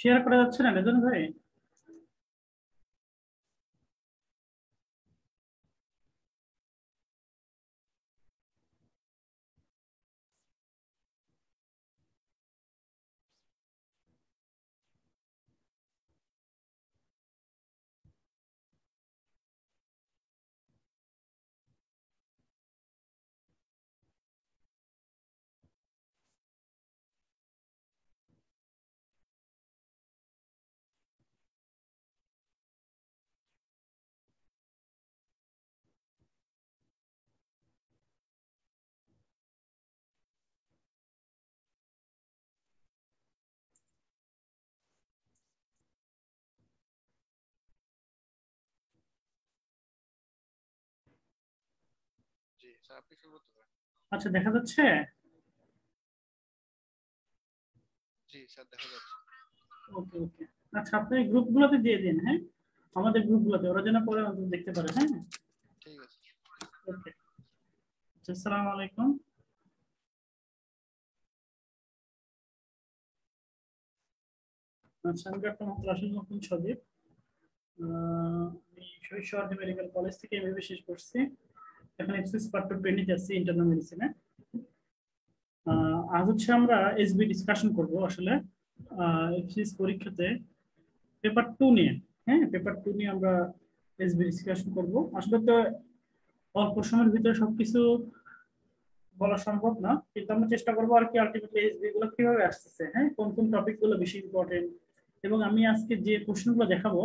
Share করা যাচ্ছে না রেজন ভাই? আচ্ছা দেখা যাচ্ছে? জি স্যার দেখা যাচ্ছে। ওকে ওকে। আচ্ছা আপনি গ্রুপগুলোতে দিয়ে দিন হ্যাঁ? আমাদের গ্রুপগুলোতে ওরা যেন পরে দেখতে পারে হ্যাঁ? ঠিক আছে ওকে। আচ্ছা আসসালামু আলাইকুম। আচ্ছা আমি মোহাম্মদ রাশিদ আমি শহীদ মেডিকেল কলেজ থেকে এমবিবি শেষ করছি। এখন এক্সিস পার্ট টু ট্রেনিং যাচ্ছি ইন্টারনাল মেডিসিনে আজ হচ্ছে আমরা এসবি ডিসকাশন করব আসলে এক্সিস পরীক্ষাতে। পেপার টু নিয়ে হ্যাঁ পেপার টু নিয়ে আমরা এসবি ডিসকাশন করব। আসলে তো অল্প সময়ের ভিতরে সবকিছু বলা সম্ভব না, কিন্তু আমরা চেষ্টা করব আর কি আলটিমেটলি এসবি গুলো কীভাবে আসতেছে হ্যাঁ কোন কোন টপিকগুলো বেশি ইম্পর্টেন্ট এবং আমি আজকে যে কোশ্চেনগুলো দেখাবো,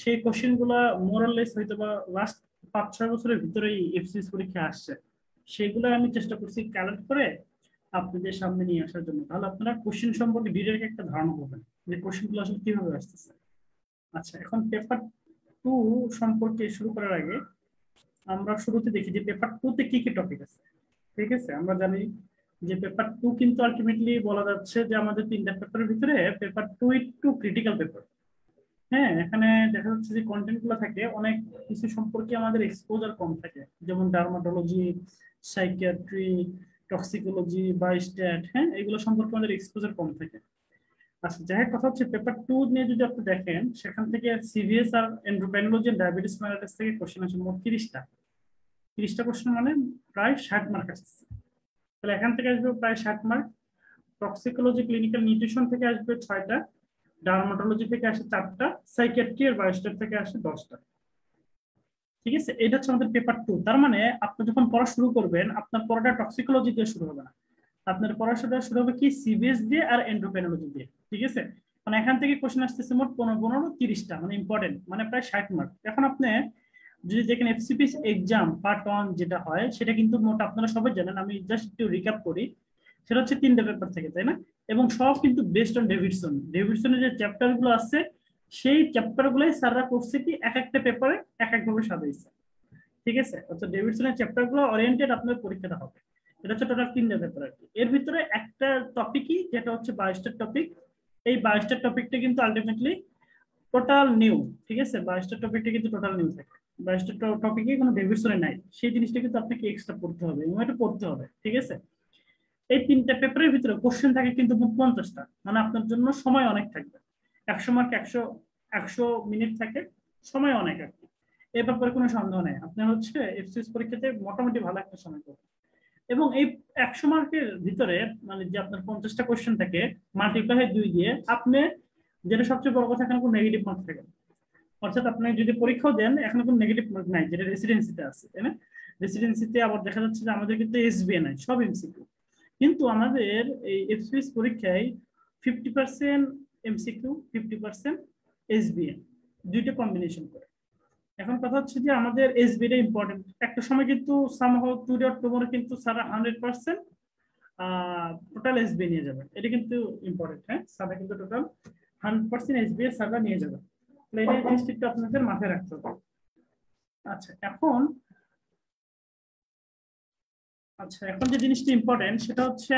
সেই কোশ্চেনগুলা মোরাললেস হয়তো বা লাস্ট পাঁচ ছয় বছরের ভিতরেই এফসিএস পরীক্ষা আসছে। সেগুলো আমি চেষ্টা করছি কালেক্ট করে আপনাদের সামনে নিয়ে আসার জন্য। তাহলে আপনারা কোশ্চেন সম্পর্কে ডিটেল একটা ধারণা পাবেন যে কোশ্চেনগুলো আসলে কীভাবে আসতেছে। আচ্ছা এখন পেপার টু সম্পর্কে শুরু করার আগে আমরা শুরুতে দেখি যে পেপার টু তে কি কি টপিক আছে। ঠিক আছে? আমরা জানি যে পেপার টু কিন্তু আলটিমেটলি বলা যাচ্ছে যে আমাদের তিনটা পেপারের ভিতরে paper two it two critical paper হ্যাঁ এখানে দেখা যাচ্ছে যে কন্টেন্টগুলো থাকে, অনেক কিছু সম্পর্কে আমাদের এক্সপোজার কম থাকে। যেমন ডার্মাটোলজি সাইকিয়াট্রি টক্সিকোলজি বায়োস্ট্যাট হ্যাঁ এগুলো সম্পর্কে আমাদের এক্সপোজার কম থাকে। আচ্ছা যাই কথা হচ্ছে পেপার টু নিয়ে যদি আপনি দেখেন, সেখান থেকে সিভিএস আর এন্ড্রোপাইনোলজি ডায়াবেটিস ম্যালাইটিস থেকে কোশ্চেন আছে মোট তিরিশটা। তিরিশটা কোশ্চেন মানে প্রায় ষাট মার্ক আসছে তাহলে এখান থেকে আসবে প্রায় ষাট মার্ক টক্সিকোলজি ক্লিনিক্যাল নিউট্রিশন থেকে আসবে ছয়টা। ডার্মাটোলজি থেকে আসে চারটা সাইকিয়াট্রি আর বায়োস্ট্যাট থেকে আসে দশটা। ঠিক আছে? এটা হচ্ছে আমাদের পেপার টু তার মানে আপনি যখন পড়া শুরু করবেন, আপনার পড়াটা টক্সিকোলজি দিয়ে শুরু হবে না। আপনার পড়াশোনা শুরু হবে কি? সিবিএস দিয়ে আর এন্ড্রোপেনোলজি দিয়ে। ঠিক আছে? মানে এখান থেকে কোশ্চেন আসতেছে মোট পনেরো পনেরো, তিরিশটা মানে ইম্পর্টেন্ট মানে প্রায় ষাট মার্ক এখন আপনি যদি দেখেন এফসিপি এক্সাম পার্ট ওয়ান যেটা হয়, সেটা কিন্তু মোট আপনারা সবাই জানেন, আমি জাস্ট একটু রিক্যাপ করি। সেটা হচ্ছে তিনটা পেপার থেকে, তাই না? এবং সব কিন্তু বেস্ট অন ডেভিডসন ডেভিডসনের যে চ্যাপ্টারগুলো আছে, সেই চ্যাপ্টার গুলোই স্যাররা করছে কি, এক একটা পেপারে এক এক ভাবে সাজাইছে। ঠিক আছে? অর্থাৎ ডেভিডসনের চ্যাপ্টারগুলো ওরিয়েন্টেড আপনার পরীক্ষাটা হবে। এটা হচ্ছে টোটাল তিনটা পেপার আর কি এর ভিতরে একটা টপিকই যেটা হচ্ছে বাইশটার টপিক এই বাইশটার টপিকটা কিন্তু আলটিমেটলি টোটাল নিউ ঠিক আছে? বাইশটার টপিকটা কিন্তু টোটাল নিউ থাকে। বাইশটার টপিকে কোনো ডেভিডসনে নাই। সেই জিনিসটা কিন্তু আপনাকে এক্সট্রা পড়তে হবে এবং এটা পড়তে হবে। ঠিক আছে? এই তিনটা পেপারের ভিতরে কোশ্চেন থাকে কিন্তু পঞ্চাশটা। মানে আপনার জন্য সময় অনেক থাকবে। একশো মার্ক একশো একশো মিনিট থাকে, সময় অনেক আর কি। এ ব্যাপারে কোনো সন্দেহ নেই। আপনার হচ্ছে এফসিএস পরীক্ষাতে মোটামুটি ভালো একটা সময় পাবেন এবং এই একশো মার্কের ভিতরে মানে যে আপনার পঞ্চাশটা কোশ্চেন থাকে মাল্টিপ্লাই দুই দিয়ে, আপনি যেটা সবচেয়ে বড় কথা, এখানে কোনো নেগেটিভ মার্ক থাকে অর্থাৎ আপনি যদি পরীক্ষাও দেন, এখানে কোনো নেগেটিভ মার্ক নাই, যেটা রেসিডেন্সিতে আছে, তাই না? রেসিডেন্সিতে আবার দেখা যাচ্ছে যে আমাদের কিন্তু এসবিএ নাই, সব এমসিকিউ কিন্তু আমাদের এই এফসিএস পরীক্ষায় fifty percent MCQ fifty percent SBA দুইটা কম্বিনেশন করে। এখন কথা হচ্ছে যে আমাদের এসবিটা ইম্পর্টেন্ট একটা সময় কিন্তু সামহাও টুডে অর টুমোরো কিন্তু সারা হান্ড্রেড পার্সেন্ট টোটাল এসবি নিয়ে যাবে। এটা কিন্তু ইম্পর্টেন্ট হ্যাঁ? সারা কিন্তু টোটাল হান্ড্রেড পার্সেন্ট এসবি সারা নিয়ে যাবে। তাহলে এই জিনিসটা আপনাদের মাথায় রাখতে হবে। আচ্ছা এখন আচ্ছা এখন যে জিনিসটা ইম্পর্টেন্ট সেটা হচ্ছে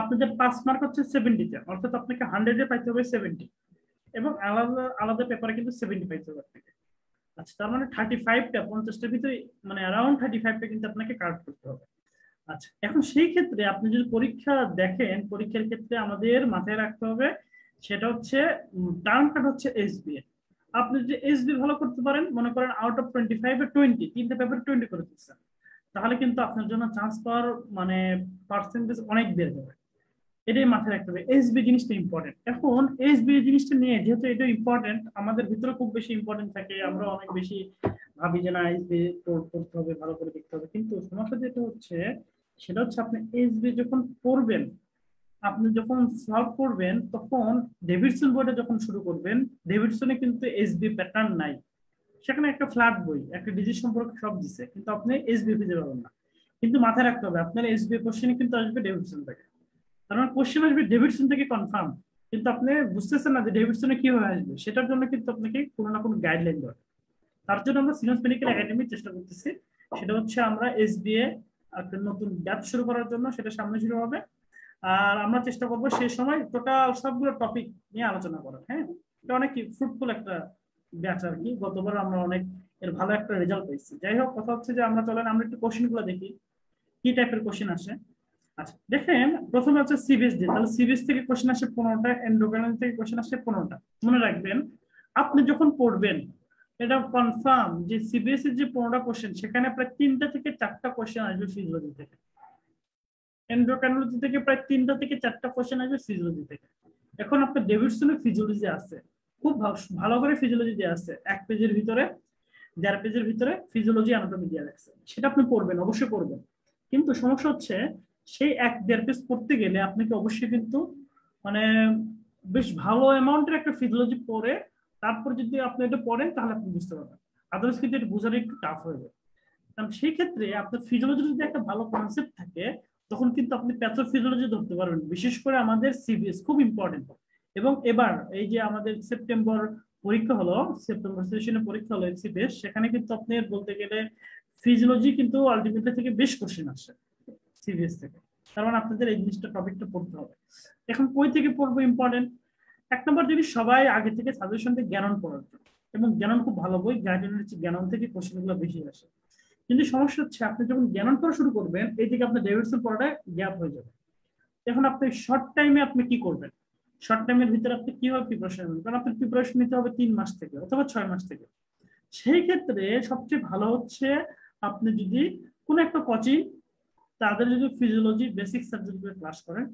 আপনাদের পাস মার্ক হচ্ছে সেভেন্টিতে অর্থাৎ আপনাকে হান্ড্রেডে পাইতে হবে সেভেন্টি এবং আলাদা আলাদা পেপারে কিন্তু সেভেন্টি পাইতে হবে আপনাকে। আচ্ছা তার মানে থার্টি ফাইভটা পঞ্চাশটার ভিতরে মানে অ্যারাউন্ড থার্টি ফাইভটা কিন্তু আপনাকে কাট করতে হবে। আচ্ছা এখন সেই ক্ষেত্রে আপনি যদি পরীক্ষা দেখেন, পরীক্ষার ক্ষেত্রে আমাদের মাথায় রাখতে হবে সেটা হচ্ছে টার্ম কাট হচ্ছে এসবিএ আপনি যদি এসবি ভালো করতে পারেন, মনে করেন out of twenty five twenty তিনটে পেপার টোয়েন্টি করে দিচ্ছেন তাহলে কিন্তু আপনার জন্য চান্স পাওয়ার মানে পার্সেন্টেজ অনেক বেড়ে যাবে। এটাই মাথায় রাখতে হবে। এসবি জিনিসটা ইম্পর্টেন্ট এখন এসবি জিনিসটা নিয়ে যেহেতু এটা ইম্পর্টেন্ট আমাদের ভিতরে খুব বেশি ইম্পর্টেন্ট থাকে। আমরা অনেক বেশি ভাবি যে না এসবি পড়তে হবে, ভালো করে দেখতে হবে। কিন্তু সমস্যা যেটা হচ্ছে, সেটা হচ্ছে আপনি এসবি যখন পড়বেন, আপনি যখন সলভ করবেন, তখন ডেভিডসন বইটা যখন শুরু করবেন ডেভিডসনে কিন্তু এসবি প্যাটার্ন নাই। সেখানে একটা ফ্ল্যাট বই, একটা ডিজিট সম্পর্কে সব দিছে। কিন্তু আপনি এসবি খুঁজে পাবেন না। কিন্তু মাথায় রাখতে হবে, আপনার এসবি কোশ্চেনে কিন্তু আসবে ডেভিডসন থেকে। তার মানে কোশ্চেন আসবে ডেভিডসন থেকে কনফার্ম কিন্তু আপনি বুঝতেছেন না যে ডেভিডসনে কীভাবে আসবে, সেটার জন্য কিন্তু আপনাকে কোনো না কোনো গাইডলাইন দরকার তার জন্য আমরা সিনিয়স মেডিকেল একাডেমি চেষ্টা করতেছি। সেটা হচ্ছে আমরা এসবিএ একটা নতুন ব্যাচ শুরু করার জন্য, সেটা সামনে শুরু হবে। আর আমরা চেষ্টা করব সেই সময় টোটাল সবগুলো টপিক নিয়ে আলোচনা করার হ্যাঁ? এটা অনেক ফ্রুটফুল একটা ব্যাচ আর কি। গতবার আমরা অনেক এর ভালো একটা রেজাল্ট পেয়েছি। যাই হোক, কথা হচ্ছে যে আমরা চলেন, আমরা একটু কোশ্চেনগুলো দেখি। কি টাইপের কোশ্চেন আসে? আচ্ছা দেখেন, প্রথমে হচ্ছে সিবিএস দিয়ে। তাহলে সিবিএস থেকে কোশ্চেন আসে পনেরোটা এন্ডোগ্রাম থেকে কোশ্চেন আসে পনেরোটা। মনে রাখবেন, আপনি যখন পড়বেন, এটা কনফার্ম যে সিবিএস এর যে পনেরোটা কোশ্চেন সেখানে প্রায় তিনটা থেকে চারটা কোশ্চেন আসবে ফিজিওলজি থেকে। এন্ডোক্রাইনোলজি থেকে প্রায় তিনটা থেকে চারটা কোশ্চেন আসবে ফিজিওলজি থেকে। এখন আপনার ডেভিডসনের ফিজিওলজি আছে। খুব ভালো করে ফিজিওলজি দেওয়া আছে। এক পেজের ভিতরে, দেড় পেজের ভিতরে ফিজিওলজি অ্যানাটমি দেওয়া আছে। সেটা আপনি পড়বেন, অবশ্যই পড়বেন। কিন্তু সমস্যা হচ্ছে, সেই এক দেড় পেজ পড়তে গেলে আপনাকে অবশ্যই কিন্তু মানে বেশ ভালো অ্যামাউন্টের একটা ফিজিওলজি পড়ে, তারপর যদি আপনি এটা পড়েন, তাহলে আপনি বুঝতে পারবেন। আদার্স কিন্তু এটা বোঝাটা একটু টাফ হয়ে যাবে কারণ সেই ক্ষেত্রে আপনার ফিজিওলজি যদি একটা ভালো কনসেপ্ট থাকে, তখন কিন্তু আপনি প্যাথোফিজিওলজি ধরতে পারবেন। বিশেষ করে আমাদের সিবিএস খুব ইম্পর্টেন্ট এবং এবার এই যে আমাদের সেপ্টেম্বর পরীক্ষা হলো, সেপ্টেম্বর সেশনে পরীক্ষা হলো সিবিএস সেখানে কিন্তু আপনি বলতে গেলে ফিজিওলজি কিন্তু আলটিমেটলি থেকে বেশ কোশ্চেন আসে সিবিএস থেকে। তার মানে আপনাদের এই জিনিসটা টপিকটা পড়তে হবে। এখন কই থেকে পড়ব ইম্পর্টেন্ট এক নম্বর যদি সবাই আগে থেকে সাজেশন দিয়ে জ্ঞানন পড়ার জন্য এবং জ্ঞানন খুব ভালো বই গাইডেন্স হচ্ছে জ্ঞানন থেকে কোশ্চেনগুলো বেশি আসে। কিন্তু সমস্যা হচ্ছে, আপনি যখন জ্ঞানন পড়া শুরু করবেন, এই দিকে আপনার ডেভিডসন পড়াটা গ্যাপ হয়ে যাবে। এখন আপনি শর্ট টাইমে আপনি কি করবেন? শর্ট টাইমের ভিতরে আপনি কীভাবে প্রিপারেশন নেবেন? কারণ আপনার প্রিপারেশন নিতে হবে তিন মাস থেকে অথবা ছয় মাস থেকে। সেই ক্ষেত্রে সবচেয়ে ভালো হচ্ছে আপনি যদি কোনো একটা কোচিং তাদের যদি ফিজিওলজি বেসিক সাবজেক্ট ক্লাস করেন,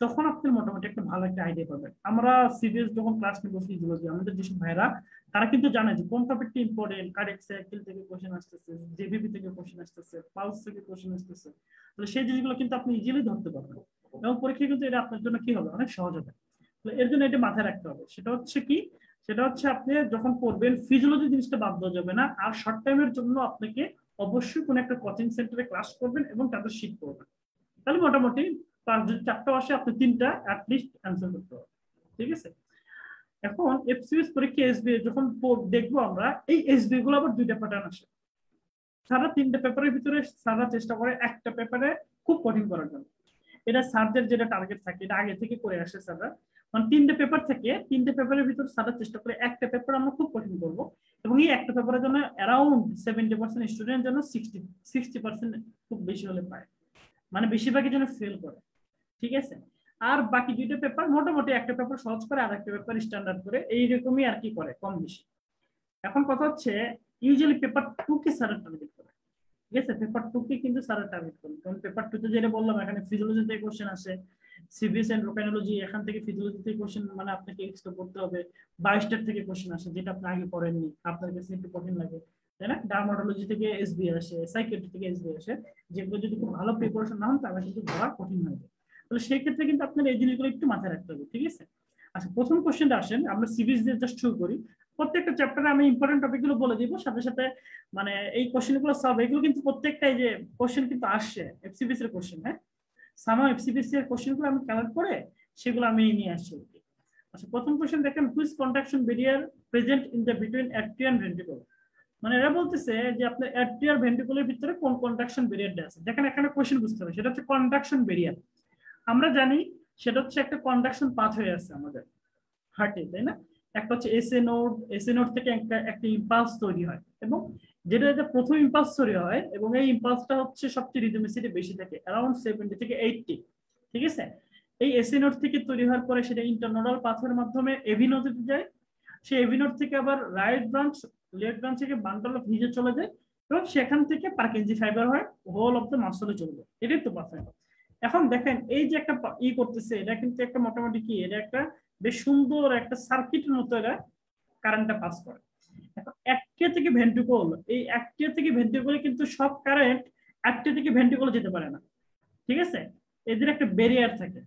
তখন আপনি মোটামুটি একটা ভালো একটা আইডিয়া পাবেন। আমরা সিবিএস যখন ক্লাস নেব ফিজিওলজি আমাদের যেসব ভাইরা তারা কিন্তু জানে যে কোন টপিকটা ইম্পর্টেন্ট কারেক্ট সাইকেল থেকে কোশ্চেন আসতেছে জেভিপি থেকে কোশ্চেন আসতেছে পালস থেকে কোশ্চেন আসতেছে। তাহলে সেই জিনিসগুলো কিন্তু আপনি ইজিলি ধরতে পারবেন। এবং পরীক্ষা কিন্তু এটা আপনার জন্য কি হবে? অনেক সহজ হবে। এর জন্য এটা মাথায় রাখতে হবে। সেটা হচ্ছে কি? সেটা হচ্ছে আপনি যখন পড়বেন ফিজিওলজি জিনিসটা বাদ দেওয়া যাবে না। আর শর্ট টাইমের জন্য আপনাকে অবশ্যই কোনো একটা কোচিং সেন্টারে ক্লাস করবেন এবং তাদের শিট করবেন। তাহলে মোটামুটি পাঁচ যদি চারটা আসে আপনি তিনটা অ্যাটলিস্ট অ্যান্সার করতে হবে ঠিক আছে? এখন এফসিএস পরীক্ষা এসবি যখন দেখব আমরা, এই এসবি গুলো আবার দুইটা প্যাটার্ন আসে। সারা তিনটা পেপারের ভিতরে সারা চেষ্টা করে একটা পেপারে খুব কঠিন করার জন্য। এটা স্যারদের যেটা টার্গেট থাকে, এটা আগে থেকে করে আসে স্যাররা। মানে তিনটে পেপার থেকে তিনটে পেপারের ভিতরে সারা চেষ্টা করে একটা পেপার আমরা খুব কঠিন করব এবং এই একটা পেপারের জন্য অ্যারাউন্ড সেভেন্টি পার্সেন্ট স্টুডেন্ট যেন সিক্সটি সিক্সটি পার্সেন্ট খুব বেশি হলে পায়। মানে বেশিরভাগই যেন ফেল করে। ঠিক আছে? আর বাকি দুইটা পেপার মোটামুটি একটা পেপার সহজ করে আর একটা পেপার স্ট্যান্ডার্ড করে এইরকমই আর কি করে, কম বেশি। এখন কথা হচ্ছে ইউজুয়ালি পেপার টু কে স্যারের টার্গেট করে। ঠিক আছে? পেপার টু কে কিন্তু স্যারের টার্গেট করে। কারণ পেপার টু তে যেটা বললাম, এখানে ফিজিওলজি থেকে কোশ্চেন আসে সিবিএস এন্ড এখান থেকে ফিজিওলজি থেকে কোশ্চেন মানে আপনাকে এক্সট্রা পড়তে হবে। বায়োস্টার থেকে কোশ্চেন আসে, যেটা আপনি আগে পড়েননি। আপনার কাছে একটু কঠিন লাগে, তাই না? ডার্মাটোলজি থেকে এসবি আসে সাইকেট্রি থেকে এসবি আসে, যেগুলো যদি খুব ভালো প্রিপারেশন না হন, তাহলে কিন্তু ধরা কঠিন হয়ে যায়। তাহলে সেই ক্ষেত্রে কিন্তু আপনার এই জিনিসগুলো একটু মাথায় রাখতে হবে, ঠিক আছে? আচ্ছা প্রথম কোশ্চেনটা আসেন, আমরা সিরিজ দিয়ে জাস্ট শুরু করি। প্রত্যেকটা চ্যাপ্টারে আমি ইম্পর্টেন্ট টপিকগুলো বলে দিব, সাথে সাথে মানে এই কোশ্চেনগুলো সব এগুলো কিন্তু প্রত্যেকটাই যে কোশ্চেন কিন্তু আসছে এফসিবিসি এর কোশ্চেন হ্যাঁ? সামা এফসিবিসি এর কোশ্চেনগুলো আমি কালেক্ট করে সেগুলো আমি নিয়ে আসছি আচ্ছা প্রথম কোশ্চেন দেখেন which contraction barrier present in the between atrium ventricle মানে এরা বলতেছে যে আপনার অ্যাট্রিয়ার ভেন্ট্রিকলের ভিতরে কোন কন্ট্রাকশন বেরিয়ারটা আছে? দেখেন এখানে কোশ্চেন বুঝতে হবে, সেটা হচ্ছে কন্ট্রাকশন বেরিয়ার আমরা জানি সেটা হচ্ছে একটা কন্ডাকশন পাথ হয়ে আছে আমাদের হার্টে তাই না? একটা হচ্ছে এসএ নোড এসএ নোড থেকে একটা একটা ইম্পালস তৈরি হয় এবং যেটা যেটা প্রথম ইম্পাস তৈরি হয় এবং এই ইম্পালসটা হচ্ছে সবচেয়ে রিদমিসিটি বেশি থাকে অ্যারাউন্ড সেভেন্টি থেকে এইটটি ঠিক আছে? এই এসি নোড থেকে তৈরি হওয়ার পরে সেটা ইন্টারনোডাল পাথের মাধ্যমে এভি নোডে যায়, সেই এভি নোড থেকে আবার রাইট ব্রাঞ্চ লেফট ব্রাঞ্চ থেকে বান্ডল অফ হিজে চলে যায় এবং সেখান থেকে পার্কেনজি ফাইবার হয় হোল অফ দ্য মাসলে চলবে এটাই তো পাথে এখন দেখেন, এই যে একটা ই করতেছে, এটা কিন্তু একটা মোটামুটি কি? এটা একটা বেশ সুন্দর একটা সার্কিটের মতো এটা কারেন্টটা পাস করে। একটা থেকে ভেন্ট্রিকল এই একটা থেকে ভেন্ট্রিকলে কিন্তু সব কারেন্ট একটা থেকে ভেন্ট্রিকলে যেতে পারে না। ঠিক আছে? এদের একটা ব্যারিয়ার থাকে।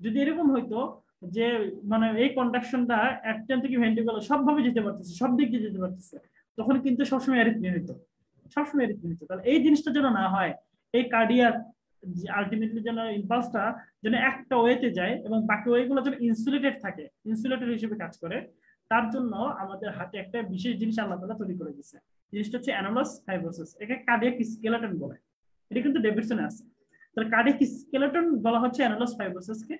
যদি এরকম হইতো যে মানে এই কন্ডাকশনটা একটা থেকে ভেন্ট্রিকলে সবভাবে যেতে পারতেছে, সব দিক দিয়ে যেতে পারতেছে, তখন কিন্তু সবসময় অ্যারিথমি হইতো। সবসময় অ্যারিথমি হইতো। তাহলে এই জিনিসটা যেন না হয়, এই কার্ডিয়ার আলটিমেটলি যেন ইম্পালসটা যেন একটা ওয়েতে যায় এবং বাকি ওয়েগুলো যেন ইনসুলেটেড থাকে ইনসুলেটেড হিসেবে কাজ করে তার জন্য আমাদের হাতে একটা বিশেষ জিনিস আল্লাহ তালা তৈরি করে দিচ্ছে জিনিসটা হচ্ছে অ্যানালাস ফাইব্রোসিস। একে কার্ডিয়াক স্কেলেটন বলে। এটা কিন্তু ডেভিডসনে আছে। তাহলে কার্ডিয়াক স্কেলেটন বলা হচ্ছে অ্যানালাস ফাইব্রোসিসকে।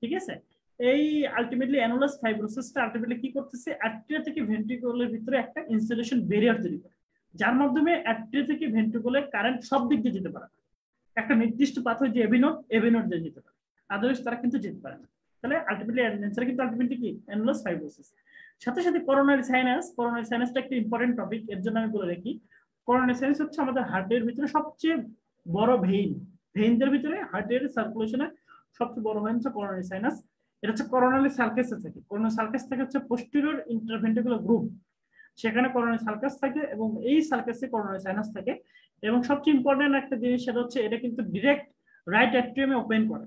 ঠিক আছে? এই আলটিমেটলি অ্যানুলাস ফাইব্রোসিসটা আলটিমেটলি কি করতেছে? অ্যাট্রিয়া থেকে ভেন্ট্রিকুলের ভিতরে একটা ইনসুলেশন ব্যারিয়ার তৈরি করে। যার মাধ্যমে অ্যাট্রিয়া থেকে ভেন্ট্রিকুলের কারেন্ট সব দিক দিয়ে যেতে পারে না। একটা নির্দিষ্ট পাথর যে এভিনোট এভিনোট দিয়ে যেতে পারে। আদারওয়াইজ তারা কিন্তু যেতে পারে না। তাহলে আলটিমেটলি অ্যান্সার কিন্তু আলটিমেটলি কি? Annulus fibrosis. সাথে সাথে করোনারি সাইনাস করোনারি সাইনাসটা একটা ইম্পর্টেন্ট টপিক এর জন্য আমি বলে রাখি। করোনারি সাইনাস হচ্ছে আমাদের হার্টের ভিতরে সবচেয়ে বড় ভেইন ভেইনদের ভিতরে হার্টের সার্কুলেশনের সবচেয়ে বড় ভেইন হচ্ছে করোনারি সাইনাস এটা হচ্ছে করোনারি সার্কাসে থাকে। করোনারি সার্কাস থেকে হচ্ছে পোস্টেরিয়র ইন্টারভেন্টিকুলার গ্রুপ সেখানে করোনারি সার্কাস থাকে এবং এই সার্কাসে করোনারি সাইনাস থাকে। এবং সবচেয়ে ইম্পর্টেন্ট একটা জিনিস সেটা হচ্ছে এটা কিন্তু ডিরেক্ট রাইট অ্যাট্রিয়ামে ওপেন করে।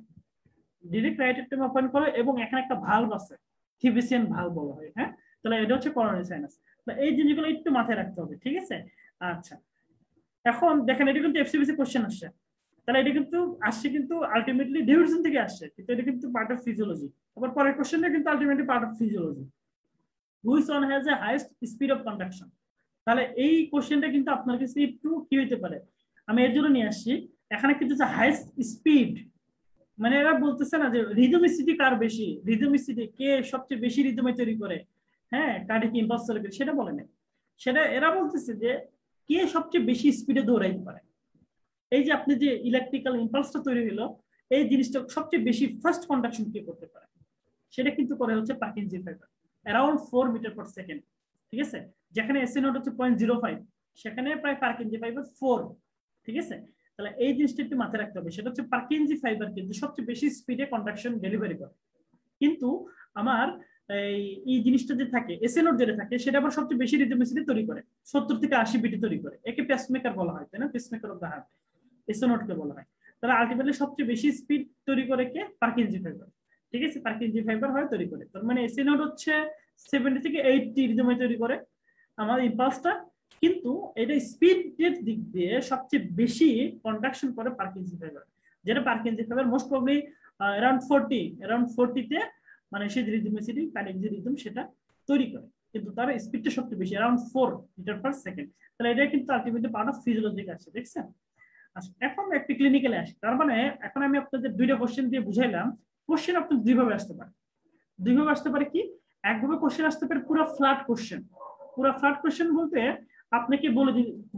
ডিরেক্ট রাইট অ্যাট্রিয়ামে ওপেন করে এবং এখানে একটা ভালভ আছে। থিবিসিয়ান ভালভ বলা হয় হ্যাঁ? তাহলে এটা হচ্ছে করোনারি সাইনাস এই জিনিসগুলো একটু মাথায় রাখতে হবে, ঠিক আছে? আচ্ছা। এখন দেখেন, এটা কিন্তু এফসিবিসি কোশ্চেন আসছে। তাহলে এটা কিন্তু আসছে কিন্তু আলটিমেটলি ডেভিডসন থেকে আসছে, কিন্তু এটা কিন্তু পার্ট অফ ফিজিওলজি আবার পরের কোশ্চেনটা কিন্তু ultimately part of physiology which one has a highest speed of conduction তাহলে এই কোশ্চেনটা কিন্তু আপনার কাছে একটু কি হইতে পারে? আমি এর জন্য নিয়ে আসছি। এখানে কিন্তু হাইয়েস্ট স্পিড মানে এরা বলতেছে না যে রিদমিসিটি কার বেশি? রিদমিসিটি কে সবচেয়ে বেশি রিদমে তৈরি করে? হ্যাঁ কার্ডিক তৈরি করে, সেটা বলে নাই। সেটা এরা বলতেছে যে, কে সবচেয়ে বেশি স্পিডে দৌড়াইতে পারে? এই যে আপনি যে ইলেকট্রিক্যাল ইম্পালসটা তৈরি হলো এই জিনিসটা সবচেয়ে বেশি ফার্স্ট কন্ডাকশন কে করতে পারে। সেটা কিন্তু করে হচ্ছে Purkinje fibre around four metre per second ঠিক আছে? যেখানে এসি নোট হচ্ছে পয়েন্ট জিরো ফাইভ সেখানে প্রায় পার্কিনজি ফাইবার ফোর ঠিক আছে? তাহলে এই জিনিসটা একটু মাথায় রাখতে হবে। সেটা হচ্ছে পার্কিনজি ফাইবার কিন্তু সবচেয়ে বেশি স্পিডে কন্ডাকশন ডেলিভারি করে। কিন্তু আমার এই জিনিসটা যে থাকে এসি নোট যেটা থাকে, সেটা আবার সবচেয়ে বেশি রিদমিসিটি তৈরি করে। সত্তর থেকে আশি বিটি তৈরি করে। একে পেসমেকার বলা হয়, তাই না? পেসমেকার অফ দ্য হার্ট এসোনোটকে বলা হয়। তাহলে আলটিমেটলি সবচেয়ে বেশি স্পিড তৈরি করে কে? পার্কিনজি ফাইবার ঠিক আছে? পার্কিনজি ফাইবার হয় তৈরি করে। তার মানে এসিনোট হচ্ছে সেভেন্টি থেকে এইটটি রিদমে তৈরি করে আমার ইম্পালসটা কিন্তু এটা স্পিডের দিক দিয়ে সবচেয়ে বেশি কন্ডাকশন করে পার্কিনজি ফাইবার যেটা Purkinje fibre most probably around forty around ফোরটিতে মানে সেই রিদমিসিটি কার্ডিক যে রিদম সেটা তৈরি করে। কিন্তু তার স্পিডটা সবচেয়ে বেশি around four metre per second তাহলে এটা কিন্তু আলটিমেটলি পার্ট অফ ফিজিওলজিক আছে, দেখছেন? আচ্ছা এখন একটি ক্লিনিক্যালে আসি। তার মানে এখন আমি আপনাদের দুইটা কোশ্চেন দিয়ে বুঝাইলাম। কোশ্চেন আপনার দুইভাবে আসতে পারে। দুইভাবে আসতে পারে কি? একভাবে কোশ্চেন আসতে পারে পুরো ফ্ল্যাট কোশ্চেন পুরো ফ্ল্যাট কোশ্চেন বলতে আপনাকে বলে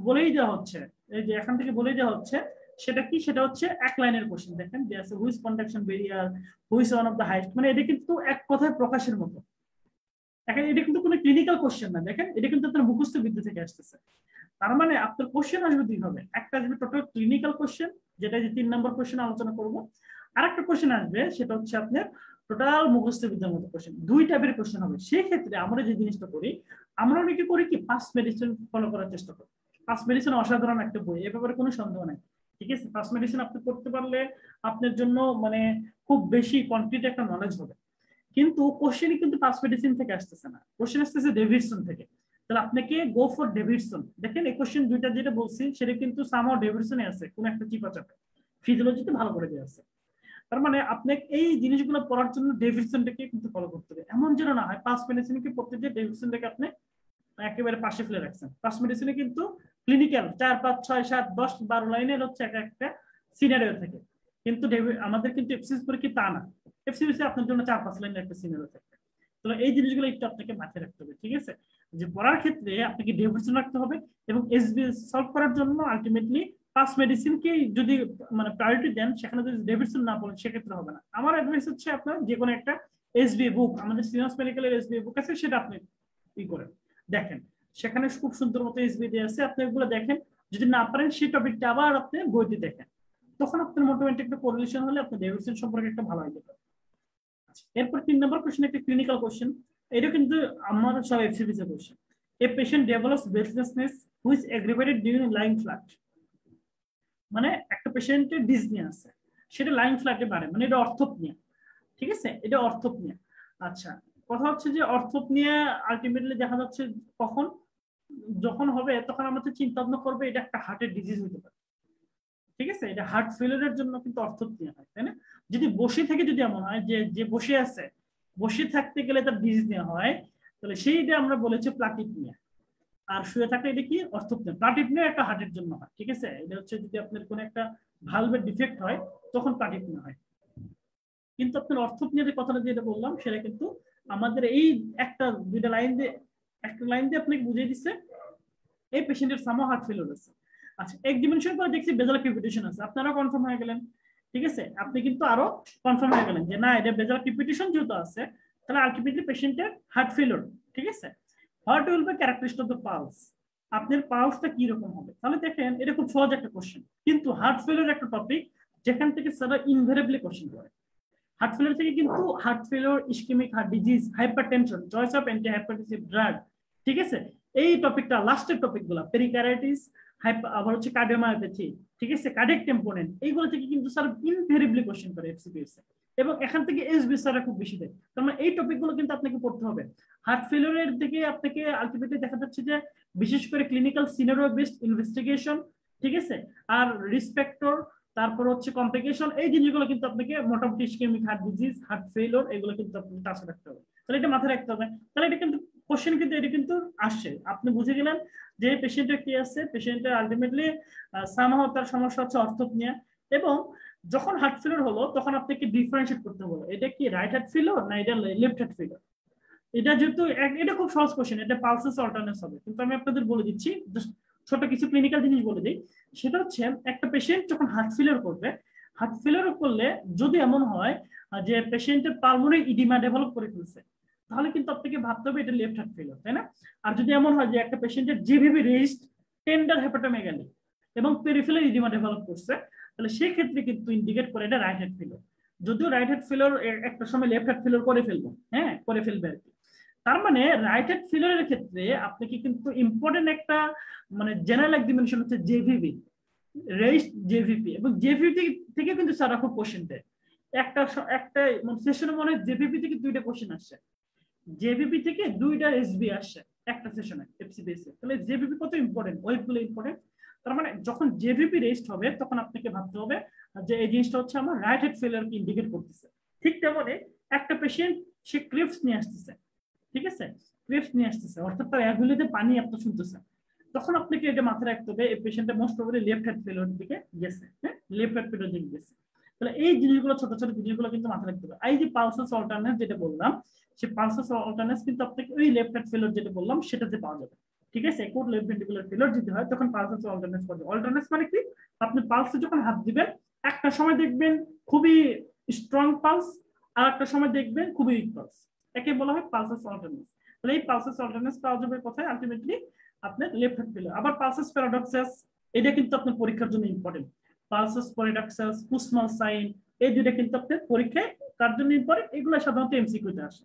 বলেই দেওয়া হচ্ছে। এই যে এখান থেকে বলেই দেওয়া হচ্ছে সেটা কি? সেটা হচ্ছে এক লাইনের কোশ্চেন দেখেন, যে আছে which conduction barrier which one of the highest মানে এটা কিন্তু এক কথায় প্রকাশের মতো। এখন এটা কিন্তু কোনো ক্লিনিক্যাল কোশ্চেন না, দেখেন, এটা কিন্তু আপনার মুখস্থ বিদ্যা থেকে আসতেছে। তার মানে আপনার কোশ্চেন আসবে দুইভাবে একটা আসবে টোটাল ক্লিনিক্যাল কোশ্চেন যেটা যে তিন নম্বর কোশ্চেন আলোচনা করব। আর একটা কোশ্চেন আসবে, সেটা হচ্ছে আপনার টোটাল মুখস্থ বিদ্যার মতো কোশ্চেন দুই টাইপের কোশ্চেন হবে। সেই ক্ষেত্রে আমরা যে জিনিসটা করি, আমরা অনেকে করি কি পাস মেডিসিন ফলো করার চেষ্টা করি। পাস মেডিসিন অসাধারণ একটা বই, এ ব্যাপারে কোনো সন্দেহ নাই। ঠিক আছে? পাস মেডিসিন আপনি করতে পারলে আপনার জন্য মানে খুব বেশি কনক্রিট একটা নলেজ হবে। কিন্তু কোশ্চেনই কিন্তু পাস মেডিসিন থেকে আসতেছে না। কোশ্চেন আসতেছে ডেভিডসন থেকে। তাহলে আপনাকে গো ফর ডেভিডসন দেখেন এই কোশ্চেন দুইটা যেটা বলছি, সেটা কিন্তু সামহাও ডেভিডসনে আছে, কোন একটা চিপা চাপে। ফিজিওলজিতে ভালো করে দেওয়া আছে। তার মানে আপনাকে এই জিনিসগুলো পড়ার জন্য ডেভিডসনটাকে কিন্তু ফলো করতে হবে। এমন যেন না হয় পাস মেডিসিনকে পড়তে যে ডেভিডসনটাকে আপনি একেবারে পাশে ফেলে রাখছেন। পাস মেডিসিনে কিন্তু ক্লিনিক্যাল চার, পাঁচ, ছয়, সাত, দশ, বারো লাইনের হচ্ছে এক একটা সিনারিও থাকে। কিন্তু আমাদের কিন্তু এফসিস পরীক্ষা তা না। এফসিবিসি আপনার জন্য চার, পাঁচ লাইনের একটা সিনারিও থাকে। তো এই জিনিসগুলো একটু আপনাকে মাথায় রাখতে হবে, ঠিক আছে? যে পড়ার ক্ষেত্রে আপনাকে ডেভিডসন রাখতে হবে এবং এসবি সলভ করার জন্য আলটিমেটলি পাঁচ মেডিসিনকে যদি মানে প্রায়োরিটি দেন, সেখানে যদি ডেভিডসন না বলেন সেক্ষেত্রে হবে না। আমার অ্যাডভাইস হচ্ছে আপনার যে কোনো একটা এসবি বুক আমাদের সিনাস মেডিকেলের এসবি বুক আছে, সেটা আপনি ই করেন। দেখেন সেখানে খুব সুন্দর মতো এসবি দিয়ে আছে আপনি এগুলো দেখেন যদি না পারেন সেই টপিকটা আবার আপনি বইতে দেখেন। তখন আপনার মোটামুটি একটা কোরিলেশন হলে আপনি ডেভিডসন সম্পর্কে একটা ভালো আইডিয়া আচ্ছা, এরপর তিন নম্বর কোশ্চেন একটা ক্লিনিক্যাল কোশ্চেন এটা কিন্তু আমার সব FCPS question a patient develops breathlessness which aggravated during lying flat মানে একটা পেশেন্টের ডিজনি আছে। সেটা লাইং ফ্ল্যাটে বাড়ে মানে এটা অর্থোপনিয়া। ঠিক আছে? এটা অর্থোপনিয়া। আচ্ছা কথা হচ্ছে যে অর্থ নিয়ে আলটিমেটলি দেখা যাচ্ছে কখন, যখন হবে, তখন আমরা তো চিন্তা ভাবনা করবে এটা একটা হার্টের ডিজিজ হতে পারে। ঠিক আছে? এটা হার্ট ফেলিয়ারের জন্য কিন্তু অর্থোপনিয়া হয়, তাই না? যদি বসে থেকে যদি এমন হয় যে যে বসে আছে, বসে থাকতে গেলে তার ডিজিজ নেওয়া হয়, তাহলে সেইটা আমরা বলেছি প্লাটিপনিয়া আর শুয়ে থাকলে এটা কি? অর্থোপনিয়া প্লাটিপনিয়া একটা হার্টের জন্য হয়, ঠিক আছে? এটা হচ্ছে যদি আপনার কোনো একটা ভালভের ডিফেক্ট হয়, তখন প্লাটিপনিয়া হয়। কিন্তু আপনার অর্থোপনিয়ার কথাটা যেটা বললাম, সেটা কিন্তু আমাদের এই একটা, দুইটা লাইন দিয়ে, একটা লাইন দিয়ে আপনাকে বুঝিয়ে দিচ্ছে, এই পেশেন্টের সামো হার্ট ফেলিওর আছে আচ্ছা এক ডিমেনশন পরে দেখছি বেজাল কিপিটেশন আছে। আপনারা কনফার্ম হয়ে গেলেন, ঠিক আছে? আপনি কিন্তু আরও কনফার্ম হয়ে গেলেন যে, না, এটা বেজাল কিপিটেশন যেহেতু আছে, তাহলে আলটিমেটলি পেশেন্টের হার্ট ফেলিওর ঠিক আছে? What will be characteristic of the pulse আপনার পালসটা কি রকম হবে? তাহলে দেখেন, এটা খুব সহজ একটা কোশ্চেন কিন্তু হার্ট ফেলিওর একটা টপিক যেখান থেকে স্যারা ইনভেরিবলি কোশ্চেন করে। হার্ট ফেলিওর থেকে কিন্তু heart failure ischaemic heart disease hypertension choice of anti hypertensive drug ঠিক আছে? এই টপিকটা লাস্টের টপিকগুলা পেরিকারাইটিস আবার হচ্ছে কার্ডিওমায়োপ্যাথি ঠিক আছে? কার্ডিয়াক টেম্পোনেন্ট এইগুলো থেকে কিন্তু স্যার ইনভেরিবলি কোশ্চেন করে এফসিপিএস এবং এখান থেকে এসবি স্যাররা খুব বেশি দেয়। তার মানে এই টপিকগুলো কিন্তু আপনাকে পড়তে হবে। হার্ট ফেলিওরের দিকে আপনাকে আলটিমেটলি দেখা যাচ্ছে যে, বিশেষ করে ক্লিনিক্যাল সিনারিও বেসড ইনভেস্টিগেশন ঠিক আছে? আর রিসপেক্টর তারপর হচ্ছে কমপ্লিকেশন এই জিনিসগুলো কিন্তু আপনাকে মোটামুটি ischaemic heart disease heart failure এগুলো কিন্তু আপনাকে টাচে রাখতে হবে। তাহলে এটা মাথায় রাখতে হবে। তাহলে এটা কিন্তু কোশ্চেন কিন্তু, এটা কিন্তু আসছে আপনি বুঝে গেলেন যে পেশেন্টের কি আছে? পেশেন্টের আলটিমেটলি সামহ তার সমস্যা হচ্ছে অর্থোপনিয়া এবং যখন হার্ট ফেলিওর হলো, তখন আপনাকে ডিফারেন্সিয়েট করতে হলো এটা কি রাইট হার্ট ফেলিওর না এটা লেফট হার্ট ফেলিওর এটা যেহেতু, এটা খুব সহজ কোশ্চেন এটা পালসেস অল্টারনেস হবে। কিন্তু আমি আপনাদের বলে দিচ্ছি জাস্ট ছোট কিছু ক্লিনিক্যাল জিনিস বলে দিই, সেটা হচ্ছে একটা পেশেন্ট যখন হার্ট ফেলিওর করবে হার্ট ফেলিওর করলে যদি এমন হয় যে পেশেন্টের পালমোনারি ইডিমা ডেভেলপ করে ফেলছে, তাহলে কিন্তু আপনাকে ভাবতে হবে এটা লেফট হার্ট ফেলিওর তাই না? আর যদি এমন হয় যে একটা পেশেন্টের জিভিবি রেজিস্ট টেন্ডার হেপাটোমেগালি এবং পেরিফেলার ইডিমা ডেভেলপ করছে, তাহলে সেই ক্ষেত্রে কিন্তু ইন্ডিকেট করে এটা রাইট হার্ট ফেলিওর যদিও রাইট হার্ট ফেলিওর একটা সময় লেফট হার্ট ফেলিওর করে ফেলব হ্যাঁ করে ফেলবে আর কি। তার মানে রাইট হার্ট ফেলিওরের ক্ষেত্রে আপনাকে কিন্তু ইম্পর্টেন্ট একটা মানে জেনারেল এক ডিমেনশন হচ্ছে জেভিবি রেজিস্ট জেভিপি এবং জেভিপি থেকে কিন্তু সারা খুব কোশ্চেন দেয়। একটা একটা সেশনে মনে হয় জেভিপি থেকে দুইটা কোশ্চেন আসছে জেভিপি থেকে দুইটা এসবি আসছে একটা সেশনে এফসিবিএস তাহলে জেভিপি কত ইম্পর্টেন্ট ওয়েবগুলো ইম্পর্টেন্ট তার মানে যখন জেভিপি রেস্ট হবে, তখন আপনাকে ভাবতে হবে যে এই জিনিসটা হচ্ছে আমার রাইট হেড ফেলিয়ারকে ইন্ডিকেট করতেছে। ঠিক তেমনি একটা পেশেন্ট সে ক্রিপস নিয়ে আসতেছে। ঠিক আছে? ক্রিপস নিয়ে আসতেছে। অর্থাৎ তার অ্যাভুলিতে পানি আপনার শুনতেছে। তখন আপনাকে এটা মাথায় রাখতে হবে, এই পেশেন্টের most probably left heart failure দিকে গেছে হ্যাঁ? লেফট হেড ফেলিওর দিকে গেছে। তাহলে এই জিনিসগুলো, ছোট ছোট জিনিসগুলো কিন্তু মাথায় রাখতে হবে। এই যে পালসাস অল্টারনেট যেটা বললাম সেই পালসাস অল্টারনেস কিন্তু আপনাকে ওই লেফট হ্যান্ড ফেলিওর যেটা বললাম, সেটাতে পাওয়া যাবে। ঠিক আছে? কোড লেফট ভেন্টিকুলার ফেলিওর যদি হয়, তখন পালসাস অল্টারনেস যাবে। অল্টারনেস মানে কি? আপনি পালসে যখন হাত দিবেন, একটা সময় দেখবেন খুবই স্ট্রং পালস আর একটা সময় দেখবেন খুবই উইক পালস একে বলা হয় পালসাস অল্টারনেস তাহলে এই পালসাস অল্টারনেস পাওয়া যাবে কোথায়? আলটিমেটলি আপনার লেফট হেড ফেলিওর আবার পালসাস প্যারাডক্সাস এটা কিন্তু আপনার পরীক্ষার জন্য important pulsus paradoxus Kussmaul sign এই দুইটা কিন্তু আপনার পরীক্ষায় কার জন্য ইম্পর্টেন্ট এগুলো সাধারণত এমসিকিউতে আসে।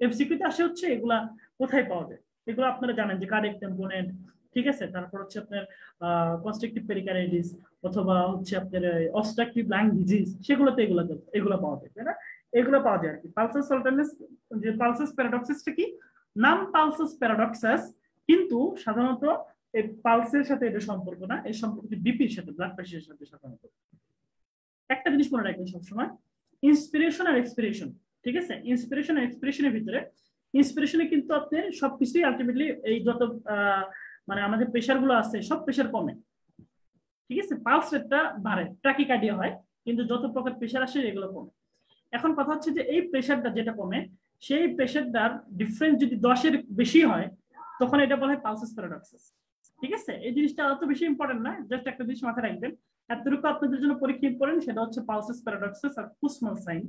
এমসিকিউতে আসে হচ্ছে এগুলা কোথায় পাওয়া যায়? এগুলো আপনারা জানেন যে কার্ডিয়াক টেম্পোনেন্ট ঠিক আছে? তারপর হচ্ছে আপনার কনস্ট্রাকটিভ পেরিকারাইটিস অথবা হচ্ছে আপনার অবস্ট্রাকটিভ লাং ডিজিজ সেগুলোতে এগুলো এগুলো পাওয়া যায়, তাই না? এগুলো পাওয়া যায় আর কি। পালসাস অল্টারনেস যে পালসাস প্যারাডক্সাসটা কি? নাম পালসাস প্যারাডক্সাস কিন্তু সাধারণত এই পালসের সাথে এটা সম্পর্ক না এই সম্পর্ক বিপির সাথে ব্লাড প্রেশারের সাথে সাধারণত। একটা জিনিস মনে রাখবেন সবসময় ইন্সপিরেশন আর এক্সপিরেশন ঠিক আছে? ইন্সপিরেশন আর এক্সপিরেশনের ভিতরে ইন্সপিরেশনে কিন্তু আপনি সবকিছুই আলটিমেটলি এই যত মানে আমাদের প্রেশারগুলো আছে, সব প্রেশার কমে। ঠিক আছে? পালস রেটটা বাড়ে ট্রাকিকার্ডিয়া হয়, কিন্তু যত প্রকার প্রেশার আসে, এগুলো কমে। এখন কথা হচ্ছে যে এই প্রেশারটা যেটা কমে, সেই প্রেশারটার ডিফারেন্স যদি দশের বেশি হয়, তখন এটা বলা হয় পালসাস প্যারাডক্সাস ঠিক আছে? এই জিনিসটা অত বেশি ইম্পর্টেন্ট না জাস্ট একটা জিনিস মাথায় রাখবেন। এতটুকু আপনাদের জন্য পরীক্ষা ইম্পর্টেন্ট সেটা হচ্ছে পালসেস প্যারাডক্সেস আর কুসমাল সাইন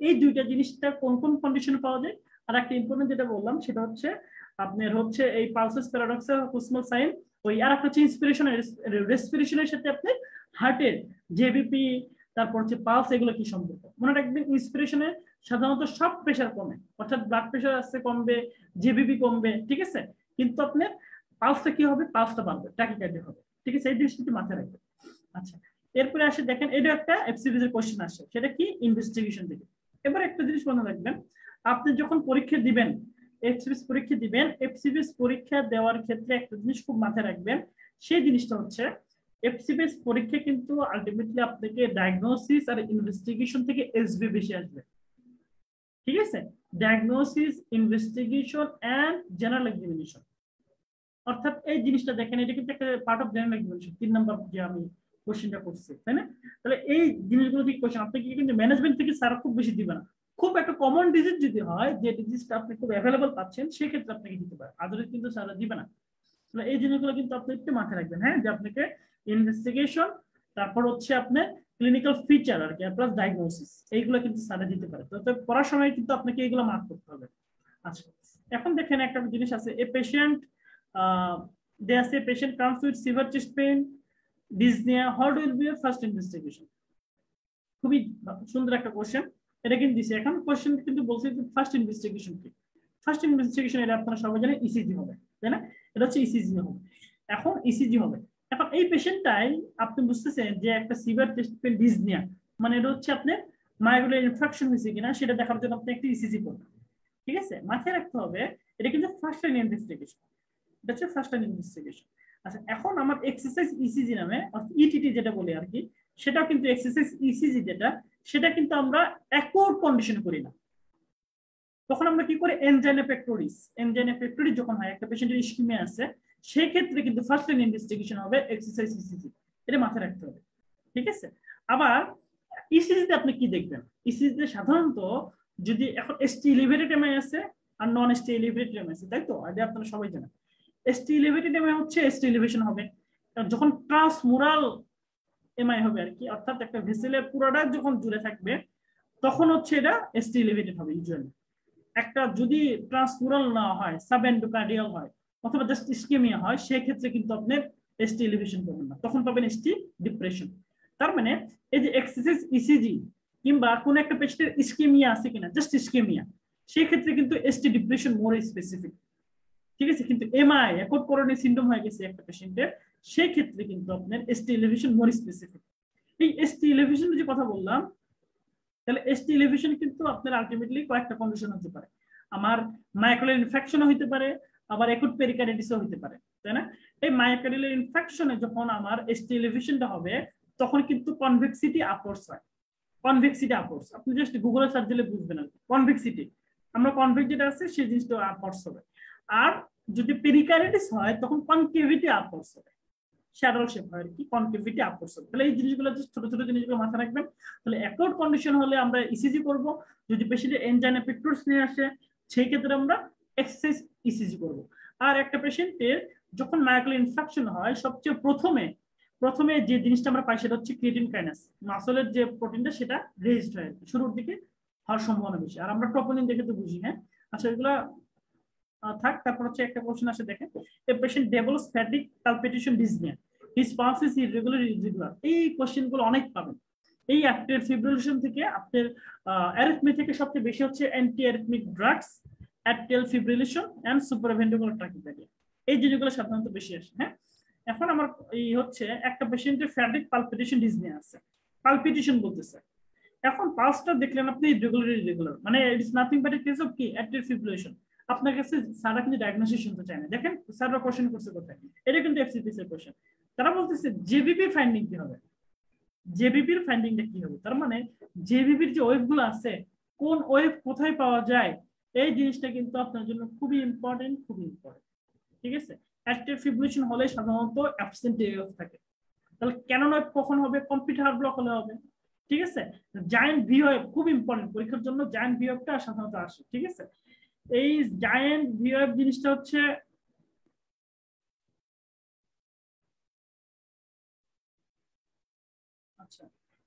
এই দুইটা জিনিসটা কোন কোন কন্ডিশনে পাওয়া যায়? আর একটা ইম্পর্টেন্ট যেটা বললাম, সেটা হচ্ছে আপনার হচ্ছে এই পালসেস প্যারাডক্সেস কুসমাল সাইন ওই আর একটা হচ্ছে ইন্সপিরেশন রেসপিরেশনের সাথে আপনি হার্টের জেবিপি তারপর হচ্ছে পালস এগুলো কি সম্পর্ক? মনে রাখবেন ইন্সপিরেশনে সাধারণত সব প্রেশার কমে। অর্থাৎ ব্লাড প্রেশার আসছে কমবে জেবিপি কমবে, ঠিক আছে? কিন্তু আপনার পালসটা কি হবে? পালসটা বাড়বে ট্যাকিকার্ডি হবে, ঠিক আছে? এই জিনিসটা মাথায় রাখবে আচ্ছা এরপরে আসে দেখেন, এটা একটা এফসিবিজ এর কোশ্চেন আসে। সেটা কি? ইনভেস্টিগেশন থেকে এবার একটা জিনিস মনে রাখবেন, আপনি যখন পরীক্ষা দিবেন এফসিবিস পরীক্ষা দিবেন এফসিবিস পরীক্ষা দেওয়ার ক্ষেত্রে একটা জিনিস খুব মাথায় রাখবেন, সেই জিনিসটা হচ্ছে এফসিবিএস পরীক্ষা কিন্তু আলটিমেটলি আপনাকে ডায়াগনোসিস আর ইনভেস্টিগেশন থেকে এসবি বেশি আসবে। ঠিক আছে? Diagnosis investigation and general examination অর্থাৎ এই জিনিসটা দেখেন, এটা কিন্তু একটা পার্ট অফ জেনারেল এক্সামিনেশন তিন নম্বর যে আমি কোশ্চেনটা করছি, তাই না? তাহলে এই জিনিসগুলো থেকে কোশ্চেন আপনাকে কিন্তু ম্যানেজমেন্ট থেকে স্যার খুব বেশি দিবে না। খুব একটা কমন ডিজিজ যদি হয়, যে ডিজিজটা আপনি খুব অ্যাভেলেবল পাচ্ছেন, সেক্ষেত্রে আপনাকে দিতে পারে। আদারওয়াইজ কিন্তু স্যার দিবে না। এই জিনিসগুলো কিন্তু আপনি একটু মাথায় রাখবেন হ্যাঁ? যে আপনাকে ইনভেস্টিগেশন তারপর হচ্ছে আপনার ক্লিনিক্যাল ফিচার আর কি প্লাস ডায়াগনোসিস এইগুলো কিন্তু স্যারে দিতে পারে। তো পড়ার সময় কিন্তু আপনাকে এইগুলো মার্ক করতে হবে। আচ্ছা এখন দেখেন একটা জিনিস আছে এ পেশেন্ট দে আছে patient comes with severe chest pain dyspnoea what will be first investigation খুবই সুন্দর একটা কোশ্চেন এটা কিন্তু দিছে। এখন কোশ্চেন কিন্তু বলছে ফার্স্ট ইনভেস্টিগেশন কি? ফার্স্ট ইনভেস্টিগেশন এটা আপনারা সবাই জানেন ইসিজি হবে, তাই না? এটা হচ্ছে ইসিজি হবে। এখন ইসিজি হবে। এখন এই পেশেন্টটাই আপনি বুঝতেছেন যে একটা সিভার চেস্ট পেন ডিসনিয়া মানে এটা হচ্ছে আপনার মাইগ্রেন ইনফেকশন হয়েছে কিনা, সেটা দেখার জন্য আপনি একটা ইসিজি করবেন ঠিক আছে? মাথায় রাখতে হবে, এটা কিন্তু ফার্স্ট লাইন ইনভেস্টিগেশন এটা হচ্ছে ফার্স্ট লাইন ইনভেস্টিগেশন আচ্ছা এখন আমার এক্সারসাইজ ইসিজি নামে, অর্থাৎ ইটিটি যেটা বলি আর কি, সেটাও কিন্তু এক্সারসাইজ ইসিজি যেটা, সেটা কিন্তু আমরা অ্যাকোর্ড কন্ডিশন করি না। তখন আমরা কি করি? এনজাইনা পেক্টোরিস এনজাইনা পেক্টোরিস যখন হয়, একটা পেশেন্টের ইস্কিমে আছে সেই ক্ষেত্রে কিন্তু ফার্স্ট লাইন ইনভেস্টিগেশন হবে এক্সারসাইজ ইসিজি এটা মাথায় রাখতে হবে, ঠিক আছে? আবার ইসিজিতে আপনি কি দেখবেন? ইসিজিতে সাধারণত যদি এখন এসটি এলিভেটেড এমআই আছে আর নন এসটি এলিভেটেড এমআই আছে, তাই তো? এটা আপনারা সবাই জানেন। এসটি এলিভেটেড এমআই হচ্ছে এসটি এলিভেশন হবে যখন ট্রান্সমুরাল এমআই হবে আর কি, অর্থাৎ একটা ভেসেলের পুরোটা যখন জুড়ে থাকবে, তখন হচ্ছে এটা এসটি এলিভেটেড হবে ইউজুয়ালি একটা যদি ট্রান্সমুরাল না হয় সাব এন্ডোকার্ডিয়াল হয় অথবা জাস্ট ইস্কেমিয়া হয়, সেক্ষেত্রে কিন্তু আপনি এসটি এলিভেশন করবেন না। তখন পাবেন এসটি ডিপ্রেশন তার মানে এই যে এক্সারসাইজ ইসিজি কিংবা কোন একটা পেশেন্টের ইস্কেমিয়া আছে কিনা জাস্ট ইস্কেমিয়া সেই ক্ষেত্রে কিন্তু এসটি ডিপ্রেশন মোর স্পেসিফিক ঠিক আছে? কিন্তু এমআই একট করণীয় সিন্ড্রোম হয়ে গেছে একটা পেশেন্টের সেই ক্ষেত্রে কিন্তু আপনার এসটি এলিভেশন মোর স্পেসিফিক এই এসটি এলিভেশন যে কথা বললাম, তাহলে এসটি এলিভেশন কিন্তু আপনার আলটিমেটলি কয়েকটা কন্ডিশন হতে পারে। আমার মাইক্রোল ইনফেকশনও হতে পারে আবার একুট পেরিকার্ডিটিসও হতে পারে, তাই না? এই মাইক্রোলিয়ার ইনফেকশনে যখন আমার এসটি এলিভেশনটা হবে, তখন কিন্তু কনভেক্সিটি আপোর্স হয়। কনভেক্সিটি আপোর্স আপনি জাস্ট গুগলে সার্চ দিলে বুঝবেন আর কনভেক্সিটি আমরা কনভেক্স যেটা আছে, সেই জিনিসটা আপোর্স হবে। আর যদি পেরিকার্ডিটিস হয়, তখন কনকেভিটি আপোর্স হবে। শ্যাডল শেপ হয় আর কি কনকেভিটি আপোর্স হবে। তাহলে এই জিনিসগুলো ছোট ছোট জিনিসগুলো মাথায় রাখবেন। তাহলে অ্যাকোর্ড কন্ডিশন হলে আমরা ইসিজি করব। যদি পেশেন্টের এনজাইনা পেট্রোস নিয়ে আসে, সেই ক্ষেত্রে আমরা এক্সারসাইজ ইসিজি করব। আর একটা পেশেন্টের যখন মাইক্রো ইনফেকশন হয়, সবচেয়ে প্রথমে প্রথমে যে জিনিসটা আমরা পাই সেটা হচ্ছে ক্রিয়েটিন কাইনাস মাসলের যে প্রোটিনটা সেটা রেজিস্ট হয় শুরুর দিকে হওয়ার সম্ভাবনা বেশি। আর আমরা টপোনিন দেখে তো বুঝি হ্যাঁ? আচ্ছা এগুলা থাক, তারপর হচ্ছে একটা কোশ্চেন আসে, দেখেন। A patient develops fatigue palpitation dyspnoea his pulse is irregular irregular এই কোশ্চেনগুলো অনেক পাবেন। এই অ্যাক্টিভ ফিব্রিলেশন থেকে আপনার অ্যারিথমি থেকে সবচেয়ে বেশি হচ্ছে anti arrhythmic drugs atrial fibrillation and supraventricular tachycardia এই জিনিসগুলো সাধারণত বেশি আসে হ্যাঁ? এখন আমার এই হচ্ছে একটা পেশেন্টের ফ্যাটিক পালপিটেশন ডিসনিয়া আছে। পালপিটেশন বলতেছে। এখন পালসটা দেখলেন আপনি রেগুলার রেগুলার মানে it's nothing but case of কি? অ্যাট্রিয়াল ফিব্রিলেশন আপনার কাছে স্যাররা কিন্তু ডায়াগনোসিস শুনতে চায় না। দেখেন, স্যাররা কোশ্চেন করছে কোথায়? এটা কিন্তু এফসিপিস এর কোশ্চেন তারা বলতেছে জেবিপি ফাইন্ডিং কি হবে? জেবিপির ফাইন্ডিংটা কি হবে? তার মানে জেবিপির যে ওয়েবগুলো আছে, কোন ওয়েভ কোথায় পাওয়া যায়? এই জিনিসটা কিন্তু আপনার জন্য খুবই ইম্পর্টেন্ট খুবই ইম্পর্টেন্ট ঠিক আছে? অ্যাক্টিভ ফিব্রিলেশন হলে সাধারণত অ্যাবসেন্ট এরিয়াস থাকে। তাহলে কেন নয় কখন হবে? কমপ্লিট হার্ট ব্লক হলে হবে, ঠিক আছে? জায়েন্ট ভিওয়েভ খুব ইম্পর্টেন্ট পরীক্ষার জন্য জায়েন্ট ভিওয়েভটা সাধারণত আসে, ঠিক আছে? এই জায়েন্ট ভিওয়েভ জিনিসটা হচ্ছে আচ্ছা,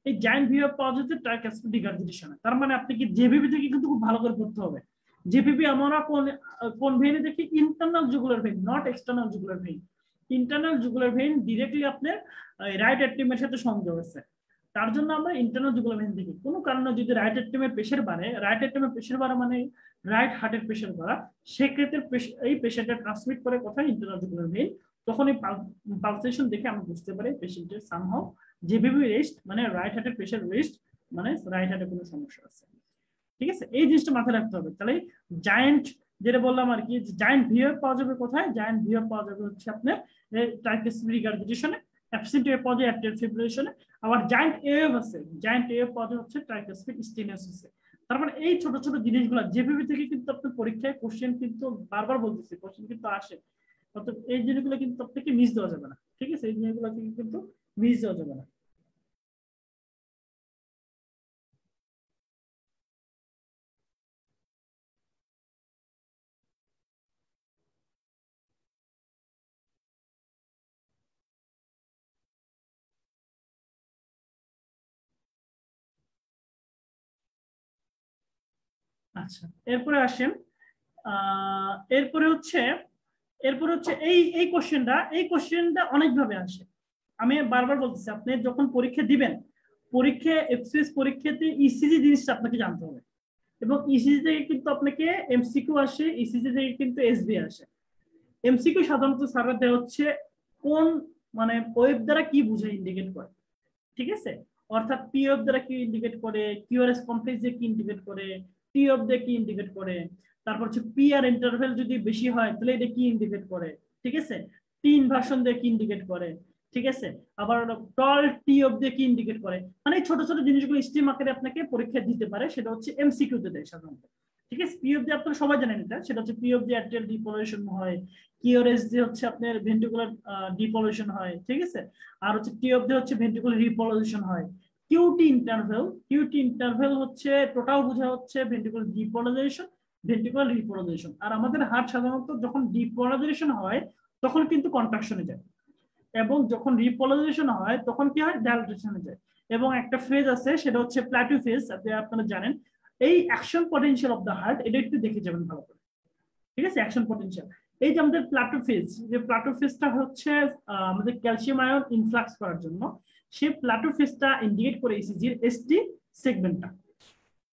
এই জায়েন্ট ভিওয়েভ পাওয়া যেতে টার্ক ডিগার্জিটেশনে তার মানে আপনি কি জেভিবি থেকে কিন্তু খুব ভালো করে পড়তে হবে। জেপিপি আমরা কোন কোন ভেইনে দেখি? Internal jugular vein not external jugular vein internal jugular vein directly আপনার রাইট অ্যাট্রিমের সাথে সংযোগ আছে। তার জন্য আমরা ইন্টারনাল জুগুলার ভেইন দেখি। কোনো কারণে যদি রাইট অ্যাট্রিমের প্রেশার বাড়ে রাইট অ্যাট্রিমের প্রেশার বাড়া মানে রাইট হার্টের প্রেশার বাড়া, সেক্ষেত্রে এই প্রেশারটা ট্রান্সমিট করে কোথায়? ইন্টারনাল জুগুলার ভেইন তখন এই পালসেশন দেখে আমরা বুঝতে পারি পেশেন্টের সামহাও জেবিবি রেস্ট মানে রাইট হার্টের প্রেশার রেস্ট মানে রাইট হার্টে কোনো সমস্যা আছে। ঠিক আছে? এই জিনিসটা মাথায় রাখতে হবে। তাহলে জায়েন্ট যেটা বললাম আর কি জায়েন্ট ভিওর পাওয়া যাবে কোথায়? জায়েন্ট ভিওর পাওয়া যাবে হচ্ছে আপনার ট্রাইকেসিড রিগার্জিটেশনে অ্যাবসেন্ট ওয়েভ পাওয়া যায় অ্যাট্রিয়াল ফিব্রিলেশনে আবার জায়েন্ট ওয়েভ আছে। জায়েন্ট ওয়েভ পাওয়া যায় হচ্ছে ট্রাইকেসিড স্টেনোসিসে তার মানে এই ছোট ছোট জিনিসগুলো জেপিবি থেকে কিন্তু আপনার পরীক্ষায় কোশ্চেন কিন্তু বারবার বলতেছি কোশ্চেন কিন্তু আসে। অর্থাৎ এই জিনিসগুলো কিন্তু আপনাকে মিস দেওয়া যাবে না। ঠিক আছে? এই জিনিসগুলো কিন্তু মিস দেওয়া যাবে না। আচ্ছা এরপরে আসেন এরপরে হচ্ছে এরপরে হচ্ছে এই এই কোশ্চেনটা এই কোশ্চেনটা অনেকভাবে আসে। আমি বারবার বলতেছি, আপনি যখন পরীক্ষা দিবেন, পরীক্ষা, এফসিএস পরীক্ষাতে ইসিজি জিনিসটা আপনাকে জানতে হবে। এবং ইসিজি থেকে কিন্তু আপনাকে এমসিকিউ আসে ইসিজি থেকে কিন্তু এসবি আসে। এমসিকিউ সাধারণত সারা দেওয়া হচ্ছে কোন মানে ওয়েব দ্বারা কি বুঝে ইন্ডিকেট করে। ঠিক আছে? অর্থাৎ পি ওয়েব দ্বারা কি ইন্ডিকেট করে? কিউআরএস কমপ্লেক্স দিয়ে কি ইন্ডিকেট করে? টি অফ দিয়ে কি ইন্ডিকেট করে। তারপর হচ্ছে পি আর ইন্টারভেল যদি বেশি হয়, তাহলে এটা কি ইন্ডিকেট করে। ঠিক আছে? টি ইনভার্সন দিয়ে কি ইন্ডিকেট করে। ঠিক আছে? আবার টল টি অফ দিয়ে কি ইন্ডিকেট করে। মানে ছোট ছোট জিনিসগুলো স্টিম আকারে আপনাকে পরীক্ষা দিতে পারে, সেটা হচ্ছে এমসিকিউ তে দেয় সাধারণত। ঠিক আছে? পি অফ দিয়ে আপনারা সবাই জানেন এটা। সেটা হচ্ছে পি অফ দিয়ে অ্যাট্রিয়াল ডিপোলেশন হয়। কিওরেস দিয়ে হচ্ছে আপনার ভেন্টিকুলার ডিপোলেশন হয়। ঠিক আছে? আর হচ্ছে টি অফ দিয়ে হচ্ছে ভেন্টিকুলার রিপোলেশন হয়। কিউটি ইন্টারভেল কিউটি ইন্টারভেল হচ্ছে টোটাল বোঝা হচ্ছে ভেন্টিকুলার ডিপোলারাইজেশন ভেন্টিকুলার রিপোলারাইজেশন আর আমাদের হার্ট সাধারণত যখন ডিপোলারাইজেশন হয়, তখন কিন্তু কন্ট্রাকশনে যায়। এবং যখন রিপোলারাইজেশন হয়, তখন কি হয়? ডায়ালাটেশনে যায়। এবং একটা ফেজ আছে, সেটা হচ্ছে প্ল্যাটু ফেজ আপনি আপনারা জানেন। এই action potential of the heart এটা একটু দেখে যাবেন ভালো করে। ঠিক আছে? অ্যাকশন পটেনশিয়াল এই যে আমাদের প্লাটো ফেজ যে প্লাটো ফেজটা হচ্ছে আমাদের ক্যালসিয়াম আয়ন ইনফ্লাক্স করার জন্য সেই প্লাটো ফেজটা ইন্ডিকেট করে ইসিজির এসটি সেগমেন্টটা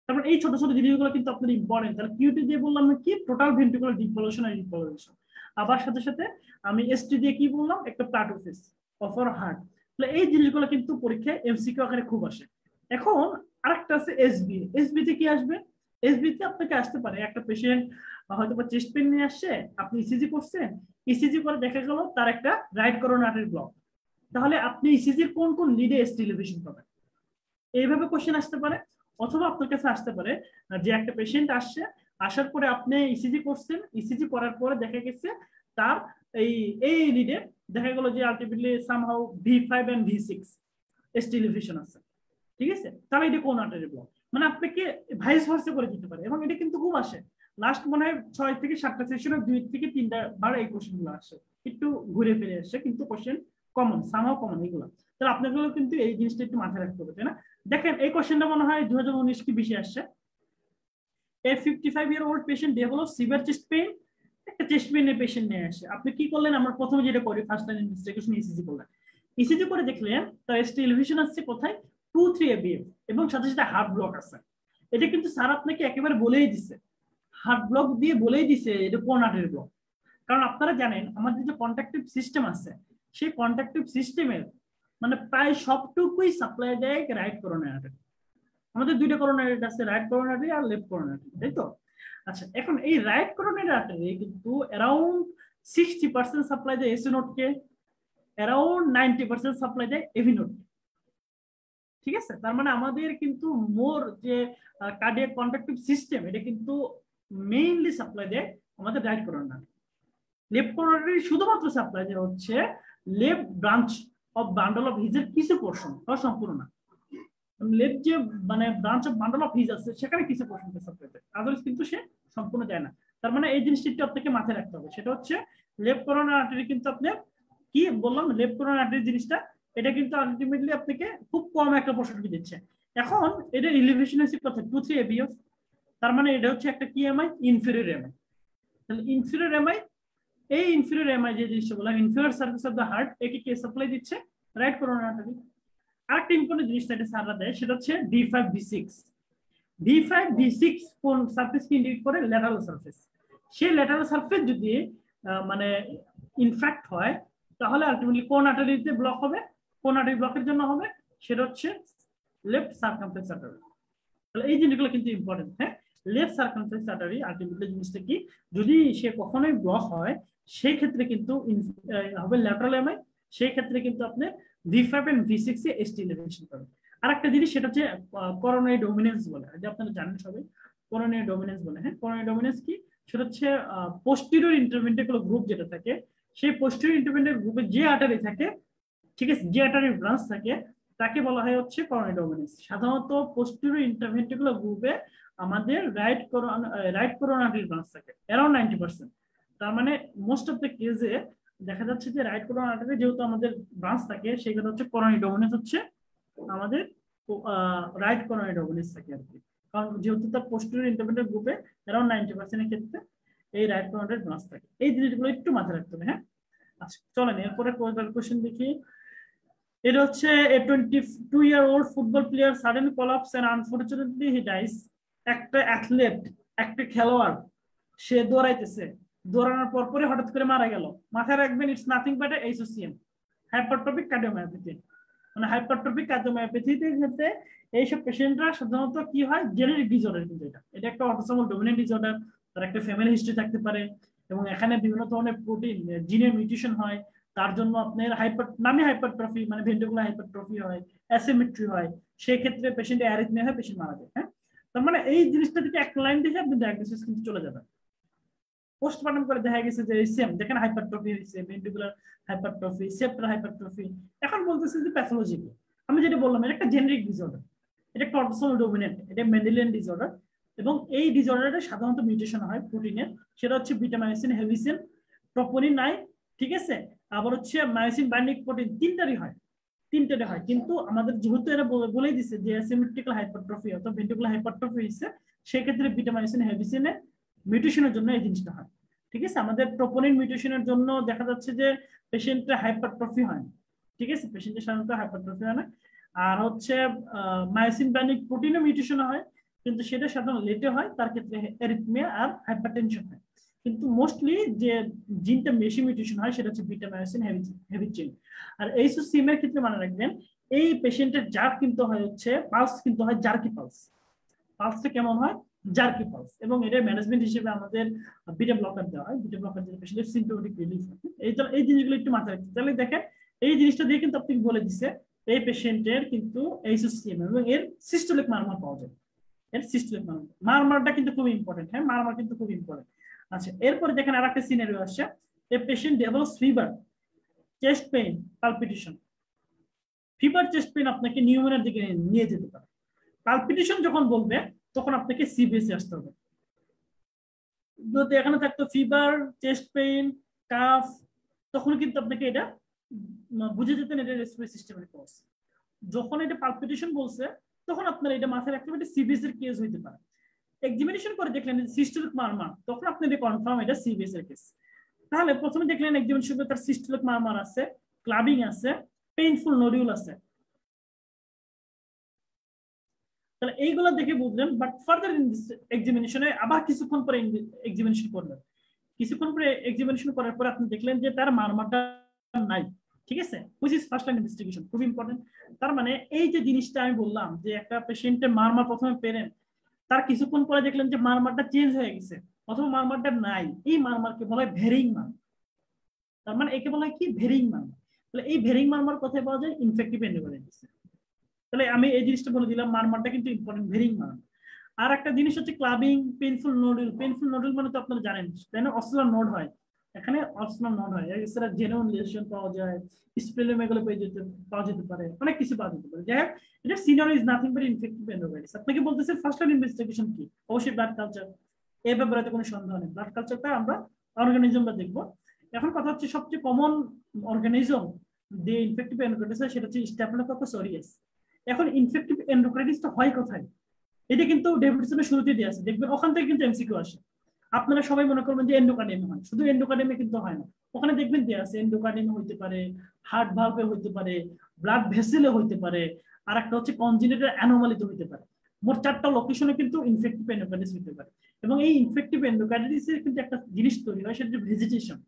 তারপর এই ছোট ছোট জিনিসগুলো কিন্তু আপনার ইম্পর্টেন্ট তাহলে কিউটি দিয়ে বললাম কি? টোটাল ভেন্ট্রিকুলার ডিপোলেশন আর রিপোলেশন আবার সাথে সাথে আমি এসটি দিয়ে কি বললাম? একটা প্লাটো ফেজ অফ আর হার্ট তাহলে এই জিনিসগুলো কিন্তু পরীক্ষায় এমসিকিউ আকারে খুব আসে। এখন আরেকটা আছে এসবি এসবি তে কি আসবে? এসবি তে আপনাকে আসতে পারে। একটা পেশেন্ট হয়তো বা চেস্ট পেন নিয়ে আসছে, আপনি ইসিজি করছেন। ইসিজি করে দেখা গেল তার একটা রাইট করোনারি ব্লক তাহলে আপনি ইসিজির কোন কোন লিডে এসটি এলিভেশন পাবেন? এইভাবে কোশ্চেন আসতে পারে, অথবা আপনার কাছে আসতে পারে যে একটা পেশেন্ট আসছে, আসার পরে আপনি ইসিজি করছেন ইসিজি করার পরে দেখা গেছে তার এই এই লিডে দেখা গেল যে ultimately somehow V five and V six ST elevation আছে। ঠিক আছে? তাহলে এটা কোন আর্টারি ব্লক মানে আপনাকে ভাইস ভার্সা করে দিতে পারে, এবং এটা কিন্তু খুব আসে। লাস্ট মনে হয় ছয় থেকে সাতটা সেশনে দুই থেকে তিনটা বার এই কোশ্চেনগুলো আসে। একটু ঘুরে ফিরে আসছে কিন্তু কোশ্চেন কমন সামহাও কমন এগুলো। তাহলে আপনাদের কিন্তু এই জিনিসটা একটু মাথায় রাখতে হবে, তাই না? দেখেন, এই কোশ্চেনটা মনে হয় দু হাজার উনিশ কি বেশি আসছে? A fifty five year old patient develop severe chest pain একটা চেস্ট পেইনের পেশেন্ট নিয়ে আসে। আপনি কি করলেন? আমরা প্রথমে যেটা করি ফার্স্ট লাইন ইনভেস্টিগেশন ইসিজি করলেন। ইসিজি করে দেখলেন, তার এসটি এলিভেশন আসছে কোথায়? টু থ্রি এবিএফ এবং সাথে সাথে হার্ট ব্লক আছে। এটা কিন্তু স্যার আপনাকে একেবারে বলেই দিছে। হার্ট ব্লক দিয়ে বলেই দিছে, এটা কোন আর্টারি ব্লক কারণ আপনারা জানেন, আমাদের যে কন্ট্রাকটিভ সিস্টেম আছে সেই কন্ট্রাকটিভ সিস্টেমের মানে প্রায় সবটুকুই সাপ্লাই দেয় রাইট করোনারি আমাদের দুইটা করোনারি আছে রাইট করোনারি আর লেফট করোনারি তাই তো? আচ্ছা এখন এই রাইট করোনারি আর্টারি কিন্তু অ্যারাউন্ড সিক্সটি পার্সেন্ট সাপ্লাই দেয় এসি নোটকে অ্যারাউন্ড নাইনটি পার্সেন্ট সাপ্লাই দেয় এভি নোটকে ঠিক আছে? তার মানে আমাদের কিন্তু মোর যে কার্ডিয়াক কন্ট্রাকটিভ সিস্টেম এটা কিন্তু মেইনলি সাপ্লাই দেয় আমাদের রাইট করোনারি লেফট করোনারি শুধুমাত্র সাপ্লাই দেওয়া হচ্ছে left branch of bundle of হিজের কিছু পোর্শন সম্পূর্ণ না। লেফট যে মানে branch of bundle of His আছে, সেখানে কিছু পোর্শন আদার্স কিন্তু সে সম্পূর্ণ দেয় না। তার মানে এই জিনিসটি একটু আপনাকে মাথায় রাখতে হবে। সেটা হচ্ছে, লেফট করোনা আর্টারি কিন্তু আপনি, কি বললাম? লেফট করোনা আর্টারি জিনিসটা, এটা কিন্তু আলটিমেটলি আপনাকে খুব কম একটা পোর্শনকে দিচ্ছে। এখন, এটা ইলিভেশন হচ্ছে কত টু থ্রি এবিএফ তার মানে এটা হচ্ছে একটা কি এমআই ইনফেরিয়র এমআই তাহলে ইনফেরিয়র এমআই এই ইনফেরিয়র এমআই যে জিনিসটা বললাম inferior surface of the heart একে কে সাপ্লাই দিচ্ছে? রাইট করোনাটারি আরেকটা ইম্পর্টেন্ট জিনিসটা এটা সাররা দেয়, সেটা হচ্ছে V five V six V five V six কোন সার্ফেসকে ইন্ডিকেট করে? ল্যাটারাল সার্ফেস সেই ল্যাটারাল সার্ফেস যদি মানে ইনফ্যাক্ট হয়, তাহলে আলটিমেটলি কোন আর্টারিতে ব্লক হবে? কোন আর্টারি ব্লকের জন্য হবে? সেটা হচ্ছে লেফট সার্কামফ্লেক্স আর্টারি তাহলে এই জিনিসগুলো কিন্তু ইম্পর্টেন্ট হ্যাঁ? লেফট সার্কামফ্লেক্স আর্টারি আলটিমেটলি জিনিসটা কি যদি সে কখনোই ব্লক হয়, সেই ক্ষেত্রে কিন্তু হবে ল্যাটারাল এমআই সেই ক্ষেত্রে কিন্তু আপনি V five and V six A ST elevation পাবেন। আর একটা জিনিস সেটা হচ্ছে করোনারি ডোমিনেন্স বলে। যে আপনারা জানেন সবাই করোনারি ডোমিনেন্স বলে। হ্যাঁ করোনারি ডোমিনেন্স কি? সেটা হচ্ছে পোস্টিরিয়র ইন্টারভেন্টিকুলার গ্রুপ যেটা থাকে, সেই পোস্টিরিয়র ইন্টারভেন্টিকুলার গ্রুপে যে আর্টারি থাকে, ঠিক আছে, যে আর্টারি ব্রাঞ্চ থাকে তাকে বলা হয় হচ্ছে করোনারি ডোমিনেন্স সাধারণত পোস্টিরিয়র ইন্টারভেন্টিকুলার গ্রুপে আমাদের right corona right coronary branch থাকে অ্যারাউন্ড নাইনটি পার্সেন্ট তার মানে মোস্ট অফ দ্য কেজে দেখা যাচ্ছে যে রাইট করোনা আর্টারি যেহেতু আমাদের ব্রাঞ্চ থাকে সেগুলো হচ্ছে করোনারি হচ্ছে আমাদের রাইট করোনারি থাকে আর কি। কারণ যেহেতু তার পোস্টেরিয়র ইন্টারমিডিয়েট গ্রুপে অ্যারাউন্ড নাইনটি পার্সেন্টের ক্ষেত্রে এই রাইট করোনারি ব্রাঞ্চ থাকে। এই জিনিসগুলো একটু মাথায় রাখতে হবে হ্যাঁ? আচ্ছা চলেন, এরপরে কোয়েশ্চেন দেখি। এটা হচ্ছে a twenty two year old football player sudden collapse and unfortunately he dies একটা অ্যাথলেট একটা খেলোয়াড়, সে দৌড়াইতেছে। দৌড়ানোর পর পরে হঠাৎ করে মারা গেল। মাথায় রাখবেন it's nothing but HOCM hypertrophic cardiomyopathy মানে হাইপারট্রপিক কার্ডিওমায়োপ্যাথিতে ক্ষেত্রে এইসব পেশেন্টরা সাধারণত কি হয়? জেনেটিক ডিসঅর্ডার কিন্তু এটা। এটা একটা অটোসোমাল ডোমিনেন্ট ডিসঅর্ডার তার একটা ফ্যামিলি হিস্ট্রি থাকতে পারে। এবং এখানে বিভিন্ন ধরনের প্রোটিন জিনের মিউটেশন হয়। তার জন্য আপনার হাইপার নামে হাইপারট্রফি মানে ভেন্টিকুলার হাইপারট্রফি হয় অ্যাসিমেট্রি হয়, সেই ক্ষেত্রে পেশেন্ট অ্যারিথমিয়া হয় পেশেন্ট মারা যায় হ্যাঁ? তার মানে এই জিনিসটা থেকে একটা লাইন দেখে আপনি ডায়াগনোসিস কিন্তু চলে যাবেন। পোস্টমর্টম করে দেখা গেছে যে সেম দেখেন হাইপারট্রফি হয়েছে ভেন্টিকুলার হাইপারট্রফি সেপ্টার হাইপারট্রফি এখন বলতেছে যে প্যাথোলজিক্যাল আমি যেটা বললাম, এটা একটা জেনেরিক ডিসঅর্ডার এটা একটা অটোসোমাল ডোমিনেন্ট এটা মেন্ডেলিয়ান ডিসঅর্ডার এবং এই ডিসঅর্ডারে সাধারণত মিউটেশন হয় প্রোটিনের সেটা হচ্ছে ভিটামিন ভিটামাইসিন হেভিসিন প্রপোনিন নাই ঠিক আছে? আবার হচ্ছে মায়োসিন বাইন্ডিং প্রোটিন তিনটারই হয় তিনটারে হয়। কিন্তু আমাদের যেহেতু এরা বলেই দিছে যে অ্যাসিমেট্রিক্যাল হাইপারট্রফি অথবা ভেন্টিকুলার হাইপারট্রফি হচ্ছে সেক্ষেত্রে ভিটামাইসিন হেভিসিনে মিউটেশনের জন্য এই জিনিসটা হয়। ঠিক আছে? আমাদের প্রোপোনিন মিউটেশনের জন্য দেখা যাচ্ছে যে পেশেন্টের হাইপারট্রফি হয় না। ঠিক আছে? পেশেন্টের সাধারণত হাইপারট্রফি হয় না। আর হচ্ছে মায়োসিন বাইন্ডিং প্রোটিনও মিউটেশন হয়, কিন্তু সেটা সাধারণত লেটে হয়, তার ক্ষেত্রে অ্যারিথমিয়া আর হাইপারটেনশন হয়। কিন্তু মোস্টলি যে জিনটা বেশি মিউটেশন হয়, সেটা হচ্ছে ভিটামায়োসিন হেভি চেন আর এই সিমের ক্ষেত্রে মনে রাখবেন, এই পেশেন্টের জার কিন্তু হয় হচ্ছে পালস কিন্তু হয় জার্কি পালস পালসটা কেমন হয়? জার্কি পালস এবং এটা ম্যানেজমেন্ট হিসেবে আমাদের বিটা ব্লকার দেওয়া হয়। বিটা ব্লকার দিলে পেশেন্টের সিমটোমেটিক রিলিফ এই এই জিনিসগুলো একটু মাথায় রাখতে তাহলে দেখেন, এই জিনিসটা দিয়ে কিন্তু আপনি বলে দিচ্ছে এই পেশেন্টের কিন্তু এইচএসসিএম এবং এর সিস্টোলিক মারমার পাওয়া যায়। এর সিস্টোলিক মারমার মারমারটা কিন্তু খুব ইম্পর্টেন্ট হ্যাঁ? মারমার কিন্তু খুব ইম্পর্টেন্ট আচ্ছা এরপরে দেখেন আর একটা সিনারিও আসছে। A patient develops fever chest pain palpitation fever chest pain আপনাকে নিউমোনিয়ার দিকে নিয়ে যেতে পারে। পালপিটেশন যখন বলবে, তখন আপনাকে সিবিএসি আসতে হবে। যদি এখানে থাকতো ফিভার চেস্ট পেইন কাফ তখন কিন্তু আপনাকে এটা বুঝে যেতেন এটা রেসপিরেটরি সিস্টেমের কজ যখন এটা পালপিটেশন বলছে, তখন আপনার এটা মাথায় রাখতে হবে সিবিএস এর কেস হইতে পারে। এক্সামিনেশন করে দেখলেন সিস্টোলিক মারমার তখন আপনি এটা কনফার্ম এটা সিবিএস এর কেস তাহলে প্রথমে দেখলেন এক্সামিনেশন তার সিস্টোলিক মারমার আছে ক্লাবিং আছে পেইনফুল নডিউল আছে। তাহলে এইগুলো দেখে বুঝলেন বাট ফার্দার এক্সামিনেশনে আবার কিছুক্ষণ পরে এক্সামিনেশন করলেন। কিছুক্ষণ পরে এক্সামিনেশন করার পরে আপনি দেখলেন যে তার মারমারটা নাই, ঠিক আছে? Which is first line investigation খুব ইম্পর্টেন্ট তার মানে এই যে জিনিসটা আমি বললাম, যে একটা পেশেন্টের মারমার প্রথমে পেরেন তার কিছুক্ষণ পরে দেখলেন যে মারমারটা চেঞ্জ হয়ে গেছে। অথবা মারমারটা নাই। এই মারমারকে বলা হয় ভেরিং মার। তার মানে একে বলা হয় কি? ভেরিং মার। তাহলে এই ভেরিং মারমার কোথায় পাওয়া যায় ইনফেক্টিভ এন্ডোকার্ডাইটিস তাহলে আমি এই জিনিসটা বলে দিলাম, মারমারটা কিন্তু ইম্পর্টেন্ট ভেরিং মার। আর একটা জিনিস হচ্ছে clubbing painful nodule painful nodule মানে তো আপনারা জানেন তাই না অসলা নোড হয়। এখানে অসলার নোড হয় এছাড়া জেনোন লেশন পাওয়া যায়। স্পেলোমেগুলো পেয়ে যেতে, পাওয়া যেতে পারে, অনেক কিছু পাওয়া যেতে পারে। যাই হোক, এটা scenario is nothing but infective endocarditis আপনাকে বলতেছে ফার্স্ট লাইন ইনভেস্টিগেশন কি? অবশ্যই ব্লাড কালচার এই ব্যাপারে তো কোনো সন্দেহ নেই। ব্লাড কালচারটা আমরা অর্গানিজমটা দেখব। এখন কথা হচ্ছে, সবচেয়ে কমন অর্গানিজম যে ইনফেক্টিভ এন্ডোক্রাইটিস সেটা হচ্ছে স্ট্যাফিলোকোকাস অরিয়াস এখন ইনফেক্টিভ এন্ডোক্রাইটিসটা হয় কোথায়? এটা কিন্তু ডেভিডসনের শুরুতে দিয়ে আছে। দেখবেন, ওখান থেকে কিন্তু এমসিকিউ আসে। আপনারা সবাই মনে করবেন যে এন্ডোকার্ডিয়ামে হয়। শুধু এন্ডোকার্ডিয়ামে কিন্তু হয় না। ওখানে দেখবেন যে আছে এন্ডোকার্ডিয়ামে হইতে পারে হার্ট ভালভে হইতে পারে ব্লাড ভেসেলে হইতে পারে আর একটা হচ্ছে কনজিনেটার অ্যানোমালিতে হইতে পারে। মোট চারটা লোকেশনে কিন্তু ইনফেক্টিভ এন্ডোকার্ডিস হইতে পারে। এবং এই ইনফেক্টিভ এন্ডোকার্ডিসের কিন্তু একটা জিনিস তৈরি হয়, সেটা ভেজিটেশন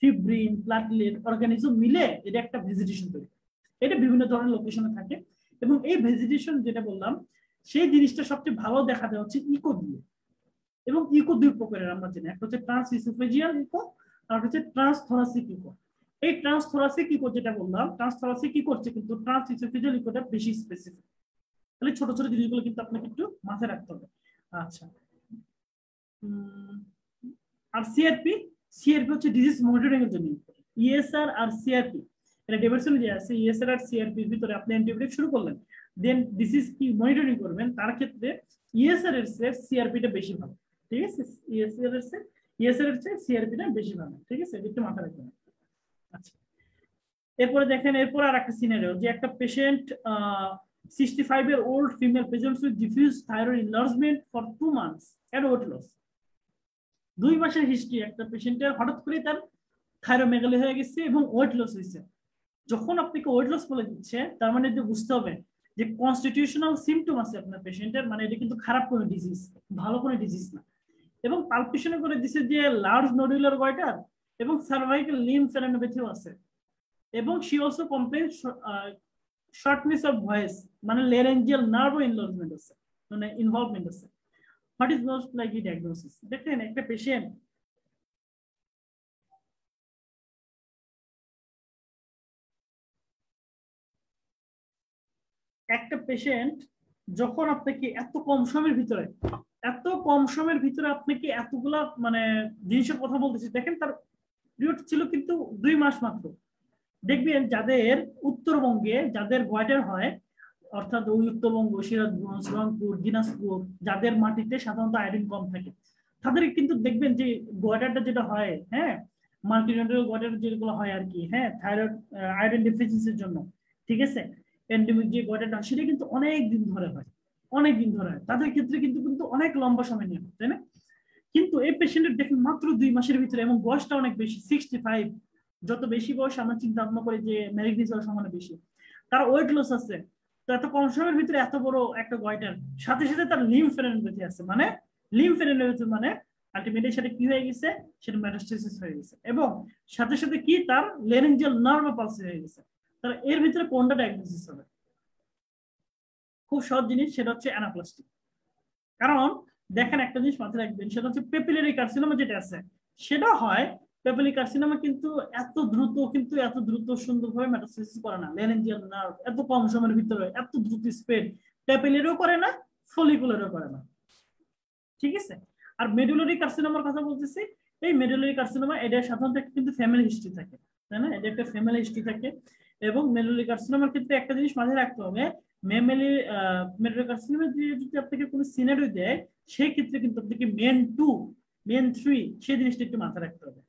ফিব্রিন প্লাটলেট অর্গানিজম মিলে এটা একটা ভেজিটেশন তৈরি এটা বিভিন্ন ধরনের লোকেশনে থাকে। এবং এই ভেজিটেশন যেটা বললাম, সেই জিনিসটা সবচেয়ে ভালো দেখা যায় হচ্ছে ইকো দিয়ে। এবং ইকো দুই প্রকারের আমরা জানি, একটা হচ্ছে ট্রান্স ইসোফেজিয়াল ইকো, আর হচ্ছে ট্রান্স থোরাসিক ইকো। এই ট্রান্স থোরাসিক ইকো যেটা বললাম ট্রান্স থোরাসিক কি করছে কিন্তু ট্রান্স ইসোফেজিয়াল ইকোটা বেশি স্পেসিফিক তাহলে ছোট ছোট জিনিসগুলো কিন্তু আপনাকে একটু মাথায় রাখতে হবে। আচ্ছা। আর সিআরপি সিআরপি হচ্ছে ডিজিজ মনিটরিং এর জন্য ইএসআর আর সিআরপি এটা ডেভিডসন যে আছে ইএসআর আর সিআরপি এর ভিতরে আপনি অ্যান্টিবায়োটিক শুরু করলেন দেন ডিজিজ কি মনিটরিং করবেন, তার ক্ষেত্রে ইএসআর এর চেয়ে সিআরপিটা বেশি ভালো। ঠিক আছে ইএসআর এর এর চেয়ে সিআরপিটা বেশি ভালো ঠিক আছে একটু মাথায় রাখবেন আচ্ছা এরপরে দেখেন এরপর আর একটা সিনারিও যে একটা পেশেন্ট টু দুই মাসের হিস্ট্রি একটা পেশেন্টের হঠাৎ করে তার থাইরোমেগালি হয়ে গেছে এবং ওয়েট লস হয়েছে। যখন আপনাকে ওয়েট লস বলে দিচ্ছে, তার মানে যে বুঝতে হবে যে কনস্টিটিউশনাল সিমটম আছে আপনার পেশেন্টের মানে এটা কিন্তু খারাপ কোনো ডিজিজ ভালো কোনো ডিজিজ না। এবং পালপিশনে করে দিছে যে লার্জ নডুলার গয়টার এবং সার্ভাইকাল লিম ফেরানোপ্যাথিও আছে। এবং she also complain shortness of voice মানে লেরেঞ্জিয়াল নার্ভ ইনভলভমেন্ট আছে মানে ইনভলভমেন্ট আছে। What is most likely diagnosis দেখেন একটা পেশেন্ট একটা পেশেন্ট যখন আপনাকে এত কম সময়ের ভিতরে এত কম সময়ের ভিতরে আপনাকে এতগুলা মানে জিনিসের কথা বলতেছি। দেখেন, তার পিরিয়ড ছিল কিন্তু দুই মাস মাত্র। দেখবেন, যাদের উত্তরবঙ্গে, যাদের গোয়াটের হয়, অর্থাৎ ওই উত্তরবঙ্গ, সিরাজগঞ্জ, রংপুর, দিনাজপুর, যাদের মাটিতে সাধারণত আয়োডিন কম থাকে, তাদের কিন্তু দেখবেন যে গোয়াটারটা যেটা হয় হ্যাঁ মাল্টিনিউট্রিয়াল গোয়াটার যেগুলো হয় আর কি হ্যাঁ থাইরয়েড আয়োডিন ডেফিসিয়েন্সির জন্য, ঠিক আছে? এন্ডেমিক যে গোয়াটারটা সেটা কিন্তু অনেক দিন ধরে হয়। অনেক দিন ধরে। তাদের ক্ষেত্রে কিন্তু কিন্তু অনেক লম্বা সময় নিয়ে তাই না? কিন্তু এই পেশেন্টের দেখেন মাত্র দুই মাসের ভিতরে এবং বয়সটা অনেক বেশি সিক্সটি ফাইভ যত বেশি বয়স আমরা চিন্তা ভাবনা করি যে ম্যারিডিস হওয়ার সমানে বেশি। তার ওয়েট লস আছে। তো এত কম সময়ের ভিতরে এত বড় একটা গয়টার সাথে সাথে তার লিম ফেরেনোপ্যাথি আছে। মানে লিম ফেরেনোপ্যাথি মানে আলটিমেটলি সেটা কি হয়ে গেছে? সেটা মেটাস্টেসিস হয়ে গেছে। এবং সাথে সাথে কি? তার লেরেঞ্জিয়াল নার্ভ পালসি হয়ে গেছে। এর ভিতরে কোনটা ডায়াগনোসিস হবে? খুব সহজ জিনিস, সেটা হচ্ছে অ্যানাপ্লাস্টিক কারণ, দেখেন একটা জিনিস মাথায় রাখবেন, সেটা হচ্ছে পেপিলারি কার্সিনোমা যেটা আছে, সেটা হয়, পেপিলি কার্সিনোমা কিন্তু এত দ্রুত, কিন্তু এত দ্রুত সুন্দরভাবে মেটাস্টেসিস করে না লেরেঞ্জিয়াল নার্ভ এত কম সময়ের ভিতরে, এত দ্রুত স্প্রেড পেপিলারিও করে না ফলিকুলারও করে না। ঠিক আছে? আর মেডুলারি কার্সিনোমার কথা বলতেছি, এই মেডুলারি কার্সিনোমা এটা সাধারণত কিন্তু ফ্যামিলি হিস্ট্রি থাকে, তাই না? এটা একটা ফ্যামিলি হিস্ট্রি থাকে, এবং মেডুলারি কার্সিনোমার ক্ষেত্রে একটা জিনিস মাথায় রাখতে হবে মেমেলি যদি আপনাকে কোনো সিনারিও দেয় সেই ক্ষেত্রে কিন্তু আপনাকে মেন টু মেন থ্রি সেই জিনিসটা একটু মাথায় রাখতে হবে।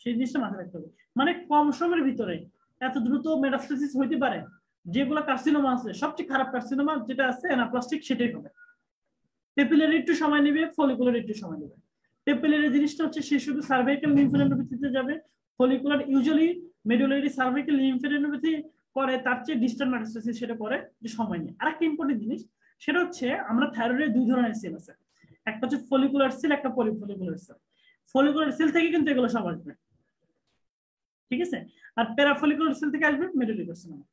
সেই জিনিসটা মাথায় রাখতে হবে। মানে কম সময়ের ভিতরে এত দ্রুত মেটাস্টাসিস হইতে পারে, যেগুলো কার্সিনোমা আছে, সবচেয়ে খারাপ কার্সিনোমা যেটা আছে অ্যানাপ্লাস্টিক সেটাই হবে। পেপিলারি একটু সময় নেবে ফলিকুলার একটু সময় নেবে। পেপিলারি জিনিসটা হচ্ছে, সে শুধু সার্ভাইকাল লিম্ফেডেনোপ্যাথিতে যাবে follicular usually medullary cervical lymphadenopathy করে তার চেয়ে ডিস্টার্ব মেটাস্টাসিস সেটা করে যে সময় নেই আরেকটা ইম্পর্টেন্ট জিনিস, সেটা হচ্ছে আমরা থাইরয়েডের দুই ধরনের সেল আছে। একটা হচ্ছে ফলিকুলার সেল একটা পলিফলিকুলার সেল ফলিকুলার সেল থেকে কিন্তু এগুলো সব আসবে। ঠিক আছে? আর প্যারাফলিকুলার সেল থেকে আসবে মেডুলারি কার্সিনোমা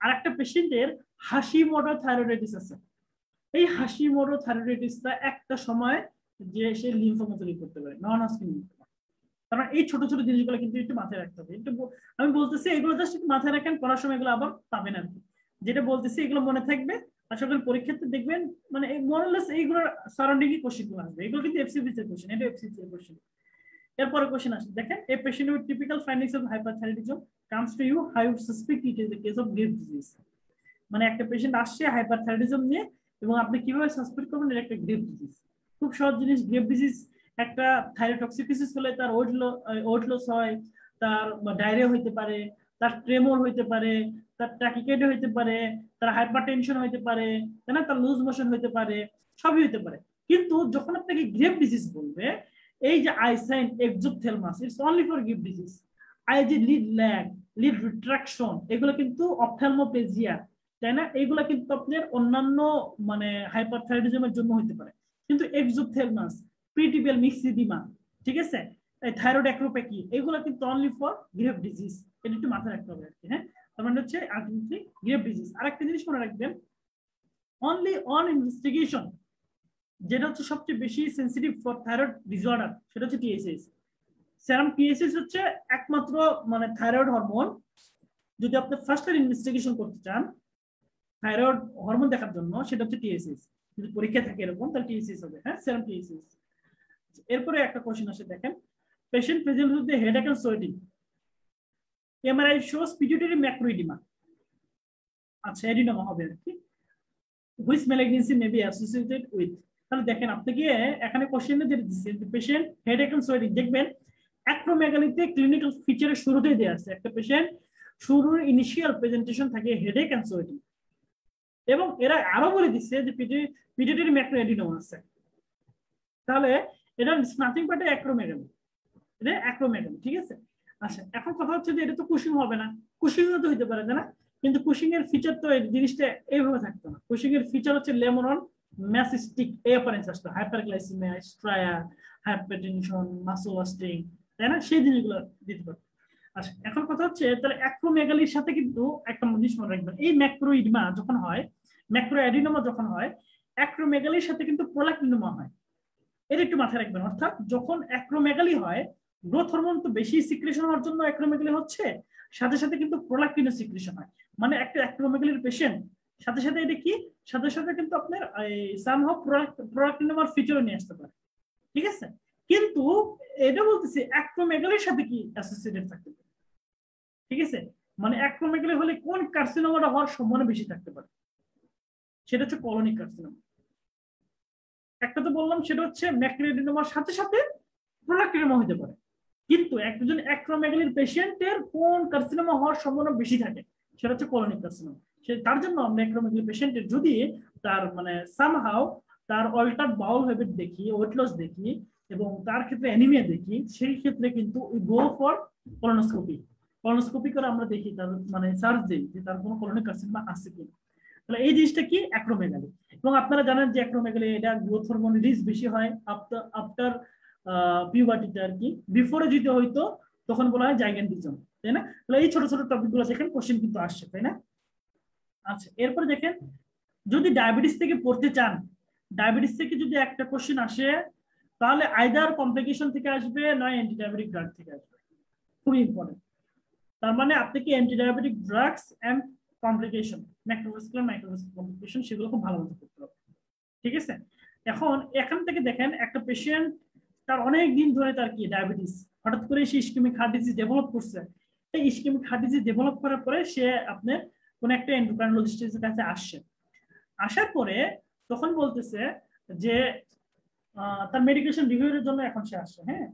আর একটা পেশেন্টের হাসি মোটো থাইরয়েডাইটিস আছে। এই হাসি মোটো থাইরয়েডাইটিসটা একটা সময় যে সে লিম্ফোমা তৈরি করতে পারে নন হস্কিন লিম্ফোমা কারণ এই ছোট ছোট জিনিসগুলো কিন্তু একটু মাথায় রাখতে হবে। একটু আমি বলতেছি এগুলো জাস্ট একটু মাথায় রাখেন, পড়ার সময় এগুলো আবার পাবেন আর কি। যেটা বলতেছি এগুলো মনে থাকবে। আশা করি পরীক্ষাতে দেখবেন মানে মরলেস এইগুলোর সারাউন্ডিং এ কোশ্চেনগুলো আসবে। এগুলো কিন্তু এফসিপিসি এর কোশ্চেন এটা এফসিপি এর কোশ্চেন এরপরে কোশ্চেন আসে, দেখেন a patient with typical findings of hyperthyroidism comes to you how you suspect it is the case of Grave disease মানে একটা পেশেন্ট আসছে হাইপারথাইরয়েডিজম নিয়ে এবং আপনি কীভাবে সাসপেক্ট করবেন এটা একটা গ্রেভ ডিজিজ খুব সহজ জিনিস গ্রেভ ডিজিজ একটা থাইরোটক্সিপিসিস হলে তার ওয়েট লস হয়, তার ডায়রিয়া হইতে পারে, তার ট্রেমর হইতে পারে, তার ট্যাকিকেড হইতে পারে, তার হাইপার টেনশন হইতে পারে, তাই না? তার লুজ মোশন হইতে পারে, সবই হইতে পারে। কিন্তু যখন আপনাকে গ্রেভ ডিজিজ বলবে, এই যে eye sign exophthalmos it's only for Grave disease eye যে লিড ল্যাগ লিড রিট্রাকশন এগুলো কিন্তু অপথ্যালমোপ্লেজিয়া তাই না? এইগুলো কিন্তু আপনার অন্যান্য মানে হাইপারথাইরয়েডিজমের জন্য হইতে পারে। কিন্তু এক্সোপথেলমাস প্রিটিবিয়াল মিক্সিডিমা ঠিক আছে? থাইরয়েড অ্যাক্রোপ্যাকি এগুলো কিন্তু অনলি ফর গ্রেভ ডিজিজ এটা একটু মাথায় রাখতে হবে আর কি হ্যাঁ? তার মানে হচ্ছে আলটিমেটলি গ্রেভ ডিজিজ আর একটা জিনিস মনে রাখবেন অনলি অন ইনভেস্টিগেশন যেটা হচ্ছে সবচেয়ে বেশি সেন্সিটিভ ফর থাইরয়েড ডিসঅর্ডার সেটা হচ্ছে টিএসএস সেরাম টিএসএস হচ্ছে একমাত্র মানে থাইরয়েড হরমোন যদি আপনি ফার্স্ট ইনভেস্টিগেশন করতে চান থাইরয়েড হরমোন দেখার জন্য, সেটা হচ্ছে টিএসএস যদি পরীক্ষা থাকে এরকম, তাহলে টিএসএস হবে হ্যাঁ? সেরাম টিএসএস এরপরে একটা কোশ্চেন আসে, দেখেন। Patient present with the headache and sweating MRI shows pituitary macroadenoma আচ্ছা এডিনোমা হবে আর কি। Which malignancy may be associated with তাহলে দেখেন, আপনি কি এখানে কোশ্চেনে যেটা দিচ্ছেন পেশেন্ট হেডেক এন্ড সোয়েটিং দেখবেন অ্যাক্রোমেগালিতে ক্লিনিক্যাল ফিচারের শুরুতেই দেওয়া আছে। একটা পেশেন্ট শুরুর ইনিশিয়াল প্রেজেন্টেশন থাকে হেডেক এন্ড সোয়েটিং এবং এরা আরও বলে দিচ্ছে যে পিডিটির ম্যাক্রো এডিনোমা আছে। তাহলে এটা নাথিং বাট অ্যাক্রোমেগালি এটা অ্যাক্রোমেগালি ঠিক আছে? আচ্ছা এখন কথা হচ্ছে যে এটা তো কুশিং হবে না। কুশিং তো হইতে পারে না? কিন্তু কুশিং এর ফিচার তো জিনিসটা এইভাবে থাকতো না। কুশিং এর ফিচার হচ্ছে লেমনন ম্যাসিস্টিক এই অ্যাপারেন্স আসতো। হাইপারগ্লাইসিমিয়া স্ট্রায়া হাইপারটেনশন মাসোলাস্টিং তাই না? সেই জিনিসগুলো দিতে পারতো। আচ্ছা এখন কথা হচ্ছে, তাহলে অ্যাক্রোমেগালির সাথে কিন্তু একটা জিনিস মনে রাখবেন। এই ম্যাক্রোইডমা যখন হয় ম্যাক্রো অ্যাডিনোমা যখন হয় অ্যাক্রোমেগালির সাথে কিন্তু প্রোলাক্টিনোমা হয়। এটা একটু মাথায় রাখবেন। অর্থাৎ যখন অ্যাক্রোমেগালি হয় গ্রোথ হরমোন তো বেশি সিক্রেশন হওয়ার জন্য অ্যাক্রোমেগালি হচ্ছে, সাথে সাথে কিন্তু প্রোলাক্টিনো সিক্রেশন হয়। মানে একটা অ্যাক্রোমেগালির পেশেন্ট সাথে সাথে এটা কি? সাথে সাথে কিন্তু আপনার সামহাও প্রোলাক্টিনোমার ফিচারও নিয়ে আসতে পারে। ঠিক আছে? কিন্তু এটা বলতেছি অ্যাক্রোমেগালির সাথে কি অ্যাসোসিয়েটেড থাকতে পারে? ঠিক আছে? মানে অ্যাক্রোমেগালি হলে কোন কার্সিনোমাটা হওয়ার সম্ভাবনা বেশি থাকতে পারে? সেটা হচ্ছে কলোনিক কার্সিনোমা একটা তো বললাম, সেটা হচ্ছে ম্যাক্রিডেনোমার সাথে সাথে প্রোলাক্টিনোমা হতে পারে। কিন্তু একজন অ্যাক্রোমেগালির পেশেন্টের কোন কার্সিনোমা হওয়ার সম্ভাবনা বেশি থাকে, সেটা হচ্ছে কলোনিক কার্সিনোমা। সে, তার জন্য আমরা অ্যাক্রোমেগালি পেশেন্টের যদি তার মানে সামহাও তার অল্টার বাউল হ্যাবিট দেখি ওয়েট লস দেখি, এবং তার ক্ষেত্রে অ্যানিমিয়া দেখি, সেই ক্ষেত্রে কিন্তু গো ফর কলোনোস্কোপি কলোনোস্কোপি করে আমরা দেখি তার মানে সার্চ দিই যে তার কোনো কলোনিক কার্সিনোমা আছে কিনা। তাহলে এই জিনিসটা কি? অ্যাক্রোমেগালি এবং আপনারা জানেন যে অ্যাক্রোমেগালি এটা গ্রোথ হরমোন রিস্ক বেশি হয় আফটার আফটার পিউবার্টিতে আর কি বিফোরে যদি হয়তো তখন বলা হয় জাইগ্যান্টিজম তাই না? তাহলে এই ছোট ছোট টপিকগুলো দেখেন কোশ্চেন কিন্তু আসছে, তাই না? আচ্ছা এরপরে দেখেন, যদি ডায়াবেটিস থেকে পড়তে চান ডায়াবেটিস থেকে যদি একটা কোশ্চেন আসে, তাহলে আইদার কমপ্লিকেশন থেকে আসবে নয় অ্যান্টি ডায়াবেটিক ড্রাগ থেকে আসবে। খুবই ইম্পর্টেন্ট তার মানে আপনি কি anti diabetic drugs and complication macrovascular microvascular complication সেগুলো খুব ভালো মতো করতে হবে। ঠিক আছে? এখন এখান থেকে দেখেন, একটা পেশেন্ট তার অনেক দিন ধরে তার কি ডায়াবেটিস হঠাৎ করে সে ইস্কেমিক হার্ট ডিজিজ ডেভেলপ করছে। এই ইস্কেমিক হার্ট ডিজিজ ডেভেলপ করার পরে সে আপনার কোন একটা এন্ডোক্রাইনোলজিস্টের কাছে আসছে। আসার পরে তখন বলতেছে যে তার মেডিকেশন রিভিউর জন্য এখন সে আসছে হ্যাঁ?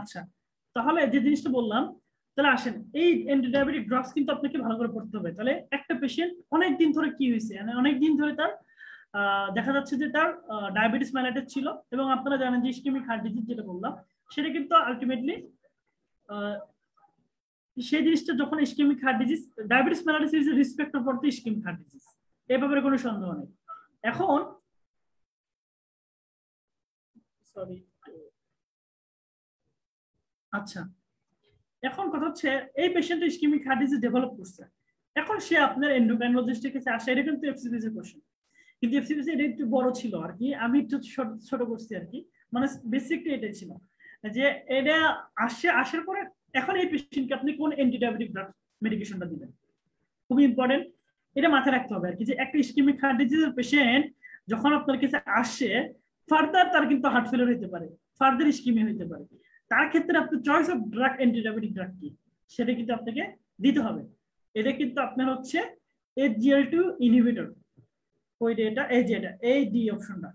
আচ্ছা তাহলে যে জিনিসটা বললাম, তাহলে আসেন, এই অ্যান্টিডায়াবেটিক ড্রাগস কিন্তু আপনাকে ভালো করে পড়তে হবে। তাহলে একটা পেশেন্ট অনেক দিন ধরে কি হয়েছে? মানে অনেক দিন ধরে তার দেখা যাচ্ছে যে তার ডায়াবেটিস ম্যালাইটিস ছিল এবং আপনারা জানেন যে ইস্কেমিক হার্ট ডিজিজ যেটা বললাম, সেটা কিন্তু আলটিমেটলি সেই জিনিসটা যখন ischemic heart disease diabetes mellitus is respect for the ischemic heart disease এই ব্যাপারে কোনো সন্দেহ নেই। এখন সরি আচ্ছা। এখন কথা হচ্ছে, এই patient ischemic heart disease develop করছে। এখন সে আপনার এন্ডোক্রাইনোলজিস্টের কাছে আসে, এটা কিন্তু এফসিপিসি কোশ্চেন কিন্তু এফসিপিসি এটা একটু বড় ছিল আর কি, আমি একটু ছোট করছি আর কি। মানে বেসিকটা এটাই ছিল। যে এটা আসে, আসার পরে এখন এই পেশেন্টকে আপনি কোন অ্যান্টিডায়াবেটিক ড্রাগ মেডিকেশনটা দিবেন? খুবই ইম্পর্টেন্ট এটা মাথায় রাখতে হবে আর কি, যে একটা ইস্কিমিক হার্ট ডিজিজের পেশেন্ট যখন আপনার কাছে আসে ফার্দার তার কিন্তু হার্ট ফেলিয়ার হতে পারে ফার্দার ইস্কিমি হতে পারে। তার ক্ষেত্রে আপনার choice of drug antidiabetic drug কি? সেটা কিন্তু আপনাকে দিতে হবে। এটা কিন্তু আপনার হচ্ছে এইচজিএল টু ইনহিবিটর ওইটা এটা, এই যে এটা, এই ডি অপশনটা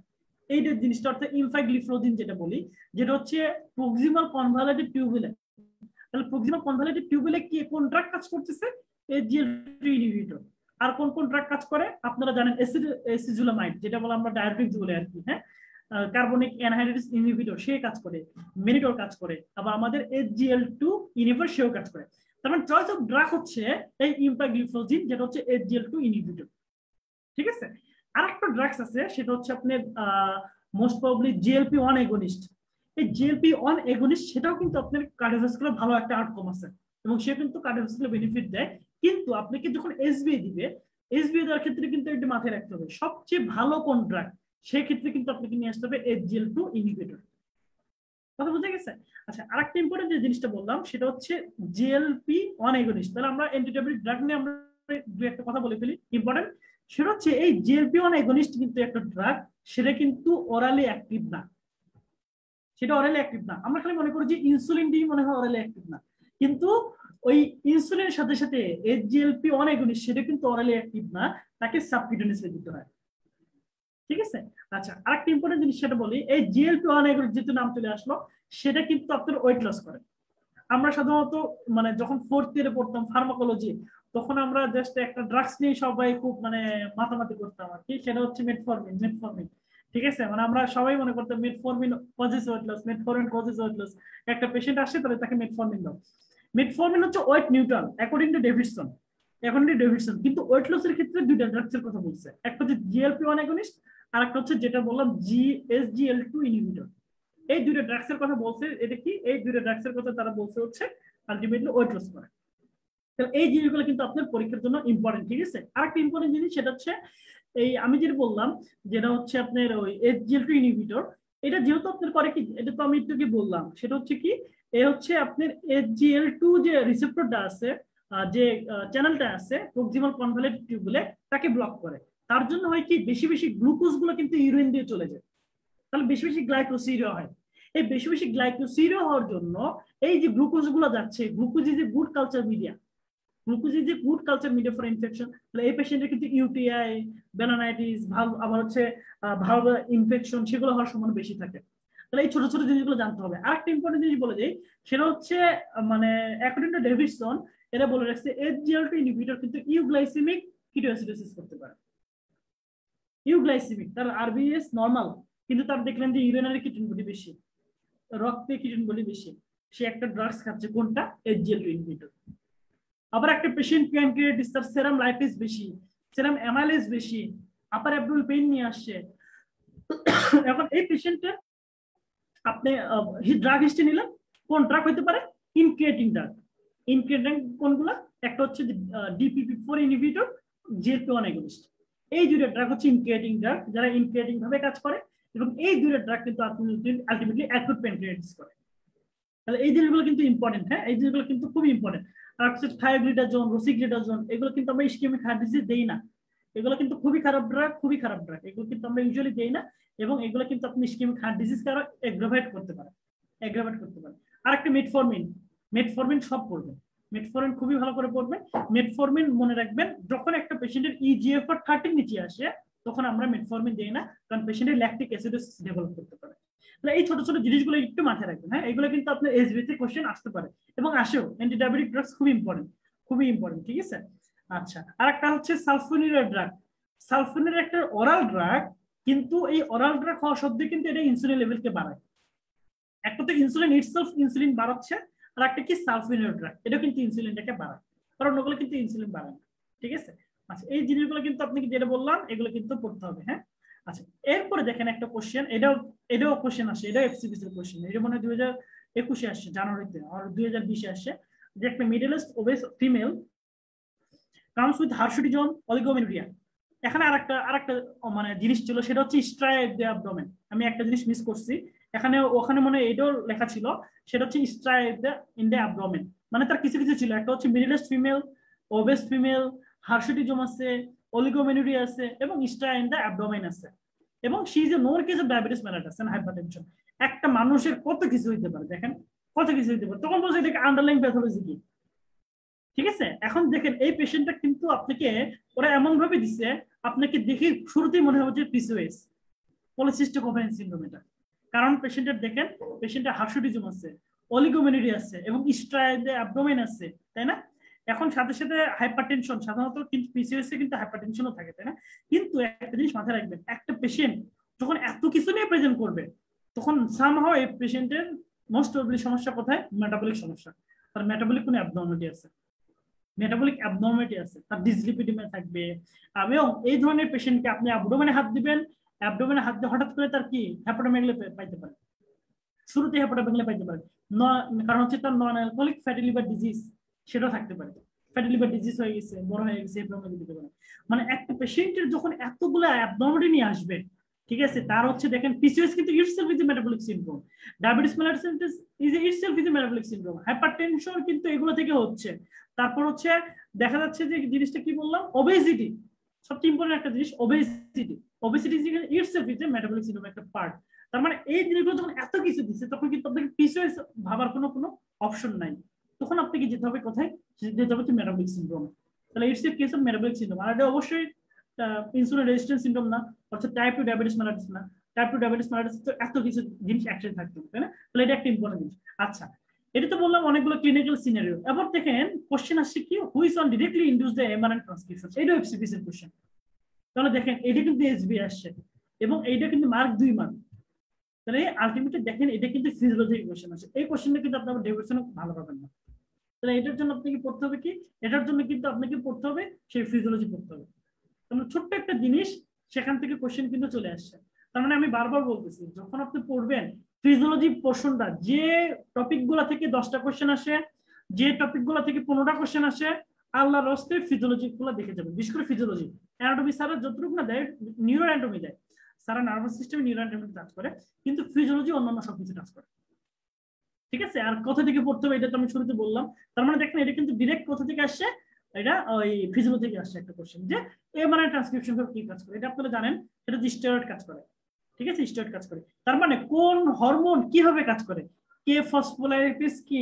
এই যে জিনিসটা অর্থাৎ ইনফাইগ্লিফ্লোজিন যেটা বলি, যেটা হচ্ছে প্রক্সিমাল কনভালেটিভ টিউবুলে তাহলে প্রক্সিমাল কনভালেটিভ টিউবুলে কি, কোন ড্রাগ কাজ করতেছে? এইচজিএল টু ইনহিবিটর আর কোন কোন ড্রাগ কাজ করে? আপনারা জানেন এসিড এসিজুলামাইড যেটা বলে আমরা ডায়াবেটিক্স বলে আর কি হ্যাঁ? কার্বনিক অ্যানহাইড্রেস ইনহিবিটর সে কাজ করে মেনিটর কাজ করে, আবার আমাদের এইচজিএল টু ইনহিবিটর সেও কাজ করে। তার মানে চয়েস অফ ড্রাগ হচ্ছে এই ইম্পাগ্লিফ্লোজিন যেটা হচ্ছে এইচজিএল টু ইনহিবিটর ঠিক আছে? আর একটা ড্রাগস আছে, সেটা হচ্ছে আপনার most probably GLP one agonist এই জিএলপি ওয়ান এগোনিস্ট সেটাও কিন্তু আপনার কার্ডিওভাস্কুলার ভালো একটা আউটকাম আছে, এবং সে কিন্তু কার্ডিওভাস্কুলার বেনিফিট দেয়। কিন্তু আপনাকে যখন এসবিএ দিবে এসবিএ দেওয়ার ক্ষেত্রে কিন্তু এটা মাথায় রাখতে হবে, সবচেয়ে ভালো কোন ড্রাগ সেই ক্ষেত্রে কিন্তু আপনাকে নিয়ে আসতে হবে এইচজিএল টু ইনহিবিটর কথা বুঝে গেছে? আচ্ছা আরেকটা ইম্পর্টেন্ট যে জিনিসটা বললাম, সেটা হচ্ছে জিএলপি ওয়ান এগোনিস্ট তাহলে আমরা অ্যান্টিডায়াবেটিক ড্রাগ নিয়ে আমরা দু একটা কথা বলে ফেলি ইম্পর্টেন্ট সেটা হচ্ছে এই জিএলপি ওয়ান এগোনিস্ট কিন্তু একটা ড্রাগ সেটা কিন্তু ওরালি অ্যাক্টিভ না। সেটা অরালি অ্যাক্টিভ না। আমরা খালি মনে করি যে ইনসুলিন দিয়ে মনে হয় অরালি অ্যাক্টিভ না। কিন্তু ওই ইনসুলিনের সাথে সাথে এইচজিএলপি এগোনিস্ট সেটা কিন্তু অরালি অ্যাক্টিভ না, তাকে সাবকিউটেনিয়াসলি দিতে হয়। ঠিক আছে? আচ্ছা আরেকটা ইম্পর্টেন্ট জিনিস সেটা বলি, এই জিএলপি ওয়ান এগোনিস্ট যেহেতু নাম চলে আসলো, সেটা কিন্তু আপনার ওয়েট লস করে। আমরা সাধারণত মানে যখন ফোর্থ ইয়ারে পড়তাম ফার্মাকোলজি তখন আমরা জাস্ট একটা ড্রাগস নিয়ে সবাই খুব মানে মাতামাতি করতাম আর কি। সেটা হচ্ছে মেটফরমিন মেটফরমিন ঠিক আছে? মানে আমরা সবাই মনে করতাম metformin causes weight loss metformin causes weight loss একটা পেশেন্ট আসে, তাহলে তাকে মেটফরমিন দাও। মেটফরমিন হচ্ছে weight neutral according to Davidson according to Davidson কিন্তু ওয়েট লসের ক্ষেত্রে দুইটা ড্রাগসের কথা বলছে। একটা হচ্ছে জিএলপি ওয়ান অ্যাগনিস্ট আর একটা হচ্ছে যেটা বললাম G S GL two inhibitor এই দুইটা ড্রাগসের কথা বলছে, এটা কি? এই দুইটা ড্রাগস এর কথা তারা বলছে হচ্ছে আলটিমেটলি ওয়েট লস করে। তাহলে এই জিনিসগুলো কিন্তু আপনার পরীক্ষার জন্য ইম্পর্টেন্ট ঠিক আছে? আর একটা ইম্পর্টেন্ট জিনিস সেটা হচ্ছে এই আমি যেটা বললাম, যেটা হচ্ছে আপনার ওই এইচজিএল টু ইনহিবিটর এটা যেহেতু আপনার করে কি? এটা তো আমি একটু কি বললাম। সেটা হচ্ছে কি? এ হচ্ছে আপনার এইচজিএল টু যে রিসেপ্টরটা আছে যে চ্যানেলটা আছে প্রক্সিমাল কনভ্যালেন্ট টিউবুলে তাকে ব্লক করে। তার জন্য হয় কি, বেশি বেশি গ্লুকোজগুলো কিন্তু ইউরিন দিয়ে চলে যায়। তাহলে বেশি বেশি গ্লাইকোসিরিয়া হয়। এই বেশি বেশি গ্লাইকোসিরিয়া হওয়ার জন্য এই যে গ্লুকোজগুলো যাচ্ছে, glucose is a good culture media. Glucose good culture media for infection. তাহলে এই পেশেন্টের কিন্তু ইউটিআই বেলানাইটিস ভালভ আবার হচ্ছে ভালভ ইনফেকশন সেগুলো হওয়ার সম্ভাবনা বেশি থাকে। তাহলে এই ছোট ছোট জিনিসগুলো জানতে হবে। আর একটা ইম্পর্টেন্ট জিনিস বলে যাই সেটা হচ্ছে মানে অ্যাকর্ডিং টু ডেভিডসন এরা বলে রাখছে টু ইনহিবিটর কিন্তু ইউগ্লাইসেমিক কিটোঅ্যাসিডোসিস করতে পারে। ইউগ্লাইসেমিক তার আরবিএস নর্মাল কিন্তু তার দেখলেন যে ইউরিনারি কিটিন বলি বেশি, রক্তে কিটিন বলি বেশি। সে একটা ড্রাগস খাচ্ছে, কোনটা? এইচজিএল টু ইনহিবিটর আবার একটা পেশেন্ট প্যানক্রিয়াটিস তার সেরাম লাইপিস বেশি সেরাম অ্যামাইলেজ বেশি আপার অ্যাবডোমিনাল পেইন নিয়ে আসছে। এখন এই পেশেন্টের আপনি হি ড্রাগ হিস্ট্রি নিলেন কোন ড্রাগ হইতে পারে? ইনক্রিয়েটিং ড্রাগ ইনক্রিয়েটিং কোনগুলো? একটা হচ্ছে DPP four inhibitor GLP one agonist এই দুইটা ড্রাগ হচ্ছে ইনক্রিয়েটিং ড্রাগ যারা ইনক্রিয়েটিং ভাবে কাজ করে, এবং এই দুইটা ড্রাগ কিন্তু আলটিমেটলি অ্যাকুট প্যানক্রিয়াটিস করে। তাহলে এই জিনিসগুলো কিন্তু ইম্পর্টেন্ট হ্যাঁ? এই জিনিসগুলো কিন্তু খুবই ইম্পর্টেন্ট আর হচ্ছে থায়োগ্লিডাজোন রোসিগ্লিডাজোন এগুলো কিন্তু আমরা ইস্কেমিক হার্ট ডিজিজ দেই না। এগুলো কিন্তু খুবই খারাপ ড্রাগ খুবই খারাপ ড্রাগ এগুলো কিন্তু আমরা ইউজুয়ালি দেই না, এবং এগুলো কিন্তু আপনি ইস্কেমিক হার্ট ডিজিজ কারও এগ্রাভেট করতে পারে এগ্রাভেট করতে পারে আর একটা মেটফরমিন মেটফরমিন সব পড়বে মেটফরমিন খুবই ভালো করে পড়বে। মেটফরমিন মনে রাখবেন, যখন একটা পেশেন্টের ইজিএফআর থার্টির নিচে আসে, তখন আমরা মেটফরমিন দিই না, কারণ পেশেন্টের ল্যাকটিক অ্যাসিডোসিস ডেভেলপ করতে পারে। তাহলে এই ছোট ছোট জিনিসগুলো একটু মাথায় রাখবেন হ্যাঁ? এগুলো কিন্তু আপনার এসবিতে কোশ্চেন আসতে পারে। এবং আসেও অ্যান্টিডায়াবেটিক ড্রাগস খুবই ইম্পর্টেন্ট খুবই ইম্পর্টেন্ট ঠিক আছে? আচ্ছা আর একটা হচ্ছে সালফোনিরের ড্রাগ সালফোনির একটা অরাল ড্রাগ কিন্তু এই অরাল ড্রাগ হওয়া সত্ত্বেও কিন্তু এটা ইনসুলিন লেভেলকে বাড়ায়। একটা তো ইনসুলিন ইটসেলফ ইনসুলিন বাড়াচ্ছে আর একটা কি সালফিনির ড্রাগ? এটা কিন্তু ইনসুলিনটাকে বাড়ায়। কারণ ওগুলো কিন্তু ইনসুলিন বাড়ায় না। ঠিক আছে? আচ্ছা এই জিনিসগুলো কিন্তু আপনি যেটা বললাম, এগুলো কিন্তু পড়তে হবে হ্যাঁ? আচ্ছা এরপরে দেখেন একটা কোশ্চেন এটাও এটাও কোশ্চেন আসে, এটাও এফসিবিসি এর কোশ্চেন এটা মনে হয় দুই হাজার একুশে আসছে, জানুয়ারিতে, আর দুই হাজার বিশে আসছে, যে একটা মিডলেস্ট obese female comes with hirsutism oligomenorrhoea এখানে আরেকটা আরেকটা মানে জিনিস ছিল, সেটা হচ্ছে স্ট্রাইড অ্যাবডোমেন আমি একটা জিনিস মিস করছি এখানে ওখানে মনে এটাও লেখা ছিল। সেটা হচ্ছে striae the in the abdomen মানে তার কিছু কিছু ছিল। একটা হচ্ছে মিডলেস্ট ফিমেল ওবেস ফিমেল হার্সুটিজম আছে অলিগোমেনুরি আছে এবং স্ট্রা ইন দ্য অ্যাবডোমেন আছে। এবং সি যে নোর অফ ডায়াবেটিস এন্ড হাইপারটেনশন একটা মানুষের কত কিছু হইতে পারে, দেখেন? কত কিছু হইতে পারে। তখন বলছে এটাকে আন্ডারলাইন প্যাথোলজি কি? ঠিক আছে? এখন দেখেন, এই পেশেন্টটা কিন্তু আপনাকে, ওরা এমন ভাবে দিছে, আপনাকে দেখে শুরুতেই মনে হবে যে পিসিওএস পলিসিস্টিক ওভারিয়ান সিনড্রোম এটা। কারণ পেশেন্টের দেখেন পেশেন্টের হার্সুটিজম আছে অলিগোমেনিডি আছে এবং স্ট্রাইডে অ্যাবডোমেন আছে, তাই না? এখন সাথে সাথে হাইপারটেনশন সাধারণত কিন্তু পিসিওএস কিন্তু হাইপারটেনশনও থাকে, তাই না? কিন্তু একটা জিনিস মাথায় রাখবেন, একটা পেশেন্ট যখন এত কিছু নিয়ে প্রেজেন্ট করবে, তখন সামহাও এই পেশেন্টের মোস্ট প্রবলি সমস্যা কোথায়? মেটাবলিক সমস্যা। তার মেটাবলিক কোনো অ্যাবনর্মালিটি আছে। মেটাবলিক অ্যাবনর্মালিটি আছে। তার ডিসলিপিডিমিয়া থাকবে। এবং এই ধরনের পেশেন্টকে আপনি অ্যাবডোমেনে হাত দিবেন অ্যাবডোমেনে হাত দিয়ে হঠাৎ করে তার কি? হ্যাপাটোমেগলে পাইতে পারে। শুরুতে হ্যাপাটোমেগলে পাইতে পারে। কারণ হচ্ছে তার non alcoholic fatty liver disease সেটাও থাকতে পারে। ফ্যাটি লিভার ডিজিজ হয়ে গেছে, বড় হয়ে গেছে দিতে পারে। মানে একটা পেশেন্টের যখন এতগুলো অ্যাবনর্মালিটি নিয়ে আসবে, ঠিক আছে, তার হচ্ছে দেখেন পিসিওএস কিন্তু itself is a metabolic syndrome diabetes mellitus is itself is a metabolic syndrome hypertension কিন্তু এগুলো থেকে হচ্ছে। তারপর হচ্ছে দেখা যাচ্ছে যে জিনিসটা কি বললাম? ওবেসিটি সবচেয়ে ইম্পর্টেন্ট একটা জিনিস obesity obesity itself is metabolic syndrome একটা পার্ট তার মানে এই জিনিসগুলো যখন এত কিছু দিচ্ছে তখন কিন্তু আপনাকে পিসিওএস ভাবার কোনো কোনো অপশন নাই। তখন আপনাকে যেতে হবে কোথায়? যেতে হবে মেটাবলিক সিনড্রোম তাহলে it's a case of metabolic syndrome আর এটা অবশ্যই ইনসুলিন রেজিস্ট্যান্স সিনড্রোম না, অর্থাৎ টাইপ টু ডায়াবেটিস মেলাইটিস না। টাইপ টু ডায়াবেটিস মেলাইটিস তো এত কিছু জিনিস একসাথে থাকতে তাই না? তাহলে এটা একটা ইম্পর্টেন্ট জিনিস। আচ্ছা এটা তো বললাম অনেকগুলো ক্লিনিক্যাল সিনারিও এবার দেখেন কোশ্চেন আসছে কি? Which on directly induce the mRNA transcription এটা এফসিপিসি এর কোশ্চেন তাহলে দেখেন, এটা কিন্তু এসবি আসছে এবং এইটা কিন্তু মার্ক দুই মার্ক তাহলে আলটিমেটলি দেখেন, এটা কিন্তু ফিজিওলজিক্যাল কোশ্চেন আছে এই কোশ্চেনটা কিন্তু আপনার ডেভিশনে ভালো পাবেন না। তাহলে এটার জন্য আপনাকে পড়তে হবে কি? এটার জন্য কিন্তু আপনাকে পড়তে হবে সেই ফিজিওলজি পড়তে হবে। তাহলে ছোট্ট একটা জিনিস, সেখান থেকে কোশ্চেন কিন্তু চলে আসছে। তার মানে আমি বারবার বলতেছি, যখন আপনি পড়বেন ফিজিওলজি পোর্শনটা যে টপিকগুলা থেকে দশটা কোশ্চেন আসে, যে টপিকগুলা থেকে পনেরোটা কোশ্চেন আসে আল্লাহ রস্তে ফিজিওলজি গুলো দেখে যাবেন। বিশেষ করে ফিজিওলজি অ্যানাটমি সারা যতটুকু না দেয় নিউরো অ্যানাটমি দেয়। সারা নার্ভাস সিস্টেমে নিউরো অ্যানাটমি টাচ করে, কিন্তু ফিজিওলজি অন্যান্য সবকিছু টাচ করে। ঠিক আছে? আর কোথা থেকে পড়তে হবে, এটা তো আমি শুরুতে বললাম। তার মানে দেখেন, এটা কিন্তু ডিরেক্ট কোথা থেকে আসছে? এটা ওই ফিজিওলজি থেকে আসছে একটা কোশ্চেন যে এ মানে ট্রান্সক্রিপশন কি কাজ করে? এটা আপনারা জানেন, এটা স্টেরয়েড কাজ করে। ঠিক আছে? স্টেরয়েড কাজ করে। তার মানে কোন হরমোন কীভাবে কাজ করে? কে ফসফোলাইটিস কি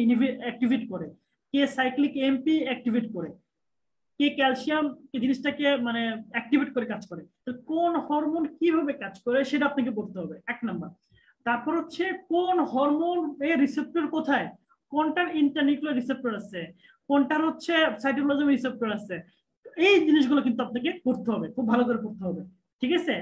অ্যাক্টিভেট করে? কে সাইক্লিক এমপি অ্যাক্টিভেট করে? কে ক্যালসিয়াম এই জিনিসটাকে মানে অ্যাক্টিভেট করে কাজ করে? তো কোন হরমোন কীভাবে কাজ করে সেটা আপনাকে পড়তে হবে, এক নাম্বার। তারপর হচ্ছে কোন হরমোন এর রিসেপ্টর কোথায়? কোনটার ইন্টারনিউক্লিয়ার রিসেপ্টর আছে? কোনটার হচ্ছে সাইটোপ্লাজম রিসেপ্টর আছে? এই জিনিসগুলো কিন্তু আপনাকে পড়তে হবে, খুব ভালো করে পড়তে হবে। ঠিক আছে?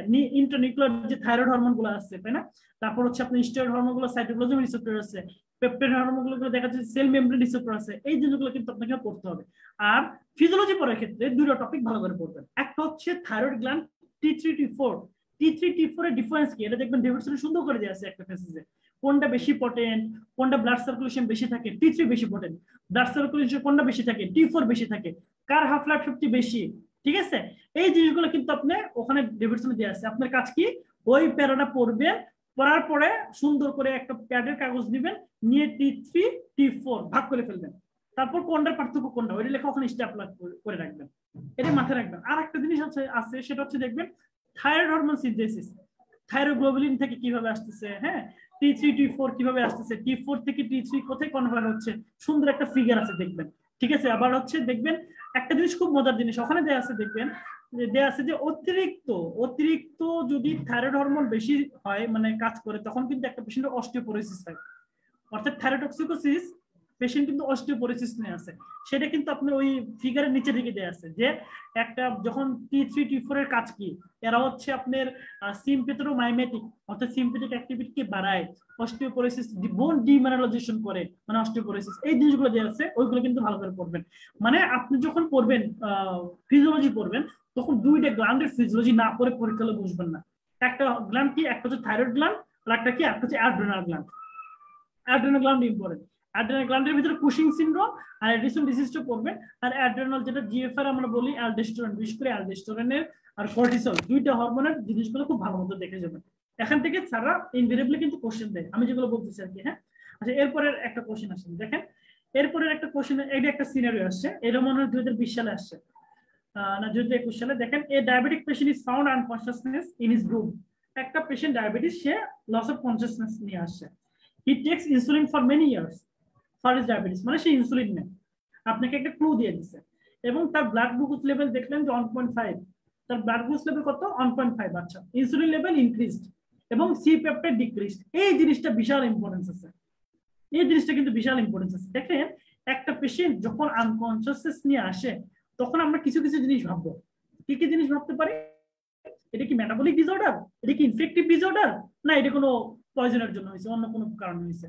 ইন্টারনিউক্লিয়ার যে থাইরয়েড হরমোনগুলো আছে, তাই না? তারপর হচ্ছে আপনার স্টেরয়েড হরমোনগুলো সাইটোপ্লাজম রিসেপ্টর আছে পেপটাইড হরমোনগুলো দেখা যাচ্ছে সেল মেমব্রেন রিসেপ্টর আছে, এই জিনিসগুলো কিন্তু আপনাকে পড়তে হবে। আর ফিজিওলজি পড়ার ক্ষেত্রে দুটো টপিক ভালো করে পড়বেন। একটা হচ্ছে thyroid gland T three T four T three T four এর ডিফারেন্স কি? এটা দেখবেন ডেভিডসন সুন্দর করে দেওয়া আছে একটা ফেসিসে কোনটা বেশি পটেন্ট কোনটা ব্লাড সার্কুলেশন বেশি থাকে? টি থ্রি বেশি পটেন্ট ব্লাড সার্কুলেশন কোনটা বেশি থাকে? টি ফোর বেশি থাকে। কার হাফ লাইফ সবচেয়ে বেশি? ঠিক আছে? এই জিনিসগুলো কিন্তু আপনি ওখানে ডেভিডসনে দেওয়া আছে। আপনার কাজ কি? ওই প্যারাটা পড়বেন, পড়ার পরে সুন্দর করে একটা প্যাডের কাগজ দিবেন, নিয়ে টি থ্রি টি ফোর ভাগ করে ফেলবেন। তারপর কোনটার পার্থক্য কোনটা? ওইটা লেখা ওখানে স্টেপ করে রাখবেন। এটা মাথায় রাখবেন। আর একটা জিনিস আছে আছে, সেটা হচ্ছে দেখবেন থাইরয়েড হরমোন সিনথেসিস থাইরোগ্লোবুলিন থেকে কীভাবে আসতেছে হ্যাঁ? টি থ্রি টি ফোর কীভাবে আসতেছে? টি ফোর থেকে টি থ্রি কোথায় কনভার্ট হচ্ছে? সুন্দর একটা ফিগার আছে দেখবেন। ঠিক আছে? আবার হচ্ছে দেখবেন একটা জিনিস খুব মজার জিনিস, ওখানে দেয়া আছে দেখবেন, যে দেয়া আছে যে অতিরিক্ত অতিরিক্ত যদি থাইরয়েড হরমোন বেশি হয় মানে কাজ করে, তখন কিন্তু একটা পেশেন্টের অস্টিওপোরোসিস হয়। অর্থাৎ থাইরোটক্সিকোসিস পেশেন্ট কিন্তু অস্টিওপোরোসিস নিয়ে আছে। সেটা কিন্তু আপনার ওই ফিগারের নিচে দিকে দেওয়া আছে যে একটা যখন টি থ্রি টি ফোর এর কাজ কি? এরা হচ্ছে আপনার সিম্পেথেরো মাইমেটিক অর্থাৎ সিম্পেথিক অ্যাক্টিভিটিকে বাড়ায় অস্টিওপোরোসিস বোন ডিমিনারালাইজেশন করে মানে অস্টিওপোরোসিস এই জিনিসগুলো দেওয়া আছে, ওইগুলো কিন্তু ভালো করে পড়বেন। মানে আপনি যখন পড়বেন ফিজিওলজি পড়বেন, তখন দুইটা গ্ল্যান্ডের ফিজিওলজি না পড়ে পরীক্ষা বুঝবেন না। একটা গ্ল্যান্ড কি, একটা হচ্ছে থাইরয়েড গ্ল্যান্ড আর একটা কি, একটা হচ্ছে adrenal gland adrenal gland important adrenal গ্ল্যান্ডের ভিতরে কুশিং সিনড্রোম আর এডিসন ডিজিজটা পড়বে। আর অ্যাড্রেনাল যেটা জিএফআর আমরা বলি অ্যালডোস্টেরন বিশেষ করে অ্যালডোস্টেরনের আর কর্টিসল দুইটা হরমোনের জিনিসগুলো খুব ভালো মতো দেখে যাবেন এখান থেকে সারা ইনভেরিয়েবলি কিন্তু কোশ্চেন দেয়। আমি যেগুলো বলতেছি আর কি হ্যাঁ? আচ্ছা এরপরে একটা কোশ্চেন আসছে দেখেন। এরপরের একটা কোশ্চেন এটা একটা সিনারিও আসছে এটা মনে হয় দুই হাজার বিশ সালে আসছে। না, দুই হাজার একুশ সালে। দেখেন a diabetic patient is found unconsciousness in is room একটা পেশেন্ট ডায়াবেটিস সে লস অফ কনসিয়াসনেস নিয়ে আসছে। He takes insulin for many years diabetes মানে সে ইনসুলিন নেয়। আপনাকে একটা ক্লু দিয়ে দিচ্ছে এবং তার ব্লাড গ্লুকোজ লেভেল দেখলেন যে ওয়ান পয়েন্ট ফাইভ তার ব্লাড গ্লুকোজ লেভেল কত? ওয়ান পয়েন্ট ফাইভ আচ্ছা ইনসুলিন লেভেল ইনক্রিজড এবং সি পেপটাইড ডিক্রিজড এই জিনিসটা বিশাল ইম্পর্টেন্স আছে। এই জিনিসটা কিন্তু বিশাল ইম্পর্টেন্স আছে। দেখেন, একটা পেশেন্ট যখন আনকনসিয়াসনেস নিয়ে আসে, তখন আমরা কিছু কিছু জিনিস ভাববো। কি কি জিনিস ভাবতে পারি? এটা কি মেটাবলিক ডিসঅর্ডার এটা কি ইনফেক্টিভ ডিসঅর্ডার না, এটা কোনো পয়জনের জন্য হয়েছে, অন্য কোনো কারণে হয়েছে।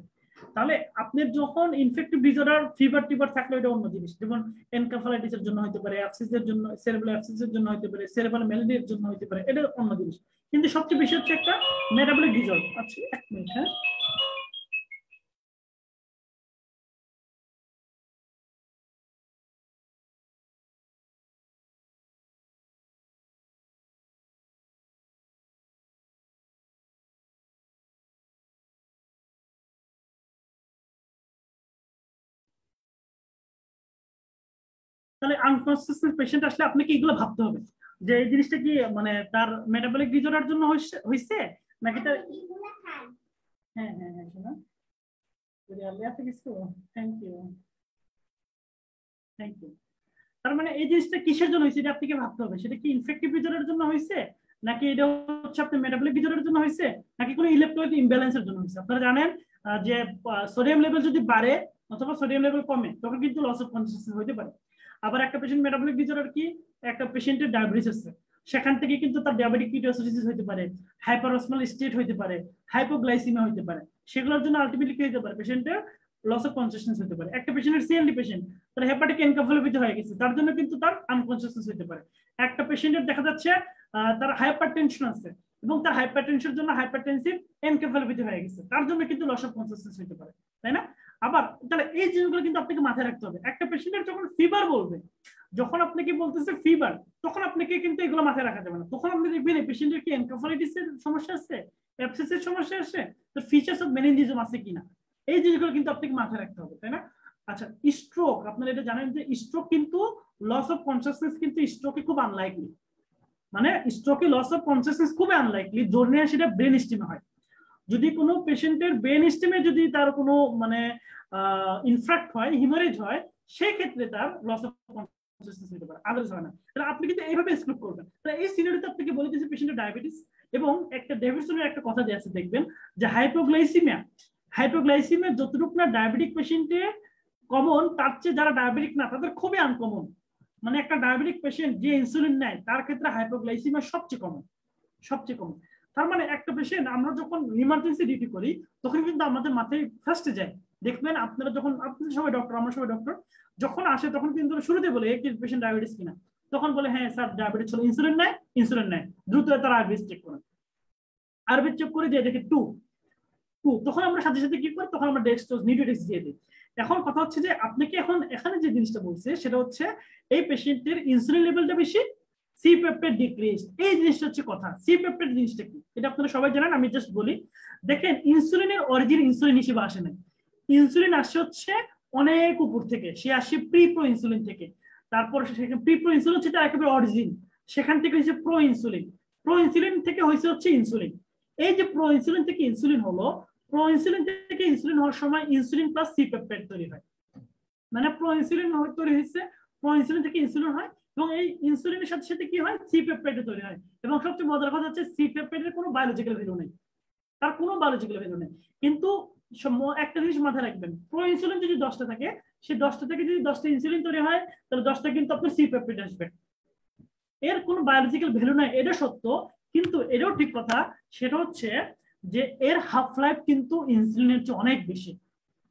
তাহলে আপনার যখন ইনফেক্টিভ ডিজর্ডার ফিভার টিভার থাকলে এটা অন্য জিনিস। যেমন এনকাফালাইটিসের জন্য হতে পারে অ্যাক্সিসের জন্য সেরেব্রাল অ্যাক্সিসের জন্য হতে পারে সেরেব্রাল ম্যালেরিয়ার জন্য হতে পারে, এটা অন্য জিনিস। কিন্তু সবচেয়ে বেশি হচ্ছে একটা মেটাবলিক ডিসঅর্ডার আচ্ছা এক মিনিট হ্যাঁ? তাহলে আনকনসিয়াস পেশেন্ট আসলে আপনাকে এগুলো ভাবতে হবে। যে এই জিনিসটা কি মানে তার মেটাবলিক ডিসঅর্ডার জন্য হয়েছে নাকি তার হ্যাঁ হ্যাঁ হ্যাঁ শোনা। থ্যাংক ইউ থ্যাংক ইউ তার মানে এই জিনিসটা কিসের জন্য হয়েছে এটা আপনাকে ভাবতে হবে। সেটা কি ইনফেক্টিভ ডিসঅর্ডারের জন্য হয়েছে নাকি এটা হচ্ছে আপনার মেটাবলিক ডিসঅর্ডারের জন্য হয়েছে নাকি কোনো ইলেকট্রোলাইট ইমব্যালেন্সের জন্য হয়েছে আপনারা জানেন যে সোডিয়াম লেভেল যদি বাড়ে অথবা সোডিয়াম লেভেল কমে তখন কিন্তু লস অফ কনসিয়াসনেস হতে পারে। আবার একটা পেশেন্ট মেটাবলিক ডিসঅর্ডার কি, একটা পেশেন্টের ডায়াবেটিস আছে। সেখান থেকে কিন্তু তার ডায়াবেটিক কিটোসিস হতে পারে হাইপারসমাল স্টেট হতে পারে হাইপোগ্লাইসিমিয়া হতে পারে। সেগুলোর জন্য আলটিমেটলি কি হতে পারে? পেশেন্টের লস অফ কনসিয়াসনেস হতে পারে। একটা পেশেন্টের সিএলডি পেশেন্ট তার হেপাটিক এনকাফালোপ্যাথি হয়ে গেছে, তার জন্য কিন্তু তার আনকনসিয়াসনেস হতে পারে। একটা পেশেন্টের দেখা যাচ্ছে তার হাইপারটেনশন আছে এবং তার হাইপারটেনশনের জন্য হাইপারটেনসিভ এনকাফালোপ্যাথি হয়ে গেছে। তার জন্য কিন্তু লস অফ কনসিয়াসনেস হতে পারে, তাই না? আবার তাহলে এই জিনিসগুলো কিন্তু আপনাকে মাথায় রাখতে হবে। একটা পেশেন্টের যখন ফিভার বলবে, যখন আপনাকে বলতেছে ফিভার তখন আপনাকে কিন্তু এগুলো মাথায় রাখা যাবে না। তখন আপনি দেখবেন পেশেন্টের কি এনকাফালাইটিসের সমস্যা আছে অ্যাপসেসের সমস্যা আছে, তো ফিচার্স অফ মেনিনজিজম আছে কিনা? এই জিনিসগুলো কিন্তু আপনাকে মাথায় রাখতে হবে, তাই না? আচ্ছা স্ট্রোক আপনারা এটা জানেন যে স্ট্রোক কিন্তু লস অফ কনসিয়াসনেস কিন্তু স্ট্রোকে খুব আনলাইকলি মানে স্ট্রোকে লস অফ কনসিয়াসনেস খুবই আনলাইকলি জোর নিয়ে সেটা ব্রেন স্টিমে হয়। যদি কোনো পেশেন্টের ব্রেন স্টেমে যদি তার কোনো মানে ইনফ্রাক্ট হয় হিমারেজ হয় সেই ক্ষেত্রে তার লস অফ কনসিয়াসনেস হতে পারে। আদার্স হয় না। তাহলে আপনি কিন্তু এইভাবে এক্সক্লুড করবেন। তাহলে এই সিনারিতে আপনাকে বলে দিয়েছে পেশেন্টের ডায়াবেটিস এবং একটা ডেভিডসনের একটা কথা দিয়ে আছে, দেখবেন যে হাইপোগ্লাইসিমিয়া হাইপোগ্লাইসিমিয়া যতটুকু না ডায়াবেটিক পেশেন্টে কমন তার চেয়ে যারা ডায়াবেটিক না, তাদের খুবই আনকমন মানে একটা ডায়াবেটিক পেশেন্ট যে ইনসুলিন নেয়, তার ক্ষেত্রে হাইপোগ্লাইসিমিয়া সবচেয়ে কমন সবচেয়ে কমন তার মানে একটা পেশেন্ট আমরা যখন ইমার্জেন্সি ডিউটি করি, তখন কিন্তু আমাদের মাথায় ফার্স্টে যায়। দেখবেন আপনারা যখন আপনাদের সবাই ডক্টর আমরা সবাই ডক্টর যখন আসে তখন কিন্তু শুরুতে বলে এই পেশেন্ট ডায়াবেটিস কিনা? তখন বলে হ্যাঁ স্যার ডায়াবেটিস হলো ইনসুলিন নেয় ইনসুলিন নেয়। দ্রুত তারা আরবিএস চেক করেন। আরবিএস চেক করে দিয়ে দেখে টু টু তখন আমরা সাথে সাথে কি করি? তখন আমরা ডেক্সটোজ নিউট্রিডেক্স দিয়ে দিই। এখন কথা হচ্ছে যে আপনাকে এখন, এখানে যে জিনিসটা বলছে, সেটা হচ্ছে, এই পেশেন্টের ইনসুলিন লেভেলটা বেশি সি পেপটেড ডিক্রিজ, এই জিনিসটা হচ্ছে কথা। সি পেপটেড জিনিসটা কি? এটা আপনারা সবাই জানেন, আমি জাস্ট বলি। দেখেন, ইনসুলিনের অরিজিন ইনসুলিন হিসেবে আসে না ইনসুলিন আসে হচ্ছে অনেক উপর থেকে। সে আসে প্রি প্রো ইনসুলিন থেকে। তারপর সেখানে প্রি প্রো ইনসুলিন হচ্ছে তার একেবারে অরিজিন। সেখান থেকে হচ্ছে প্রো ইনসুলিন প্রো ইনসুলিন থেকে হয়েছে হচ্ছে ইনসুলিন এই যে প্রো ইনসুলিন থেকে ইনসুলিন হলো প্রো ইনসুলিন থেকে ইনসুলিন হওয়ার সময় ইনসুলিন প্লাস সি পেপটাইড তৈরি হয়। মানে প্রো ইনসুলিন তৈরি হয়েছে প্রো ইনসুলিন থেকে ইনসুলিন হয় এবং এই ইনসুলিনের সাথে সাথে কি হয়? সি পেপটাইড তৈরি হয়। এবং সবচেয়ে মজার কথা হচ্ছে সি পেপটাইডের কোনো বায়োলজিক্যাল ভ্যালু নেই। তার কোনো বায়োলজিক্যাল ভ্যালু নেই। কিন্তু একটা জিনিস মাথায় রাখবেন প্রো ইনসুলিন যদি দশটা থাকে সেই দশটা থেকে যদি দশটা ইনসুলিন তৈরি হয়, তাহলে দশটা কিন্তু আপনার সি পেপটাইড আসবে। এর কোনো বায়োলজিক্যাল ভ্যালু নাই, এটা সত্য, কিন্তু এটাও ঠিক কথা, সেটা হচ্ছে যে এর হাফ লাইফ কিন্তু ইনসুলিনের চেয়ে অনেক বেশি।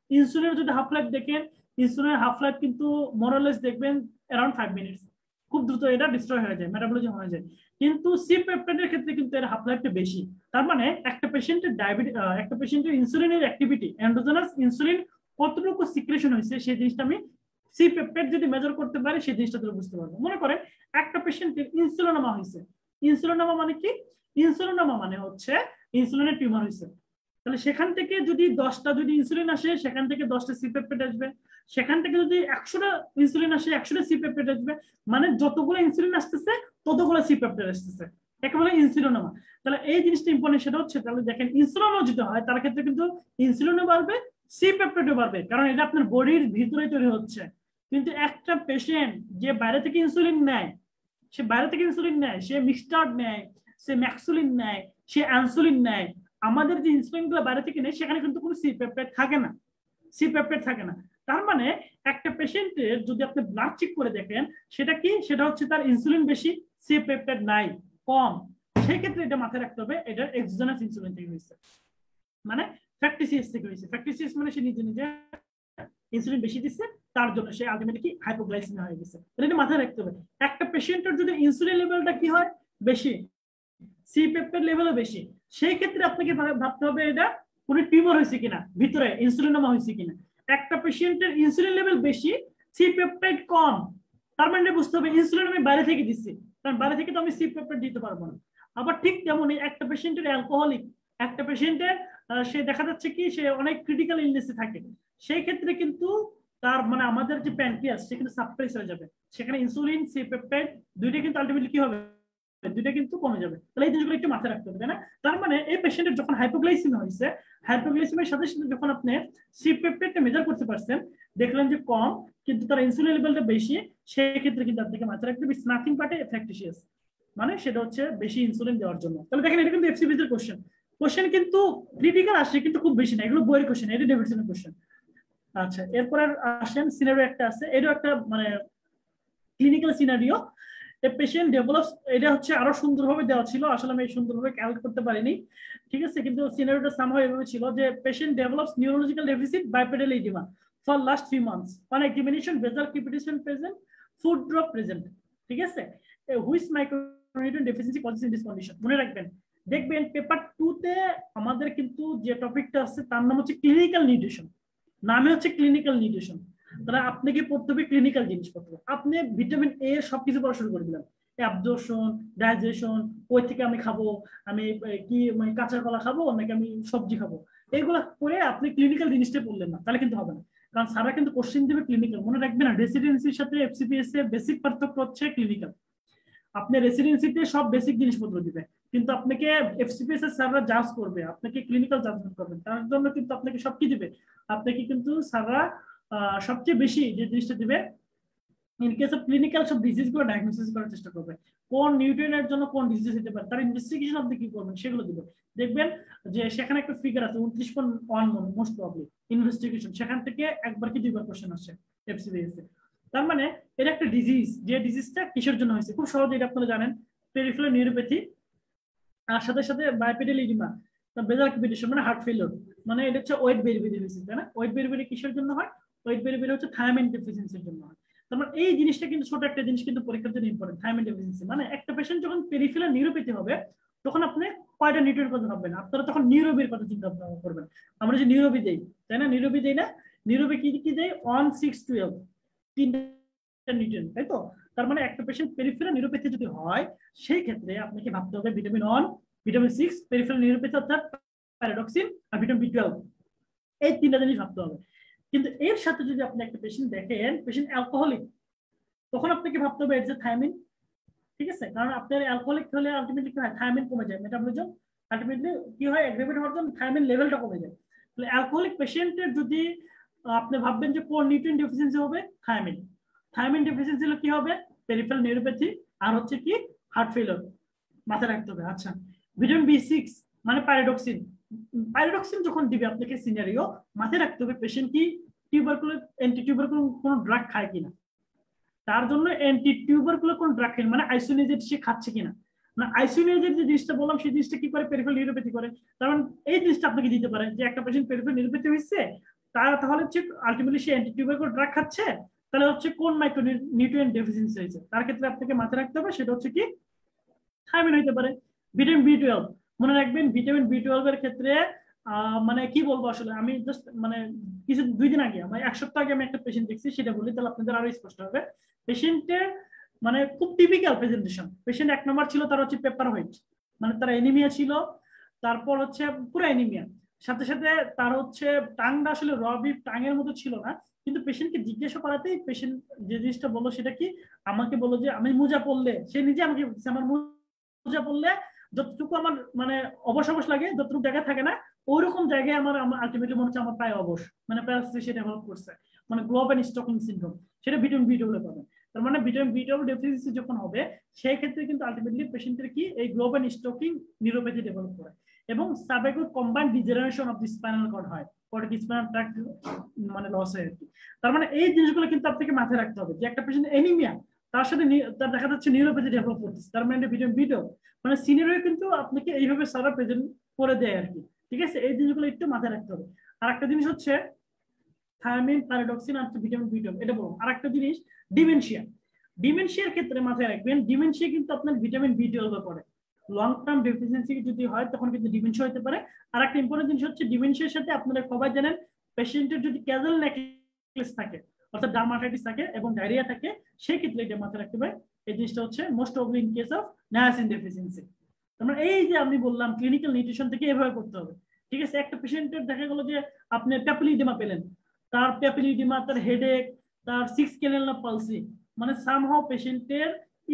ইনসুলিনের যদি হাফ লাইফ দেখেন ইনসুলিনের হাফ লাইফ কিন্তু মোরালেস দেখবেন অ্যারাউন্ড ফাইভ মিনিটস খুব দ্রুত এটা ডিস্ট্রয় হয়ে যায় মেটাবলিজম হয়ে যায়। কিন্তু সি পেপটাইডের ক্ষেত্রে কিন্তু এর হাফ লাইফটা বেশি। তার মানে একটা পেশেন্টের ডায়াবেটিস একটা পেশেন্টের ইনসুলিনের অ্যাক্টিভিটি এন্ডোজেনাস ইনসুলিন কতটুকু সিক্রেশন হয়েছে, সেই জিনিসটা আমি সি পেপটাইড যদি মেজার করতে পারি, সেই জিনিসটা তুমি বুঝতে পারব। মনে করেন একটা পেশেন্টের ইনসুলিনামা হয়েছে। ইনসুলিনামা মানে কি? ইনসুলিনামা মানে হচ্ছে ইনসুলিনের টিউমার হয়েছে। তাহলে সেখান থেকে যদি দশটা যদি ইনসুলিন আসে, সেখান থেকে দশটা সি পেপটাইড আসবে। সেখান থেকে যদি একশোটা ইনসুলিন আসে, একশোটা সি পেপটাইড আসবে মানে যতগুলো ইনসুলিন আসতেছে, ততগুলো সি পেপটাইড আসতেছে। একেবারে ইনসুলিনামা তাহলে এই জিনিসটা ইম্পর্টেন্ট সেটা হচ্ছে তাহলে দেখেন ইনসুলিনও যদি হয়, তার ক্ষেত্রে কিন্তু ইনসুলিনও বাড়বে সি পেপটাইডও বাড়বে, কারণ এটা আপনার বডির ভিতরে তৈরি হচ্ছে। কিন্তু একটা পেশেন্ট যে বাইরে থেকে ইনসুলিন নেয়, সে বাইরে থেকে ইনসুলিন নেয়, সে মিক্সটার্ড নেয়, সে ম্যাক্সুলিন নেয়, সে অ্যানসুলিন নেয়, আমাদের যে ইনসুলিনগুলো বাইরে থেকে নেয়, সেখানে কিন্তু কোনো সি পেপটাইড থাকে না। সি পেপটাইড থাকে না। তার মানে একটা পেশেন্টের যদি আপনি ব্লাড চেক করে দেখেন, সেটা কি? সেটা হচ্ছে তার ইনসুলিন বেশি, সি পেপটাইড নাই, কম। সেই ক্ষেত্রে এটা মাথায় রাখতে হবে, এটা এক্সোজেনাস ইনসুলিন থেকে হয়েছে। মানে ফ্যাক্টিসিয়াস থেকে হয়েছে। ফ্যাক্টিসিয়াস মানে সে নিজে নিজে ইনসুলিন বেশি দিচ্ছে, তার জন্য সে আলটিমেটলি কি? হাইপোগ্লাইসিমিয়া হয়ে গেছে। তাহলে এটা মাথায় রাখতে হবে। একটা পেশেন্টের যদি ইনসুলিন লেভেলটা কি হয়? বেশি। সি পেপটাইড লেভেলও বেশি। সেই ক্ষেত্রে আপনাকে ভাবতে হবে এটা কোনো টিউমার হয়েছে কিনা? ভিতরে ইনসুলিনামা হয়েছে কিনা? একটা পেশেন্টের ইনসুলিন লেভেল বেশি সি পেপটাইড কম। তার মানে বুঝতে হবে ইনসুলিন আমি বাইরে থেকে দিচ্ছি। কারণ বাইরে থেকে তো আমি সি পেপটাইড দিতে পারব না। আবার ঠিক তেমনই একটা পেশেন্টের অ্যালকোহলিক একটা পেশেন্টের সে দেখা যাচ্ছে কি, সে অনেক ক্রিটিক্যাল ইলনেসে থাকে। সেই ক্ষেত্রে কিন্তু তার মানে আমাদের যে প্যানক্রিয়াস সে কিন্তু সাবপ্রেস হয়ে যাবে। সেখানে ইনসুলিন সি পেপটাইড দুইটা কিন্তু আলটিমেটলি কি হবে? দুইটা কিন্তু কমে যাবে। তাহলে এই জিনিসগুলো একটু মাথায় রাখতে হবে, তাই না? তার মানে এই পেশেন্টের যখন হাইপোগ্লাইসিমিয়া হয়েছে হাইপোগ্লাইসিমিয়ার সাথে সাথে যখন আপনি সি মেজার করতে পারছেন, দেখলেন যে কম, কিন্তু তার ইনসুলিন লেভেলটা বেশি সেই ক্ষেত্রে কিন্তু আপনাকে মাথায় রাখতে হবে নাথিং পার্টে এফেক্টিশিয়াস মানে সেটা হচ্ছে বেশি ইনসুলিন দেওয়ার জন্য। তাহলে দেখেন, এটা কিন্তু এফসিবিজ এর কোশ্চেন কোশ্চেন কিন্তু ক্রিটিক্যাল আসে, কিন্তু খুব বেশি না। এগুলো বইয়ের কোশ্চেন এটা ডেভিডসনের কোশ্চেন আচ্ছা এরপর আসেন সিনারিও একটা আছে। এটাও একটা মানে ক্লিনিক্যাল সিনারিও পেশেন্ট ডেভেলপস এটা হচ্ছে আরও সুন্দরভাবে দেওয়া ছিল, আসলে আমি সুন্দরভাবে ক্যালকুলেট করতে পারিনি, ঠিক আছে? কিন্তু সিনারিওটা সামহাও এভাবে ছিল যে patient develops neurological deficit bipedal oedema for last three months মানে examination basal crepitation present foot drop present ঠিক আছে? Which micronutrient deficiency causes in this condition মনে রাখবেন, দেখবেন পেপার তে আমাদের কিন্তু যে টপিকটা আছে, তার নাম হচ্ছে ক্লিনিক্যাল নিউট্রিশন নামে হচ্ছে ক্লিনিক্যাল নিউট্রিশন তাহলে আপনাকে পড়তে হবে ক্লিনিক্যাল জিনিসপত্র। আপনি ভিটামিন এ সবকিছু পড়া শুরু করে দিলাম অ্যাবজর্শন ডাইজেশন ওই থেকে আমি খাব, আমি কি মানে কাঁচা কলা খাব, নাকি আমি সবজি খাব? এইগুলো করে আপনি ক্লিনিক্যাল জিনিসটা পড়লেন না, তাহলে কিন্তু হবে না। কারণ সারা কিন্তু কোশ্চেন দেবে ক্লিনিক্যাল মনে রাখবেন না রেসিডেন্সির সাথে এফসিপিএস এর বেসিক পার্থক্য হচ্ছে ক্লিনিক্যাল আপনি রেসিডেন্সিতে সব বেসিক জিনিসপত্র দিবে। কিন্তু আপনাকে এফসিপিএস এর স্যাররা জাজ করবে, আপনাকে ক্লিনিক্যাল জাজমেন্ট করবে। তার জন্য কিন্তু আপনাকে সব কি দিবে। আপনাকে কিন্তু স্যাররা সবচেয়ে বেশি যে জিনিসটা দিবে ইন কেস অফ ক্লিনিক্যাল সব ডিজিজগুলো ডায়াগনোসিস করার চেষ্টা করবে। কোন নিউট্রিয়েন্টের জন্য কোন ডিজিজ হতে পারে, তার ইনভেস্টিগেশন আপনি কি করবেন সেগুলো দিবে। দেখবেন যে সেখানে একটা ফিগার আছে, উনত্রিশ point one most probably investigation সেখান থেকে একবার কি দুইবার কোশ্চেন আসছে এফসিবিএস তার মানে এটা একটা ডিজিজ যে ডিজিজটা কিসের জন্য হয়েছে? খুব সহজে এটা আপনারা জানেন পেরিফেরাল নিউরোপ্যাথি আর সাথে সাথে বাইপেডাল ইডিমা বেজার ক্রিপিটেশন মানে হার্ট ফেলিওর মানে এটা হচ্ছে ওয়েট বেরিবেরি হয়েছে তাই না? ওয়েট বেরিবেরি কিসের জন্য হয়? ওয়েট বেরিবেরি হচ্ছে থায়ামিন ডেফিসিয়েন্সির জন্য তার মানে এই জিনিসটা কিন্তু ছোট একটা জিনিস কিন্তু পরীক্ষার জন্য ইম্পর্টেন্ট থায়ামিন ডেফিসিয়েন্সি মানে একটা পেশেন্ট যখন নিউরোপ্যাথি হবে, তখন আপনি কয়টা নিউট্রিয়েন্ট কথা ভাববেন আপনারা তখন নিউরোবির কথা চিন্তা ভাবনা করবেন। আমরা যে নিউরোবি দেই, তাই না? নিউরোবি দেই না? নিউরোবি কি কি সিক্স টুয়েলভ তিনটা নিউট্রিয়েন্ট তাই তো? তার মানে একটা পেশেন্ট পেরিফেরাল নিউরোপ্যাথি যদি হয়, সেই ক্ষেত্রে আপনাকে ভাবতে হবে vitamin one vitamin six peripheral neuropathy অর্থাৎ প্যারাডক্সিন আর ভিটামিন বি টুয়েলভ এই তিনটা জিনিস ভাবতে হবে। কিন্তু এর সাথে যদি আপনি একটা পেশেন্ট দেখেন পেশেন্ট অ্যালকোহলিক তখন আপনাকে ভাবতে হবে এর যে থাইমিন ঠিক আছে? কারণ আপনার অ্যালকোহলিক হলে আলটিমেটলি কি হয়? থাইমিন কমে যায় মেটাবলিজম আলটিমেটলি কি হয়? অ্যাগ্রেভেট হওয়ার জন্য থাইমিন লেভেলটা কমে যায়। তাহলে অ্যালকোহলিক পেশেন্টের যদি আপনি ভাববেন যে কোন নিউট্রিয়েন্ট ডেফিসিয়েন্সি হবে? থাইমিন থাইমিন ডেফিসিয়েন্সি হলে কি হবে? পেরিফেরাল নিউরোপ্যাথি আর হচ্ছে কি? হার্ট ফেলিওর মাথায় রাখতে হবে। আচ্ছা ভিটামিন বি সিক্স মানে প্যারাডক্সিন প্যারাডক্সিন যখন দিবে আপনাকে সিনারিও মাথায় রাখতে হবে পেশেন্ট কি টিউবারকুলার অ্যান্টি টিউবারকুলার কোনো ড্রাগ খায় কিনা? তার জন্য অ্যান্টি টিউবারকুলার কোন ড্রাগ খায় মানে সে খাচ্ছে কিনা? না আইসোনিজের যে জিনিসটা বললাম, সেই জিনিসটা কি করে? করে। কারণ এই জিনিসটা আপনাকে দিতে পারে যে একটা পেশেন্ট তার তাহলে হচ্ছে আলটিমেটলি সে অ্যান্টি টিউবারকুলার ড্রাগ খাচ্ছে, তাহলে হচ্ছে কোন মাইক্রো নিউট্রিয়েন্ট ডেফিসিয়েন্সি হয়েছে তার ক্ষেত্রে আপনাকে মাথায় রাখতে হবে, সেটা হচ্ছে কি থাইমিন হইতে পারে। ভিটামিন বি টুয়েলভ মনে রাখবেন ভিটামিন বি টুয়েলভ এর ক্ষেত্রে মানে কি বলব আসলে? আমি জাস্ট মানে কিছু দুই দিন আগে আমার এক সপ্তাহ আগে আমি একটা পেশেন্ট দেখছি, সেটা বলি, তাহলে আপনাদের আরও স্পষ্ট হবে। পেশেন্টের মানে খুব টিপিক্যাল প্রেজেন্টেশন পেশেন্ট এক নম্বর ছিল, তার হচ্ছে পেপার হোয়াইট মানে তার এনিমিয়া ছিল, তারপর হচ্ছে পুরো এনিমিয়া সাথে সাথে তার হচ্ছে টাংটা আসলে রবি টাঙের মতো ছিল না, কিন্তু পেশেন্টকে জিজ্ঞাসা করাতেই পেশেন্ট যে জিনিসটা বলল সেটা কি? আমাকে বলল যে, আমি মোজা পড়লে সে নিজে আমাকে আমার মোজা পড়লে যতটুকু আমার মানে অবশ অবশ লাগে, যতটুকু জায়গায় থাকে না ওইরকম জায়গায় আমার আলটিমেটলি মনে হচ্ছে আমার প্রায় অবশ। মানে প্যারাসিস সে ডেভেলপ করছে। মানে গ্লোব এন্ড স্টকিং সিনড্রোম সেটা ভিটামিন বি টুবলে পাবেন। তার মানে ভিটামিন বি টুবল ডেফিসিয়েন্সি যখন হবে, সেই ক্ষেত্রে কিন্তু আলটিমেটলি পেশেন্টের কি এই glove and stocking neuropathy develop করে। এবং subacute combined degeneration of the spinal cord হয়। পরে স্পাইনাল ট্র্যাক্ট মানে লস হয় আর কি। তার মানে এই জিনিসগুলো কিন্তু আপনাকে মাথায় রাখতে হবে যে একটা পেশেন্ট এনিমিয়া তার সাথে তার দেখা যাচ্ছে নিউরোপ্যাথি ডেভেলপ করতেছে। তার মানে ভিটামিন বি মানে সিনিয়র কিন্তু আপনাকে এইভাবে সারা প্রেজেন্ট করে দেয় আর কি। ঠিক আছে? এই জিনিসগুলো একটু মাথায় রাখতে হবে। আর একটা জিনিস হচ্ছে থায়ামিন প্যারাডক্সিন আর ভিটামিন বি এটা বলুন আর একটা জিনিস, ডিমেনশিয়া। ডিমেনশিয়ার ক্ষেত্রে মাথায় রাখবেন, ডিমেনশিয়া কিন্তু আপনার ভিটামিন বি টুয়েলভে পড়ে। লং টার্ম ডেফিসিয়েন্সি যদি হয়, তখন কিন্তু ডিমেনশিয়া হতে পারে। আর একটা ইম্পর্টেন্ট জিনিস হচ্ছে, ডিমেনশিয়ার সাথে আপনারা সবাই জানেন, পেশেন্টের যদি ক্যাজল নেকলেস থাকে, অর্থাৎ ডার্মাটাইটিস থাকে এবং ডায়রিয়া থাকে সেই ক্ষেত্রে এটা মাথায় রাখতে হবে। এই জিনিসটা হচ্ছে most of in case of niacin deficiency তার এই যে আমি বললাম ক্লিনিক্যাল নিউট্রিশন থেকে এভাবে করতে হবে। ঠিক আছে? একটা পেশেন্টের দেখা গেল যে আপনি প্যাপিলিডিমা পেলেন। তার প্যাপিলিডিমা তার হেডেক তার সিক্স কেনেল পালসি মানে সামহাও পেশেন্টের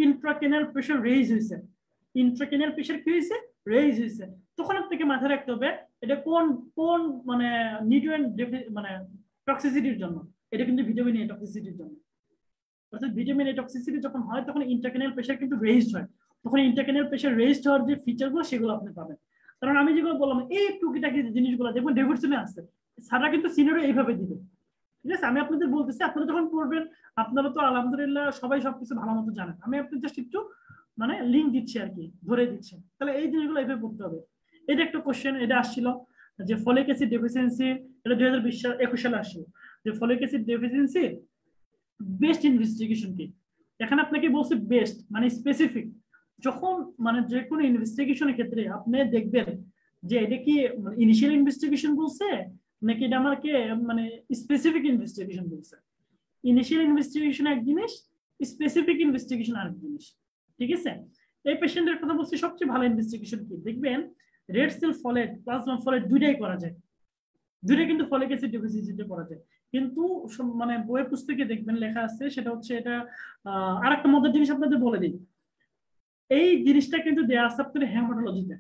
ইন্ট্রাকেনাল প্রেশার রেজ হয়েছে। ইন্ট্রাকেনাল প্রেশার কি হয়েছে? রেজ হয়েছে। তখন আপনাকে মাথায় রাখতে হবে, এটা কোন কোন মানে নিউট্রিয়েন্ট মানে টক্সিসিটির জন্য? এটা কিন্তু ভিটামিন এ টক্সিসিটির জন্য। অর্থাৎ ভিটামিন এ টক্সিসিটি যখন হয়, তখন ইন্ট্রাকেনাল প্রেশার কিন্তু রেজড হয়। তখন ইন্টারকেনাল প্রেশার রেজিস্ট হওয়ার যে ফিচারগুলো সেগুলো আপনি পাবেন। কারণ আমি যেগুলো বললাম, এই টুকিটাকি জিনিসগুলো দেখবেন ডেভিডসনে আসছে সারা কিন্তু সিনিয়র এইভাবে দিবে। ঠিক আছে? আমি আপনাদের বলতেছি, আপনারা যখন পড়বেন, আপনারা তো আলহামদুলিল্লাহ সবাই সবকিছু ভালো মতো জানেন। আমি আপনাদের জাস্ট একটু মানে লিঙ্ক দিচ্ছি আর কি, ধরে দিচ্ছি। তাহলে এই জিনিসগুলো এইভাবে পড়তে হবে। এটা একটা কোশ্চেন এটা আসছিল যে ফলিক অ্যাসিড ডেফিসিয়েন্সি এটা দুই হাজার বিশ সাল, একুশ সালে আসছিল। যে folic acid deficiency best investigation কি? এখানে আপনাকে বলছে বেস্ট মানে স্পেসিফিক যখন মানে যে কোনো ইনভেস্টিগেশনের ক্ষেত্রে আপনি দেখবেন যে এটা কি ইনিশিয়াল ইনভেস্টিগেশন বলছে, নাকি এটা আমাকে মানে স্পেসিফিক ইনভেস্টিগেশন বলছে? ইনিশিয়াল ইনভেস্টিগেশন এক জিনিস স্পেসিফিক ইনভেস্টিগেশন আরেক জিনিস, ঠিক আছে? এই পেশেন্টের কথা বলছি, সবচেয়ে ভালো ইনভেস্টিগেশন কি? দেখবেন red cell folate plasma folate দুইটাই করা যায়। দুইটাই কিন্তু ফলিক অ্যাসিড ডেফিসিয়েন্সিতে করা যায়। কিন্তু মানে বইয়ের পুস্তকে দেখবেন লেখা আছে, সেটা হচ্ছে এটা আর একটা মজার জিনিস আপনাদের বলে দিই। এই জিনিসটা কিন্তু দেওয়া আছে আপনার হেমাটোলজিতে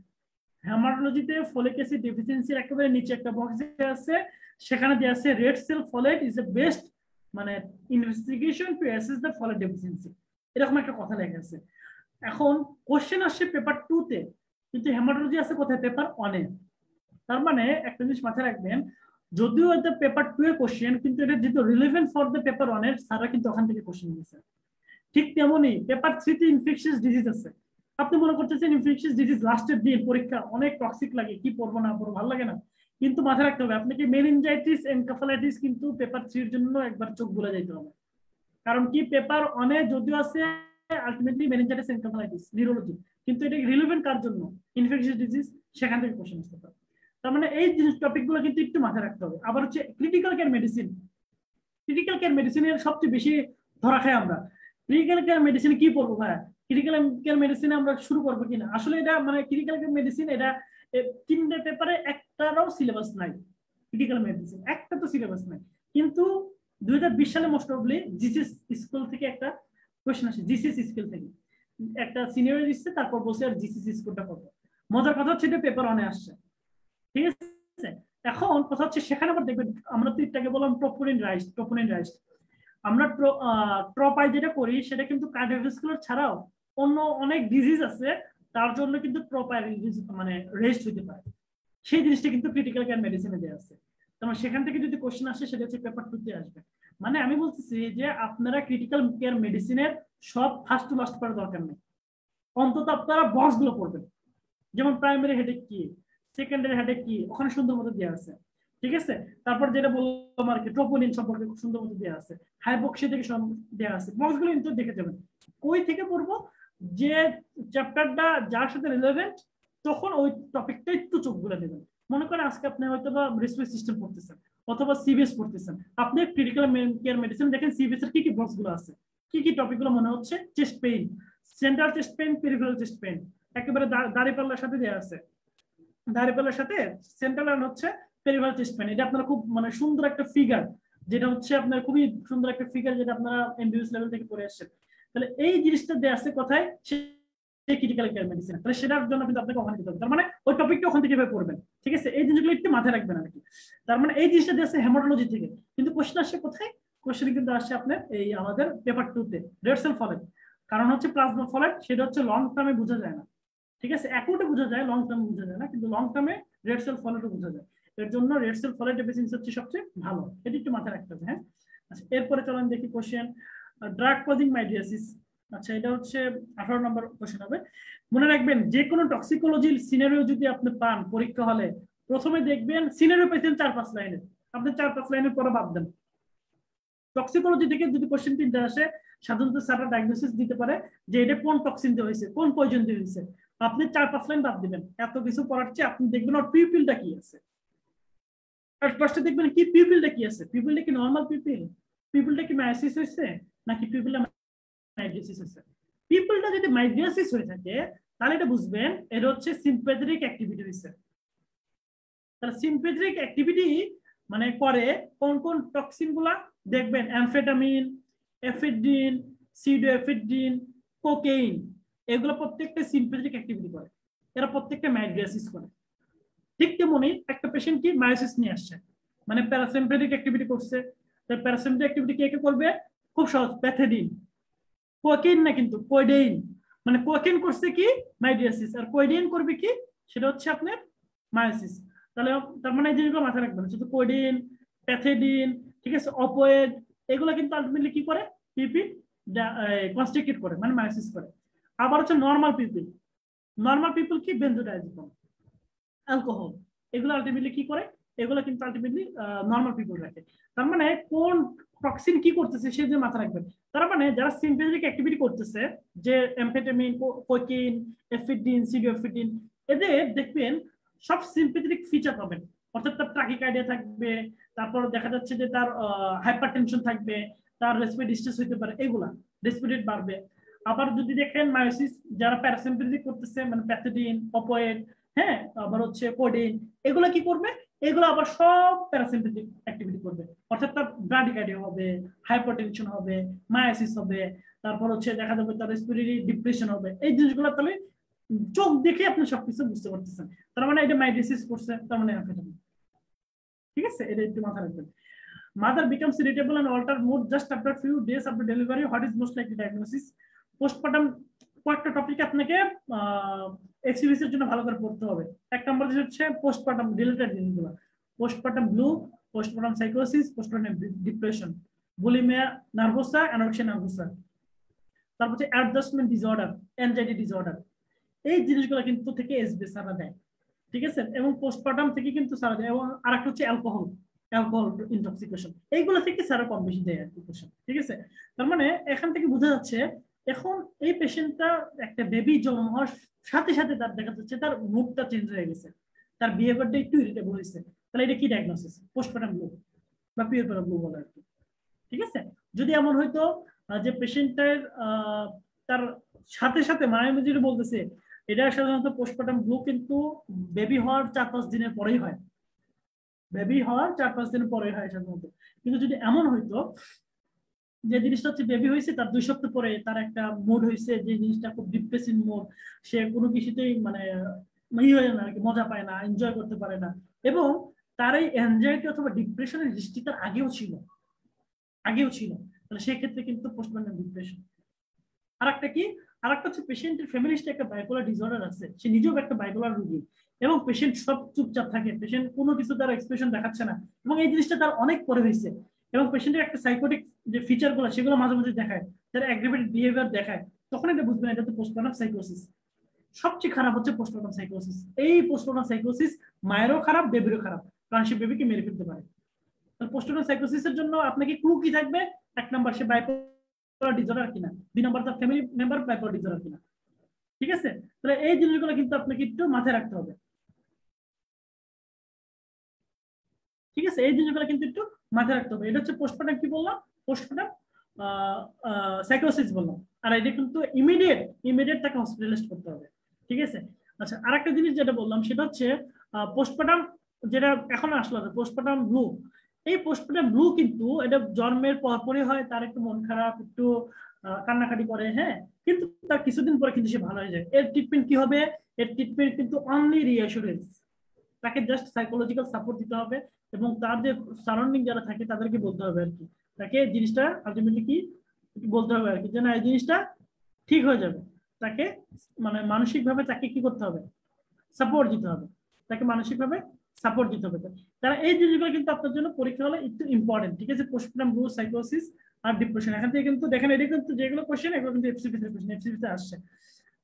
হেমাটোলজিতে ফলিক অ্যাসিড ডেফিসিয়েন্সির একেবারে নিচে একটা বক্স আছে। সেখানে দেওয়া আছে red cell folate is a best মানে investigation to assess the folate deficiency এরকম একটা কথা লেখা আছে। এখন কোশ্চেন আসছে পেপার টু তে, কিন্তু হেমাটোলজি আছে কোথায়? পেপার ওয়ানে তার মানে একটা জিনিস মাথায় রাখবেন, যদিও এটা পেপার টু এর কোশ্চেন কিন্তু এটা যেহেতু রিলেভেন্ট ফর দ্য পেপার ওয়ানের সারা কিন্তু ওখান থেকে কোশ্চেন দিয়েছে ঠিক তেমনই পেপার থ্রিতে ইনফেকশিয়াস ডিজিজ আছে। আপনি মনে করতেছেন ইনফেকশিয়াস ডিজিজ লাস্টের দিন পরীক্ষা অনেক টক্সিক লাগে, কি পড়ব, না পড়ব, ভালো লাগে না। কিন্তু মাথায় রাখতে হবে, আপনাকে মেনিনজাইটিস এনকাফালাইটিস কিন্তু পেপার থ্রির জন্য একবার চোখ বলে যাইতে হবে। কারণ কি, পেপার অনে যদিও আছে আলটিমেটলি মেনিনজাইটিস এনকাফালাইটিস নিউরোলজি কিন্তু এটা রিলেভেন্ট কার জন্য? ইনফেকশিয়াস ডিজিজ সেখান থেকে কোশ্চেন আসতে পারে। তার মানে এই জিনিস টপিকগুলো কিন্তু একটু মাথায় রাখতে হবে। আবার হচ্ছে critical care medicine critical care মেডিসিনের সবচেয়ে বেশি ধরা খাই আমরা। ক্রিটিক্যাল কেয়ার মেডিসিন কি পড়ব ভাইয়া ক্রিটিক্যাল কেয়ার মেডিসিনে আমরা শুরু করব কিনা? আসলে এটা মানে ক্রিটিক্যাল কেয়ার মেডিসিন এটা তিনটে পেপারে একটারও সিলেবাস নাই। ক্রিটিক্যাল মেডিসিন একটা তো সিলেবাস নাই। কিন্তু দুই হাজার বিশ সালে মোস্ট অফলি জিসিস স্কুল থেকে একটা কোয়েশ্চেন আসে জিসিস স্কুল থেকে। একটা সিনিয়র দিচ্ছে তারপর বসে আর জিসিস স্কুলটা করব মজার কথা হচ্ছে এটা পেপার অনে আসছে। ঠিক আছে? এখন কথা হচ্ছে সেখানে আবার দেখবেন আমরা তো এটাকে বললাম টপোনিন রাইস টপোনিন রাইস আমরা ট্রপাই যেটা করি, সেটা কিন্তু কার্ডিওভাস্কুলার ছাড়াও অন্য অনেক ডিজিজ আছে, তার জন্য কিন্তু ট্রপাই মানে রেস্ট হইতে পারে। সেই জিনিসটা কিন্তু ক্রিটিক্যাল কেয়ার মেডিসিনে দেওয়া আছে। তোমার সেখান থেকে যদি কোশ্চেন আসে, সেটা হচ্ছে পেপার টুতে আসবে। মানে আমি বলতেছি যে আপনারা ক্রিটিক্যাল কেয়ার মেডিসিনের সব ফার্স্ট টু লাস্ট করার দরকার নেই। অন্তত আপনারা বক্সগুলো পড়বেন। যেমন প্রাইমারি হেডেক কি সেকেন্ডারি হেডেক কি, ওখানে সুন্দর মতো দেওয়া আছে। ঠিক আছে? তারপর যেটা বললাম আর কি ট্রোপোলিন সম্পর্কে খুব সুন্দর মতো দেওয়া আছে। হাইপক্সি থেকে দেওয়া আছে। বক্সগুলো কিন্তু দেখে যাবেন। কই থেকে পড়ব? যে চ্যাপ্টারটা যার সাথে রিলেভেন্ট তখন ওই টপিকটা একটু চোখগুলো দেবেন মনে করেন আজকে আপনি হয়তো বা রেসপিরেটরি সিস্টেম পড়তেছেন, অথবা সিবিএস পড়তেছেন। আপনি ক্রিটিক্যাল কেয়ার মেডিসিন দেখেন সিবিএস এর কি কি বক্সগুলো আছে? কি কি টপিকগুলো মনে হচ্ছে? Chest pain central chest pain peripheral chest pain একেবারে দাড়ি পাল্লার সাথে দেওয়া আছে। দাড়ি পাল্লার সাথে সেন্ট্রাল হচ্ছে এটা আপনার খুব মানে সুন্দর একটা ফিগার যেটা হচ্ছে আপনার খুবই সুন্দর একটা ফিগার যেটা আপনারা এমবিবিএস লেভেল থেকে পড়ে আসছেন তাহলে এই জিনিসটা দেওয়া আছে কোথায়? ক্রিটিক্যাল কেয়ার মেডিসিন তাহলে সেটার জন্য কিন্তু আপনাকে ওখানে যেতে হবে। তার মানে ওই টপিকটা ওখান থেকে পড়বেন, ঠিক আছে? এই জিনিসগুলো একটু মাথায় রাখবেন আর কি। তার মানে এই জিনিসটা দিয়ে আসছে হেমাটোলজি থেকে। কিন্তু কোশ্চেন আসছে কোথায়? কোশ্চেন কিন্তু আসছে আপনার এই আমাদের পেপার টুতে রেড সেল ফলেট কারণ হচ্ছে প্লাজমা ফলেট সেটা হচ্ছে লং টার্মে বোঝা যায় না। ঠিক আছে? অ্যাকুটে বোঝা যায় লং টার্মে বোঝা যায় না। কিন্তু লং টার্মে রেড সেল ফলেটও বোঝা যায়। এর জন্য রেড সেল ফলেট ডেফিসিয়েন্সি হচ্ছে সবচেয়ে ভালো। এটা একটু মাথায় রাখতে হবে হ্যাঁ? আচ্ছা এরপরে চলেন দেখি কোশ্চেন ড্রাগ কজিং মাইডিয়াসিস আচ্ছা এটা হচ্ছে আঠারো নম্বর কোশ্চেন হবে। মনে রাখবেন যে কোনো টক্সিকোলজি সিনারিও যদি আপনি পান পরীক্ষা হলে, প্রথমে দেখবেন সিনারিও পেয়েছেন চার পাঁচ লাইনে। আপনি চার পাঁচ লাইনের পরে বাদ দেন। টক্সিকোলজি থেকে যদি কোশ্চেন তিনটে আসে, সাধারণত স্যাররা ডায়াগনোসিস দিতে পারে যে এটা কোন টক্সিন দিয়ে হয়েছে, কোন পয়জন দিয়ে হয়েছে। আপনি চার পাঁচ লাইন বাদ দিবেন। এত কিছু পড়ার চেয়ে আপনি দেখবেন ওর পিপিলটা কি আছে। আর ফার্স্টে দেখবেন কি পিপিলটা কি আছে? পিপিলটা কি নর্মাল পিপিল পিপিলটা কি মায়াসিস হয়েছে? নাকি পিপিলটা মাইগ্রেসিস হয়েছে? পিপিলটা যদি মাইগ্রেসিস হয়ে থাকে, তাহলে এটা বুঝবেন এটা হচ্ছে সিম্পেথেটিক অ্যাক্টিভিটি হয়েছে। তাহলে সিম্পেথেটিক অ্যাক্টিভিটি মানে করে কোন কোন টক্সিনগুলা? দেখবেন অ্যামফেটামিন এফিড্রিন সিডোএফিড্রিন কোকেইন এগুলো প্রত্যেকটা সিম্পেথেটিক অ্যাক্টিভিটি করে। এরা প্রত্যেকটা মাইগ্রেসিস করে। ঠিক তেমনি একটা পেশেন্ট কি মায়োসিস নিয়ে আসছে। মানে প্যারাসিম্পেথিক অ্যাক্টিভিটি করছে। তার প্যারাসিম্পেথিক অ্যাক্টিভিটি কে কে করবে খুব সহজ প্যাথেডিন কোকেইন না কিন্তু কোডেইন মানে কোকেইন করছে কি? মাইডিয়াসিস আর কোডেইন করবে কি? সেটা হচ্ছে আপনার মায়োসিস তাহলে তার মানে এই জিনিসগুলো মাথায় রাখবেন। শুধু কোডিন প্যাথেডিন ঠিক আছে অপোয়েড এগুলো কিন্তু আলটিমেটলি কি করে? পিপি কনস্ট্রিক্টেড করে মানে মায়োসিস করে। আবার হচ্ছে নর্মাল পিপল নর্মাল পিপল কি? বেনজোডাইজিপাম অ্যালকোহল এগুলো আলটিমেটলি কি করে? এগুলো কিন্তু আলটিমেটলি নর্মাল পিপল রাখে। তার মানে কোন টক্সিন কি করতেছে সে যে মাথা রাখবেন। তার মানে যারা সিম্পেথেটিক অ্যাক্টিভিটি করতেছে, যে এমফেটামিন কোকিন এফিডিন সিডিওফিডিন এদের দেখবেন সব সিম্পেথেটিক ফিচার পাবেন। অর্থাৎ তার ট্রাকিকার্ডিয়া থাকবে, তারপর দেখা যাচ্ছে যে তার হাইপার টেনশন থাকবে, তার রেসপিরেট ডিস্টেন্স হইতে পারে, এগুলা রেসপিরেট বাড়বে। আবার যদি দেখেন মায়োসিস যারা প্যারাসিম্পেথেটিক করতেছে মানে প্যাথেডিন অপয়েড হ্যাঁ আবার হচ্ছে কোডিন এগুলো কি করবে? এগুলো আবার সব প্যারাসিম্পেথিক অ্যাক্টিভিটি করবে। অর্থাৎ তার ব্রাডিকার্ডিয়া হবে হাইপারটেনশন হবে মায়াসিস হবে, তারপর হচ্ছে দেখা যাবে তার রেসপিরেটরি ডিপ্রেশন হবে। এই জিনিসগুলো তাহলে চোখ দেখে আপনি সবকিছু বুঝতে পারতেছেন। তার মানে এটা মাইডিসিস করছে, তার মানে ঠিক আছে? এটা একটু মাথা রাখবেন। Mother becomes irritable and alter mood just after few days after delivery what is most likely diagnosis postpartum কয়েকটা টপিক আপনাকে এক্সিবিস এর জন্য ভালো করে পড়তে হবে। এক নম্বর হচ্ছে পোস্টপার্টাম রিলেটেড জিনিসগুলো। Postpartum blue postpartum সাইকোসিস postpartum depression bulimia nervosa anorexia nervosa তারপর হচ্ছে অ্যাডজাস্টমেন্ট ডিসঅর্ডার অ্যাংজাইটি ডিসঅর্ডার এই জিনিসগুলো কিন্তু থেকে এসবি সারা দেয়, ঠিক আছে? এবং পোস্টপার্টাম থেকে কিন্তু সারা দেয়। এবং আর একটা হচ্ছে অ্যালকোহল অ্যালকোহল ইনটক্সিকেশন এইগুলো থেকে সারা কম বেশি দেয় ঠিক আছে? তার মানে এখান থেকে বোঝা যাচ্ছে এখন এই পেশেন্টটা একটা বেবি জন্ম হওয়ার সাথে সাথে তার দেখা যাচ্ছে তার মুডটা চেঞ্জ হয়ে গেছে। তার বিহেভিয়ারটা একটু ইরিটেবল হয়েছে। তাহলে এটা কি ডায়াগনোসিস পোস্টপার্টাম ব্লু বা পিওরপার্টাম ব্লু বলে আর কি। ঠিক আছে? যদি এমন হয়তো যে পেশেন্টের তার সাথে সাথে মায়ের যেটা বলতেছে, এটা সাধারণত পোস্টপার্টাম ব্লু কিন্তু বেবি হওয়ার চার পাঁচ দিনের পরেই হয়। বেবি হওয়ার চার পাঁচ দিনের পরেই হয় সাধারণত। কিন্তু যদি এমন হইতো যে জিনিসটা হচ্ছে বেবি হয়েছে, তার দুই সপ্তাহ পরে তার একটা মুড হয়েছে, যে জিনিসটা খুব ডিপ্রেসিং মুড সে কোনো কিছুতেই মানে ই হয় না মজা পায় না এনজয় করতে পারে না। এবং তার এই এনজাইটি অথবা ডিপ্রেশনের হিস্ট্রি তার আগেও ছিল আগেও ছিল। তাহলে সেক্ষেত্রে কিন্তু পোস্টমার্টাম ডিপ্রেশন আর একটা কি? আর একটা হচ্ছে পেশেন্টের ফ্যামিলিস্টে একটা বাইপোলার ডিসঅর্ডার আছে। সে নিজেও একটা বাইপোলার রুগী এবং পেশেন্ট সব চুপচাপ থাকে পেশেন্ট কোনো কিছু তার এক্সপ্রেশন দেখাচ্ছে না এবং এই জিনিসটা তার অনেক পরে হয়েছে। এবং পেশেন্টের একটা সাইকোটিক যে ফিচারগুলো, সেগুলো মাঝে মাঝে দেখায় তার অ্যাগ্রিভেটেড বিহেভিয়ার দেখায় তখন এটা বুঝবেন, এটা তো পোস্টমার্টাম সাইকোসিস সবচেয়ে খারাপ হচ্ছে পোস্টমার্টাম সাইকোসিস এই পোস্টমার্টাম সাইকোসিস মায়েরও খারাপ বেবিরও খারাপ, কারণ সে বেবিকে মেরে ফেলতে পারে। পোস্টমার্টাম সাইকোসিসের জন্য আপনাকে ক্লু কি থাকবে? এক নাম্বার সে বাইপোলার ডিসঅর্ডার কিনা, দুই নাম্বার তার ফ্যামিলি মেম্বার বাইপোলার ডিসঅর্ডার কিনা। ঠিক আছে? তাহলে এই জিনিসগুলো কিন্তু আপনাকে একটু মাথায় রাখতে হবে। ঠিক আছে? এই জিনিসগুলো কিন্তু একটু মাথায় রাখতে হবে। এটা হচ্ছে পোস্টপার্টাম কি বললাম? পোস্টপার্টাম সাইকোসিস বললাম। আর এটা কিন্তু ইমিডিয়েট ইমিডিয়েট তাকে হসপিটালাইজ করতে হবে। ঠিক আছে? আচ্ছা আর একটা জিনিস যেটা বললাম, সেটা হচ্ছে পোস্টপার্টাম যেটা এখন আসলো পোস্টপার্টাম ব্লু এই পোস্টপার্টাম ব্লু কিন্তু এটা জন্মের পরপরই হয়, তার একটু মন খারাপ, একটু কান্নাকাটি করে হ্যাঁ? কিন্তু তার কিছুদিন পরে কিন্তু সে ভালো হয়ে যায়। এর ট্রিটমেন্ট কি হবে? এর ট্রিটমেন্ট কিন্তু অনলি রিঅ্যাসুরেন্স তাকে জাস্ট সাইকোলজিক্যাল সাপোর্ট দিতে হবে এবং তার যে সারাউন্ডিং যারা থাকে তাদেরকে বলতে হবে আর কি তাকে জিনিসটা আলটিমেটলি কি? বলতে হবে আর কি যে, না, এই জিনিসটা ঠিক হয়ে যাবে। তাকে মানে মানসিকভাবে তাকে কি করতে হবে? সাপোর্ট দিতে হবে। তাকে মানসিকভাবে সাপোর্ট দিতে হবে। তারা এই জিনিসগুলো কিন্তু আপনার জন্য পরীক্ষা হলে একটু ইম্পর্টেন্ট ঠিক আছে? পোস্টমর্টম ব্লু সাইকোসিস আর ডিপ্রেশন এখান থেকে কিন্তু দেখেন এটা কিন্তু যেগুলো কোশ্চেন এগুলো কিন্তু এফসিপি থেকে কোশ্চেন এফসিপি তে আসছে।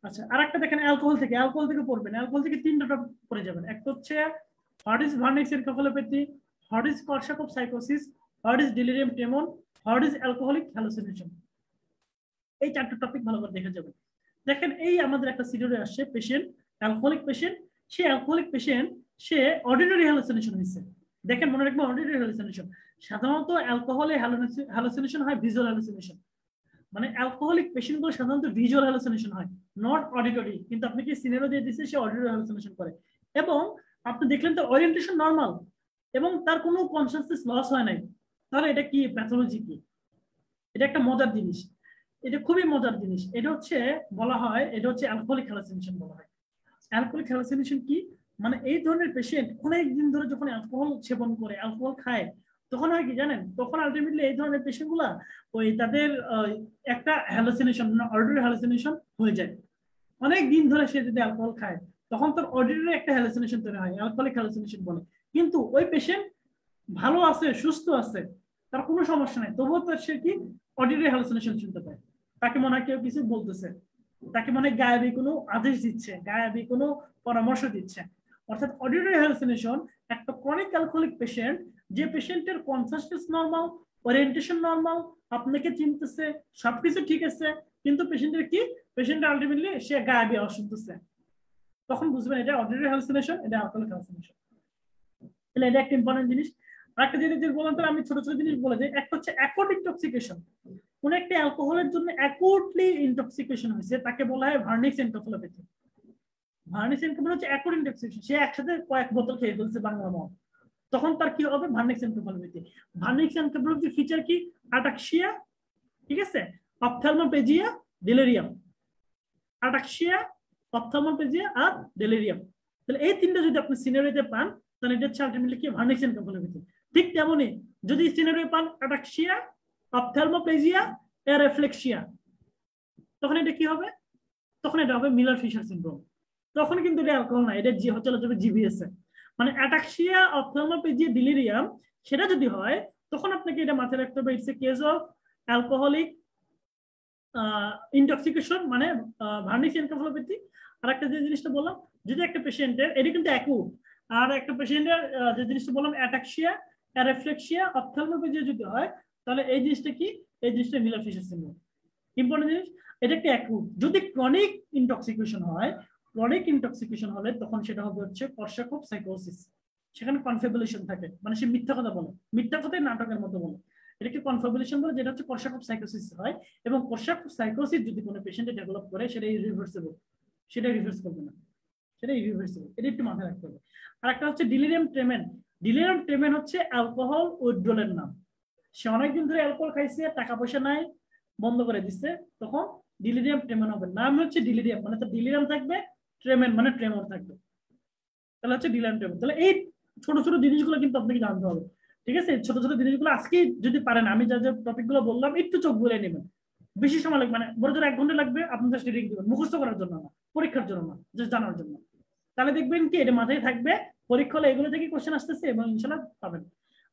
আচ্ছা আর একটা দেখেন অ্যালকোহল থেকে অ্যালকোহল থেকে পড়বেন। অ্যালকোহল থেকে তিনটা টপিক পড়ে যাবেন। একটা হচ্ছে what is Wernicke's encephalopathy what is Korsakoff সাইকোসিস what is delirium tremens what is alcoholic hallucination এই চারটা টপিক ভালো করে দেখে যাবেন। দেখেন, এই আমাদের একটা সিরিয়ালে আসছে পেশেন্ট অ্যালকোহলিক পেশেন্ট সে অ্যালকোহলিক পেশেন্ট সে অর্ডিনারি হ্যালোসিনেশন হয়েছে দেখেন, মনে রাখবেন অর্ডিনারি হ্যালোসিনেশন সাধারণত অ্যালকোহলে হ্যালোসিনেশন হয় ভিজুয়াল হ্যালোসিনেশন মানে অ্যালকোহলিক পেশেন্টগুলো সাধারণত ভিজুয়াল হ্যালোসিনেশন হয় নট অডিটরি কিন্তু আপনি কি সিনেরো দিয়ে দিচ্ছে সে অডিটরি হ্যালোসিনেশন করে। এবং আপনি দেখলেন তো ওরিয়েন্টেশন নর্মাল এবং তার কোনো কনসিয়াসনেস লস হয় নাই। তাহলে এটা কি প্যাথোলজি কি? এটা একটা মজার জিনিস। এটা খুবই মজার জিনিস। এটা হচ্ছে বলা হয়, এটা হচ্ছে অ্যালকোহলিক হ্যালোসিনেশন বলা হয়। অ্যালকোহলিক হ্যালোসিনেশন কি? মানে এই ধরনের পেশেন্ট অনেক দিন ধরে যখন অ্যালকোহল সেবন করে অ্যালকোহল খায় তখন হয় কি জানেন? তখন আলটিমেটলি এই ধরনের পেশেন্টগুলা ওই তাদের একটা হ্যালোসিনেশন অর্ডিনারি হ্যালোসিনেশন হয়ে যায়। অনেক দিন ধরে সে যদি অ্যালকোহল খায়, তখন তার অর্ডিনারি একটা হ্যালোসিনেশন তৈরি হয় অ্যালকোহলিক হ্যালোসিনেশন বলে। কিন্তু ওই পেশেন্ট ভালো আছে, সুস্থ আছে, তার কোনো সমস্যা নাই। তবুও তার সে কি অর্ডিনারি হ্যালোসিনেশন শুনতে পায়। তাকে মনে হয় কেউ কিছু বলতেছে। তাকে মনে হয় গায়েবী কোনো আদেশ দিচ্ছে, গায়েবী কোনো পরামর্শ দিচ্ছে। অর্থাৎ অডিটরি হ্যালোসিনেশন একটা ক্রনিক অ্যালকোহলিক পেশেন্ট যে পেশেন্টের কনসাসনেস নর্মাল ওরিয়েন্টেশন নর্মাল আপনাকে চিনতেছে, সবকিছু ঠিক আছে, কিন্তু পেশেন্টের কি? পেশেন্ট আলটিমেটলি সে গায়েবী আওয়াজ শুনতেছে তখন বুঝবেন এটা অর্ডিনারি হ্যালোসিনেশন এটা অ্যালকোহলিক হ্যালোসিনেশন তাহলে এটা একটা ইম্পর্টেন্ট জিনিস। আরেকটা জিনিস যে বললাম তাহলে আমি ছোট ছোট জিনিস বলে দিই। একটা হচ্ছে অ্যাকোড ইনটক্সিকেশন কোন একটা অ্যালকোহলের জন্য অ্যাকোডলি ইনটক্সিকেশন হয়েছে, তাকে বলা হয় ভার্নিক্স এনকেফালোপ্যাথি ভার্নিক্স এনকেফালো হচ্ছে অ্যাকোড ইনটক্সিকেশন সে একসাথে কয়েক বোতল খেয়ে ফেলছে বাংলা মদ তখন তার কি হবে? ভার্নিক্স এনকেফালোপ্যাথি ভার্নিক্স ফিচার কি? অ্যাটাক্সিয়া ঠিক আছে? অপথ্যালমোপেজিয়া ডেলেরিয়াম অ্যাটাক্সিয়া অপথ্যালমোপেজিয়া আর ডেলেরিয়াম তাহলে এই তিনটা যদি আপনি সিনারিতে পান, তাহলে এটা হচ্ছে আলটিমেটলি কি? ভার্নিক্স এনকেফালোপ্যাথি ঠিক তেমনই, যদি সিনারি পান অ্যাটাক্সিয়া অপথ্যালমোপ্লেজিয়া এরেফ্লেক্সিয়া তখন এটা কি হবে? তখন এটা হবে মিলার ফিশার সিনড্রোম তখন কিন্তু এটা অ্যালকোহল না এটা হচ্ছে যাবে জিবিএস মানে অ্যাটাক্সিয়া অপথ্যালমোপ্লেজিয়া ডিলিরিয়াম সেটা যদি হয়, তখন আপনাকে এটা মাথায় রাখতে হবে it's a case of alcoholic intoxication মানে ভার্নিক্স এনকেফালোপ্যাথি আর একটা যে জিনিসটা বললাম, যদি একটা পেশেন্টের এটা কিন্তু অ্যাকুট আর একটা পেশেন্টের যে জিনিসটা বললাম অ্যাটাক্সিয়া অ্যারেফ্লেক্সিয়া অপথ্যালমোপ্লেজিয়া যদি হয়, তাহলে এই জিনিসটা কি? এই জিনিসটা মিলার ফিশার সিনড্রোম ইম্পর্টেন্ট জিনিস, এটা একটা অ্যাকুট যদি ক্রনিক ইনটক্সিকেশন হয় ক্রনিক ইনটক্সিকেশন হলে তখন সেটা হবে হচ্ছে কর্ষাকপ সাইকোসিস সেখানে কনফেবুলেশন থাকে। মানে সে মিথ্যা কথা বলে। মিথ্যা কথাই নাটকের মতো বলে। এটাকে কনফাবুলেশন বলে, যেটা হচ্ছে কর্ষাকপ সাইকোসিস হয় এবং কর্ষাকপ সাইকোসিস যদি কোনো পেশেন্টে ডেভেলপ করে, সেটা ইরিভার্সিবল সেটা রিভার্স করবে না। সেটা ইরিভার্সিবল এটা একটু মাথায় রাখতে হবে। আর একটা হচ্ছে ডিলিরিয়াম ট্রেমেন ডিলিরিয়াম ট্রেমেন হচ্ছে অ্যালকোহল উইথড্রলের নাম। সে অনেকদিন ধরে অ্যালকোহল খাইছে, টাকা পয়সা নাই, বন্ধ করে দিচ্ছে তখন ডিলিরিয়াম ট্রেমেন হবে। নাম হচ্ছে ডিলিরিয়াম মানে তার ডিলিরিয়াম থাকবে ট্রেমেন মানে ট্রেমর থাকবে তাহলে হচ্ছে ডিলিরিয়াম ট্রেমর তাহলে এই ছোট ছোট জিনিসগুলো কিন্তু আপনাকে জানতে হবে। ঠিক আছে? ছোট ছোট জিনিসগুলো আজকে যদি পারেন, আমি যা যা টপিকগুলো বললাম, একটু চোখ বলে নেবেন। বেশি সময় লাগবে মানে বড় এক ঘণ্টা লাগবে আপনি জাস্ট রিডিং দিবেন মুখস্থ করার জন্য না, পরীক্ষার জন্য না জাস্ট জানার জন্য। তাহলে দেখবেন কি, এটা মাথায় থাকবে, পরীক্ষা হলে এগুলো থেকে কোশ্চেন আসতেছে এবং ইনশাল্লাহ পাবেন।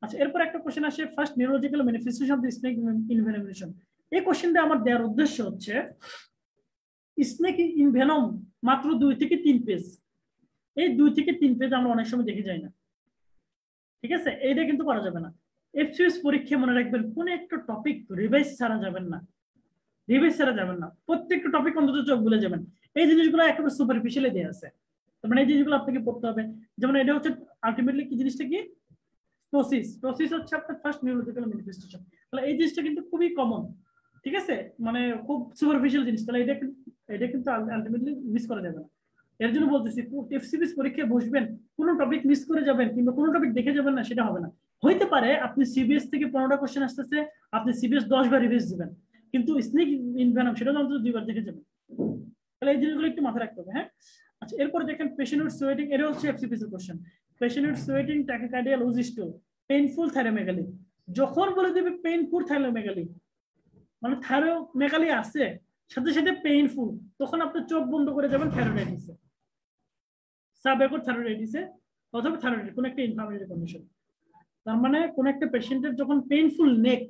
আচ্ছা এরপর একটা কোশ্চেন আসে first neurological manifestation of the snake envenomation এই কোশ্চেনটা আমার দেওয়ার উদ্দেশ্য হচ্ছে স্নেক ইনভেনম মাত্র দুই থেকে তিন পেজ এই দুই থেকে তিন পেজ আমরা অনেক সময় দেখে যাই না। ঠিক আছে? এইটা কিন্তু করা যাবে না। এফসিএস পরীক্ষা মনে রাখবেন, কোন একটা টপিক রিভাইজ ছাড়া যাবেন না। রিভাইজ ছাড়া যাবেন না। প্রত্যেকটা টপিক অন্তত চোখ ভুলে যাবেন। এই জিনিসগুলো একেবারে সুপারফিশিয়ালি দেওয়া আছে। মানে এই জিনিসগুলো আপনাকে পড়তে হবে। যেমন এটা হচ্ছে আলটিমেটলি কি জিনিসটা কি? প্রসিস প্রসিস হচ্ছে আপনার ফার্স্ট নিউরোলজিক্যাল ম্যানিফেস্টেশন তাহলে এই জিনিসটা কিন্তু খুবই কমন ঠিক আছে? মানে খুব সুপারফিশিয়াল জিনিস। তাহলে এটা এটা কিন্তু আলটিমেটলি মিস করা যাবে না। এর জন্য বলতেছি এফসিবিস পরীক্ষায় বসবেন, কোনো টপিক মিস করে যাবেন কিংবা কোনো টপিক দেখে যাবেন না, সেটা হবে না। হইতে পারে আপনি সিবিএস থেকে পনেরোটা কোশ্চেন আসতেছে, আপনি সিবিএস দশ বার রিভিজ দিবেন। কিন্তু স্নেক ইনভেনম সেটা অন্তত দুইবার দেখে যাবেন। তাহলে এই জিনিসগুলো একটু মাথায় রাখতে হবে হ্যাঁ? আচ্ছা এরপরে দেখেন পেশেন্ট সোয়েটিং এটা হচ্ছে FCPS question patient sweating tachycardia লুজিস্টো painful thyromegaly যখন বলে দেবে পেইনফুল থাইরোমেগালি মানে থাইরোমেগালি আছে সাথে সাথে পেইনফুল তখন আপনি চোখ বন্ধ করে যাবেন থাইরয়েডাইটিসে সাবেকর থাইরয়েডাইটিসে অথবা থাইরয়েড কোন একটা ইনফ্লামেটরি কন্ডিশন তার মানে কোন একটা পেশেন্টের যখন পেইনফুল নেক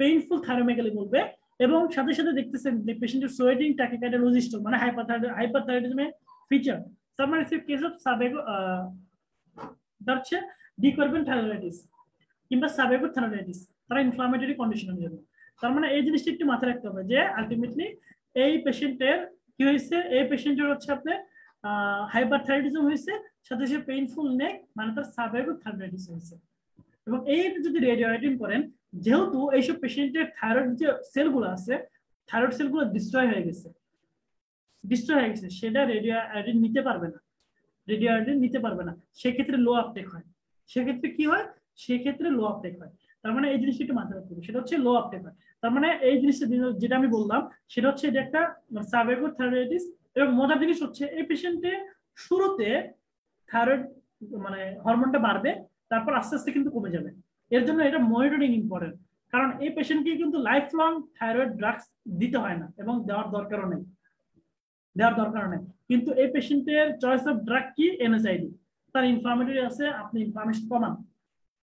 পেইনফুল থাইরোমেগালি বলবে এবং সাথে সাথে দেখতেছেন যে পেশেন্টের সোয়েটিং ট্যাকিকার্ডিয়া লুজিস্টো মানে হাইপারথাইরয়েডিজমে ফিচার তার মানে সে কেস অফ সাবেক হচ্ছে ডিকার্বেন থাইরয়েডিস কিংবা সাবেকর থাইরয়েডিস তারা ইনফ্লামেটরি কন্ডিশনের জন্য তার মানে এই জিনিসটা একটু মাথায় রাখতে হবে যে আলটিমেটলি এই পেশেন্টের কি হয়েছে? এই পেশেন্টের হচ্ছে আপনার হাইপারথাইরয়েডিজম হয়েছে, সাথে সাথে পেইনফুল নেক মানে তার সাবেকর থাইরয়েডিস হয়েছে। এবং এই যদি রেডিওয়াইটিং করেন, যেহেতু এইসব পেশেন্টের থাইরয়েড যে সেলগুলো আছে থাইরয়েড সেলগুলো ডিস্ট্রয় হয়ে গেছে। ডিস্ট্রয় হয়ে গেছে, সেটা রেডিও আয়োডিন নিতে পারবে না। রেডিও আয়োডিন নিতে পারবে না। সেক্ষেত্রে লো আপটেক হয়। সেক্ষেত্রে কি হয়? সেক্ষেত্রে লো আপটেক হয়। তার মানে এই জিনিসটা একটু মাথায় রাখতে হবে। সেটা হচ্ছে লো আপটেক হয় তার মানে এই জিনিসটা যেটা আমি বললাম, সেটা হচ্ছে এটা একটা সাবেকো থাইরয়েডিস এবং মজার জিনিস হচ্ছে এই পেশেন্টে শুরুতে থাইরয়েড মানে হরমোনটা বাড়বে, তারপর আস্তে আস্তে কিন্তু কমে যাবে। এর জন্য এটা মনিটরিং ইম্পর্টেন্ট কারণ এই পেশেন্টকে কিন্তু লাইফ লং থাইরয়েড ড্রাগস দিতে হয় না এবং দেওয়ার দরকারও নেই। দেওয়ার দরকার নেই। কিন্তু এই পেশেন্টের চয়েস অফ ড্রাগ কি? এনএসআইডি তার ইনফ্লামেটরি আছে, আপনি ইনফরমেশন কমান।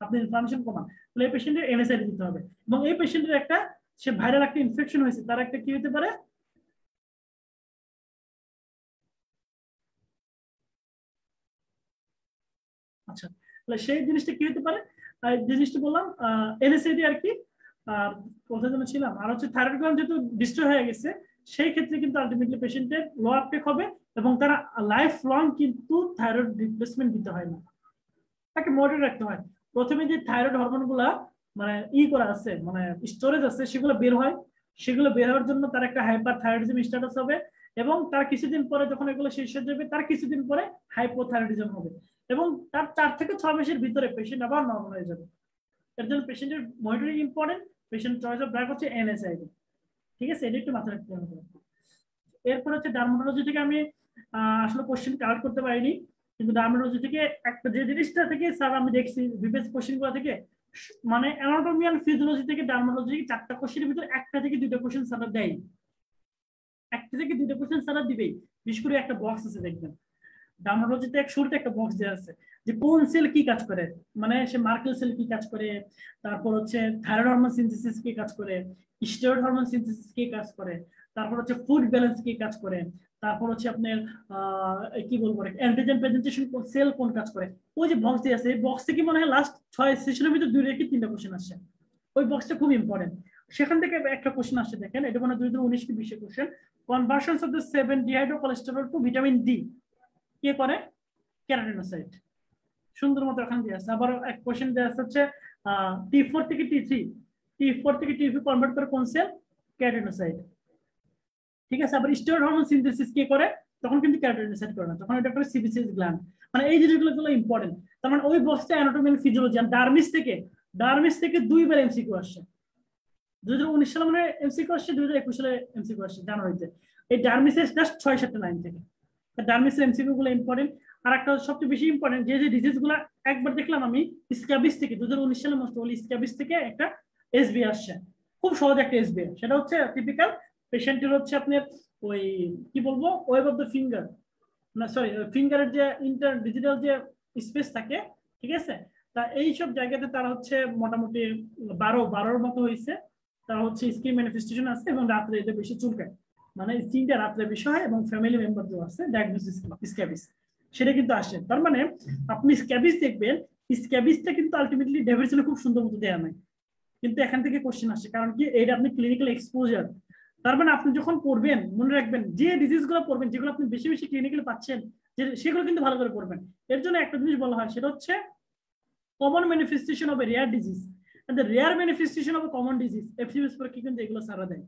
আপনি ইনফ্লামেশন কমান। তাহলে এই পেশেন্টের এনএসআইডি দিতে হবে। এবং এই পেশেন্টের একটা, সে ভাইরাল একটা ইনফেকশন হয়েছে, তার একটা কি হতে পারে? আচ্ছা তাহলে সেই জিনিসটা কি হতে পারে? জিনিসটা বললাম এনএসআইডি আর কি, আর কোথায় যেন ছিলাম। আর হচ্ছে থাইরয়েড গ্ল্যান্ড যেহেতু ডিস্ট্রয় হয়ে গেছে, সেই ক্ষেত্রে কিন্তু আলটিমেটলি পেশেন্টের লো আপটেক হবে এবং তারা লাইফ লং কিন্তু থাইরয়েড রিপ্লেসমেন্ট দিতে হয় না। তাকে মডারেট রাখতে হয়। প্রথমে যে থাইরয়েড হরমোনগুলা মানে ই করা আছে মানে স্টোরেজ আছে, সেগুলো বের হয়। সেগুলো বের হওয়ার জন্য তার একটা হাইপার থাইরয়েডিজম স্ট্যাটাস হবে এবং তার কিছুদিন পরে যখন এগুলো শেষ হয়ে যাবে, তার কিছুদিন পরে হাইপোথাইরয়েডিজম হবে এবং তার চার থেকে ছয় মাসের ভিতরে পেশেন্ট আবার নর্মাল হয়ে যাবে। এর জন্য পেশেন্টের monitoring important patient choice of drug হচ্ছে এনএসআইডি ঠিক আছে? এটা একটু মাথায় রাখতে হবে। এরপর হচ্ছে ডার্মাটোলজি থেকে আমি আসলে কোশ্চেন কালেক্ট করতে পারিনি। কিন্তু ডার্মাটোলজি থেকে একটা যে জিনিসটা থেকে স্যার আমি দেখছি বিবেস কোশ্চেনগুলো থেকে মানে অ্যানাটমি এন্ড ফিজিওলজি থেকে ডার্মাটোলজি চারটা কোশ্চেনের ভিতরে একটা থেকে দুটো কোশ্চেন স্যার দেয় একটা থেকে দুটো কোশ্চেন স্যার দিবেই, বিশেষ করে একটা বক্স আছে দেখবেন। ডার্মাটোলজিতে এক শুরুতে একটা বক্স দেওয়া আছে, যে কোন সেল কি কাজ করে মানে সে মার্কেল সেল কি কাজ করে, তারপর হচ্ছে থাইরয়েড হরমোন সিনথেসিস কি কাজ করে স্টেরয়েড হরমোন সিনথেসিস কি কাজ করে, তারপর হচ্ছে ফুড ব্যালেন্স কি কাজ করে তারপর হচ্ছে আপনার কি বলব অ্যান্টিজেন প্রেজেন্টেশন সেল কোন কাজ করে? ওই যে বক্স দিয়ে আছে বক্স থেকে মনে হয় লাস্ট ছয় সেশনের ভিতরে দুই রেখে তিনটা কোশ্চেন আসছে। ওই বক্সটা খুব ইম্পর্টেন্ট সেখান থেকে একটা কোশ্চেন আসছে, দেখেন, এটা মনে হয় দুই হাজার উনিশ কি বিশে question conversion of the seven dehydrocholesterol to vitamin D কে করে? ক্যারাটিনোসাইট সুন্দর মতো এখানে দিয়ে আছে। আবার এক কোশ্চেন দেওয়া হচ্ছে টি ফোর থেকে টি থ্রি টি ফোর থেকে টি থ্রি কনভার্ট করে কোন সেল ক্যারাটিনোসাইট ঠিক আছে? আবার স্টেরয়েড হরমোন সিনথেসিস কে করে, তখন কিন্তু ক্যারাটিনোসাইট করে না। তখন এটা করে সিবিসিএস গ্ল্যান্ড মানে এই জিনিসগুলো গুলো ইম্পর্টেন্ট তার মানে ওই বক্সটা অ্যানাটমি এন্ড ফিজিওলজি ডারমিস থেকে ডারমিস থেকে দুইবার এমসিকিউ আসছে। দুই হাজার উনিশ সালে মানে এমসিকিউ আসছে একুশ সালে এমসিকিউ আসছে, জানুয়ারিতে। এই ডারমিসের জাস্ট ছয় সাতটা লাইন থেকে। ডারমিসের এমসিকিউ গুলো ইম্পর্টেন্ট আর একটা সবচেয়ে বেশি ইম্পর্টেন্ট যে যে ডিজিজগুলো একবার দেখলাম আমি স্ক্যাবিস থেকে দু হাজার উনিশ সালে মোস্ট স্ক্যাবিস থেকে একটা এসবি আসছে। খুব সহজ একটা এসবি সেটা হচ্ছে টিপিক্যাল পেশেন্টের হচ্ছে আপনার ওই, কি বলব? ওয়েব অফ দ্য ফিঙ্গার না সরি ফিঙ্গারের যে ইন্টার ডিজিটাল যে স্পেস থাকে, ঠিক আছে? তা এই সব জায়গাতে তারা হচ্ছে মোটামুটি বারো, বারোর মতো হয়েছে তারা হচ্ছে স্কিন ম্যানিফেস্টেশন আছে এবং রাত্রে এদের বেশি চুলকায়। মানে স্কিনটা রাত্রে বেশি হয় এবং ফ্যামিলি মেম্বার যে আছে ডায়াগনোসিস স্ক্যাবিস সেটা কিন্তু আসে। তার মানে আপনি স্ক্যাবিস দেখবেন স্ক্যাবিসটা কিন্তু আলটিমেটলি ডেভিডসনে খুব সুন্দর মতো দেওয়া নাই। কিন্তু এখান থেকে কোশ্চেন আসে। কারণ কি এটা আপনি ক্লিনিক্যাল এক্সপোজার তার মানে আপনি যখন পড়বেন, মনে রাখবেন যে ডিজিজগুলো পড়বেন, যেগুলো আপনি বেশি বেশি ক্লিনিক্যাল পাচ্ছেন সেগুলো কিন্তু ভালো করে পড়বেন। এর জন্য একটা জিনিস বলা হয়, সেটা হচ্ছে common manifestation of rare disease rare manifestation of common disease FCS পরীক্ষা কিন্তু এগুলো সারা দেয়।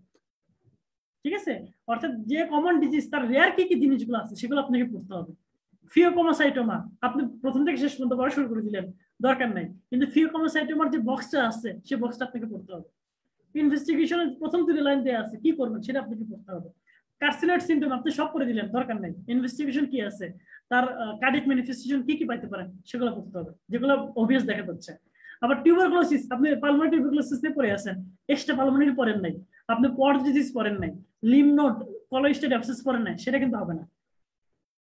ঠিক আছে? অর্থাৎ যে কমন ডিজিজ তার রেয়ার কি কি জিনিসগুলো আছে, সেগুলো আপনাকে পড়তে হবে। ফিওকোমোসাইটোমা আপনি প্রথম থেকে শেষ পর্যন্ত পড়া শুরু করে দিলেন, দরকার নাই। কিন্তু ফিওকোমোসাইটোমার যে বক্সটা আছে সেই বক্সটা আপনাকে পড়তে হবে। ইনভেস্টিগেশনের প্রথম দুটো লাইন দেওয়া আছে, কি করবেন সেটা আপনাকে পড়তে হবে। কার্সিনাইড সিমটম আপনি সব করে দিলেন, দরকার নাই। ইনভেস্টিগেশন কি আছে? তার কার্ডিক ম্যানিফেস্টেশন কি কি পাইতে পারেন, সেগুলো পড়তে হবে, যেগুলো অবভিয়াস দেখা যাচ্ছে। আবার টিউবারকুলোসিস আপনি পালমোনারি টিউবারকুলোসিস নিয়ে পড়ে আছেন এক্সট্রা পালমোনারি পড়েন নাই। আপনি পট ডিজিজ পড়েন নাই লিমনোড কলোস্টেড অ্যাবসেস পড়েন নাই, সেটা কিন্তু হবে না।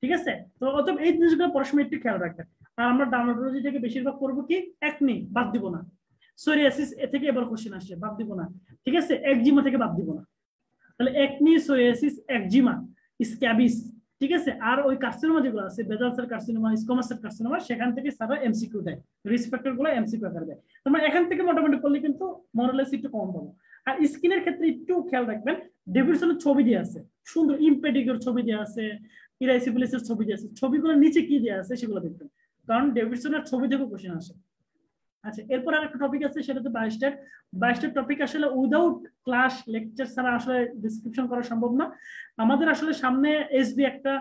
ঠিক আছে? তো অতএব এই জিনিসগুলো পড়াশোনা একটু খেয়াল রাখবেন। আর আমরা ডার্মাটোলজি থেকে বেশিরভাগ করব কি? একনি বাদ দিব না। সোরিয়াসিস এ থেকে এবার কোশ্চেন আসছে, বাদ দিব না। ঠিক আছে? একজিমা থেকে বাদ দিব না। তাহলে একনি সোরিয়াসিস একজিমা স্ক্যাবিস ঠিক আছে? আর ওই কার্সিনোমা যেগুলো আছে বেজালসের কার্সিনোমা স্কোমাসের কার্সিনোমা সেখান থেকে সারা এমসিকিউ দেয়। রিসপেক্টরগুলো এমসিকিউ আকার দেয়। তোমরা এখান থেকে মোটামুটি করলে কিন্তু মরালেস একটু কম পাবো। আর স্কিনের ক্ষেত্রে একটু খেয়াল রাখবেন ডেভিডসনের ছবি দিয়ে আছে। সুন্দর ইম্পেডিগের ছবি দেওয়া আছে ইরাইসিবিলিসের ছবি দিয়ে আছে। ছবিগুলোর নিচে কি দেওয়া আছে সেগুলো দেখবেন। কারণ ডেভিডসনের ছবি থেকে কোশ্চেন আসে। আচ্ছা এরপর আর একটা টপিক আছে, সেটা তো বাইস্টার বাইস্টার টপিক আসলে উইদাউট ক্লাস লেকচার ছাড়া আসলে ডিসক্রিপশন করা সম্ভব না। আমাদের আসলে সামনে এসবি একটা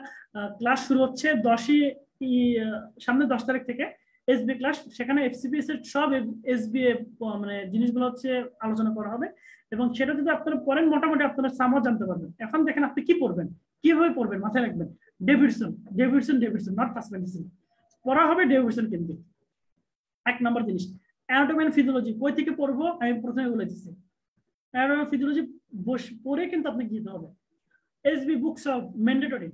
ক্লাস শুরু হচ্ছে দশই সামনে দশ তারিখ থেকে এসবি ক্লাস সেখানে এফসিপিএস এর সব এসবি মানে জিনিসগুলো হচ্ছে আলোচনা করা হবে এবং সেটা যদি আপনারা পড়েন, মোটামুটি আপনারা সামও জানতে পারবেন। এখন দেখেন আপনি কি পড়বেন? কীভাবে পড়বেন? মাথায় রাখবেন। Davidson Davidson Davidson not first medicine পড়া হবে ডেভিডসন কিন্তু এক নম্বর জিনিস। অ্যানাটমি এন্ড ফিজিওলজি কই থেকে পড়ব? আমি প্রথমে বলে দিচ্ছি। অ্যানাটমি ফিজিওলজি পড়ে কিন্তু আপনাকে যেতে হবে। SB book solve mandatory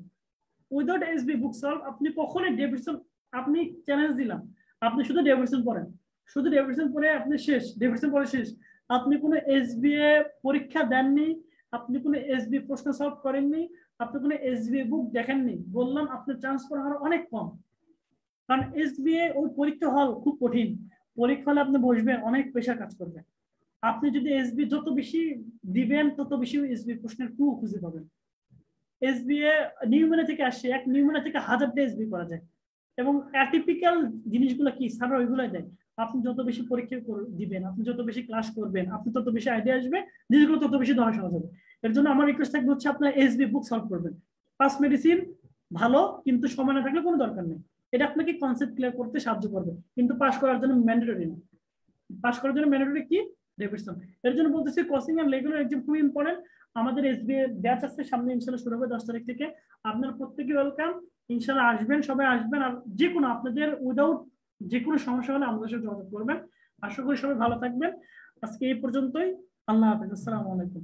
without SB book solve আপনি কখনোই ডেভিডসন আপনি চ্যালেঞ্জ দিলাম। আপনি শুধু ডেভিডসন পড়েন। শুধু ডেভিডসন পড়ে আপনি শেষ। ডেভিডসন পড়ে শেষ। আপনি কোনো এ পরীক্ষা দেননি, আপনি কোনো এসবি প্রশ্ন সলভ করেননি, আপনি কোনো এসবিএ বুক দেখেননি, বললাম আপনার চান্স করার অনেক কম। কারণ এসবিএ ওই পরীক্ষা হল খুব কঠিন। পরীক্ষা হলে আপনি বসবেন, অনেক পেশা কাজ করবে। আপনি যদি এসবি যত বেশি দিবেন, তত বেশি এসবি প্রশ্নের টু খুঁজে পাবেন। এসবিএ নিউমেনা থেকে আসছে, এক নিউমেনা থেকে হাজারটা এসবি করা যায়। এবং অ্যাটিপিক্যাল জিনিসগুলো কি? সারা, ওইগুলোই দেয়। আপনি যত বেশি পরীক্ষা দিবেন, আপনি যত বেশি ক্লাস করবেন, আপনি তত বেশি আইডিয়া আসবে, জিনিসগুলো তত বেশি ধরা সহজ হবে। এর জন্য আমার রিকোয়েস্ট থাকবে হচ্ছে আপনার এসবি বুক সলভ করবেন। পাস মেডিসিন ভালো, কিন্তু সময় না থাকলে কোনো দরকার নেই। এটা আপনাকে কনসেপ্ট ক্লিয়ার করতে সাহায্য করবে। কিন্তু পাস করার জন্য ম্যান্ডেটরি না। পাস করার জন্য ম্যান্ডেটরি কি? ডেভিডসন এর জন্য বলতেছি কোচিং এন্ড রেগুলার এক্সাম খুবই ইম্পর্টেন্ট আমাদের এসবিএ ব্যাচ আসছে সামনে ইনশাল্লাহ শুরু হবে দশ তারিখ থেকে। আপনার প্রত্যেকে ওয়েলকাম ইনশাল্লাহ আসবেন, সবাই আসবেন। আর যে কোনো আপনাদের উইদাউট যে কোনো সমস্যা হলে আমাদের সাথে যোগাযোগ করবেন। আশা করি সবাই ভালো থাকবেন। আজকে এই পর্যন্তই। আল্লাহ হাফিজ। আসসালামু আলাইকুম।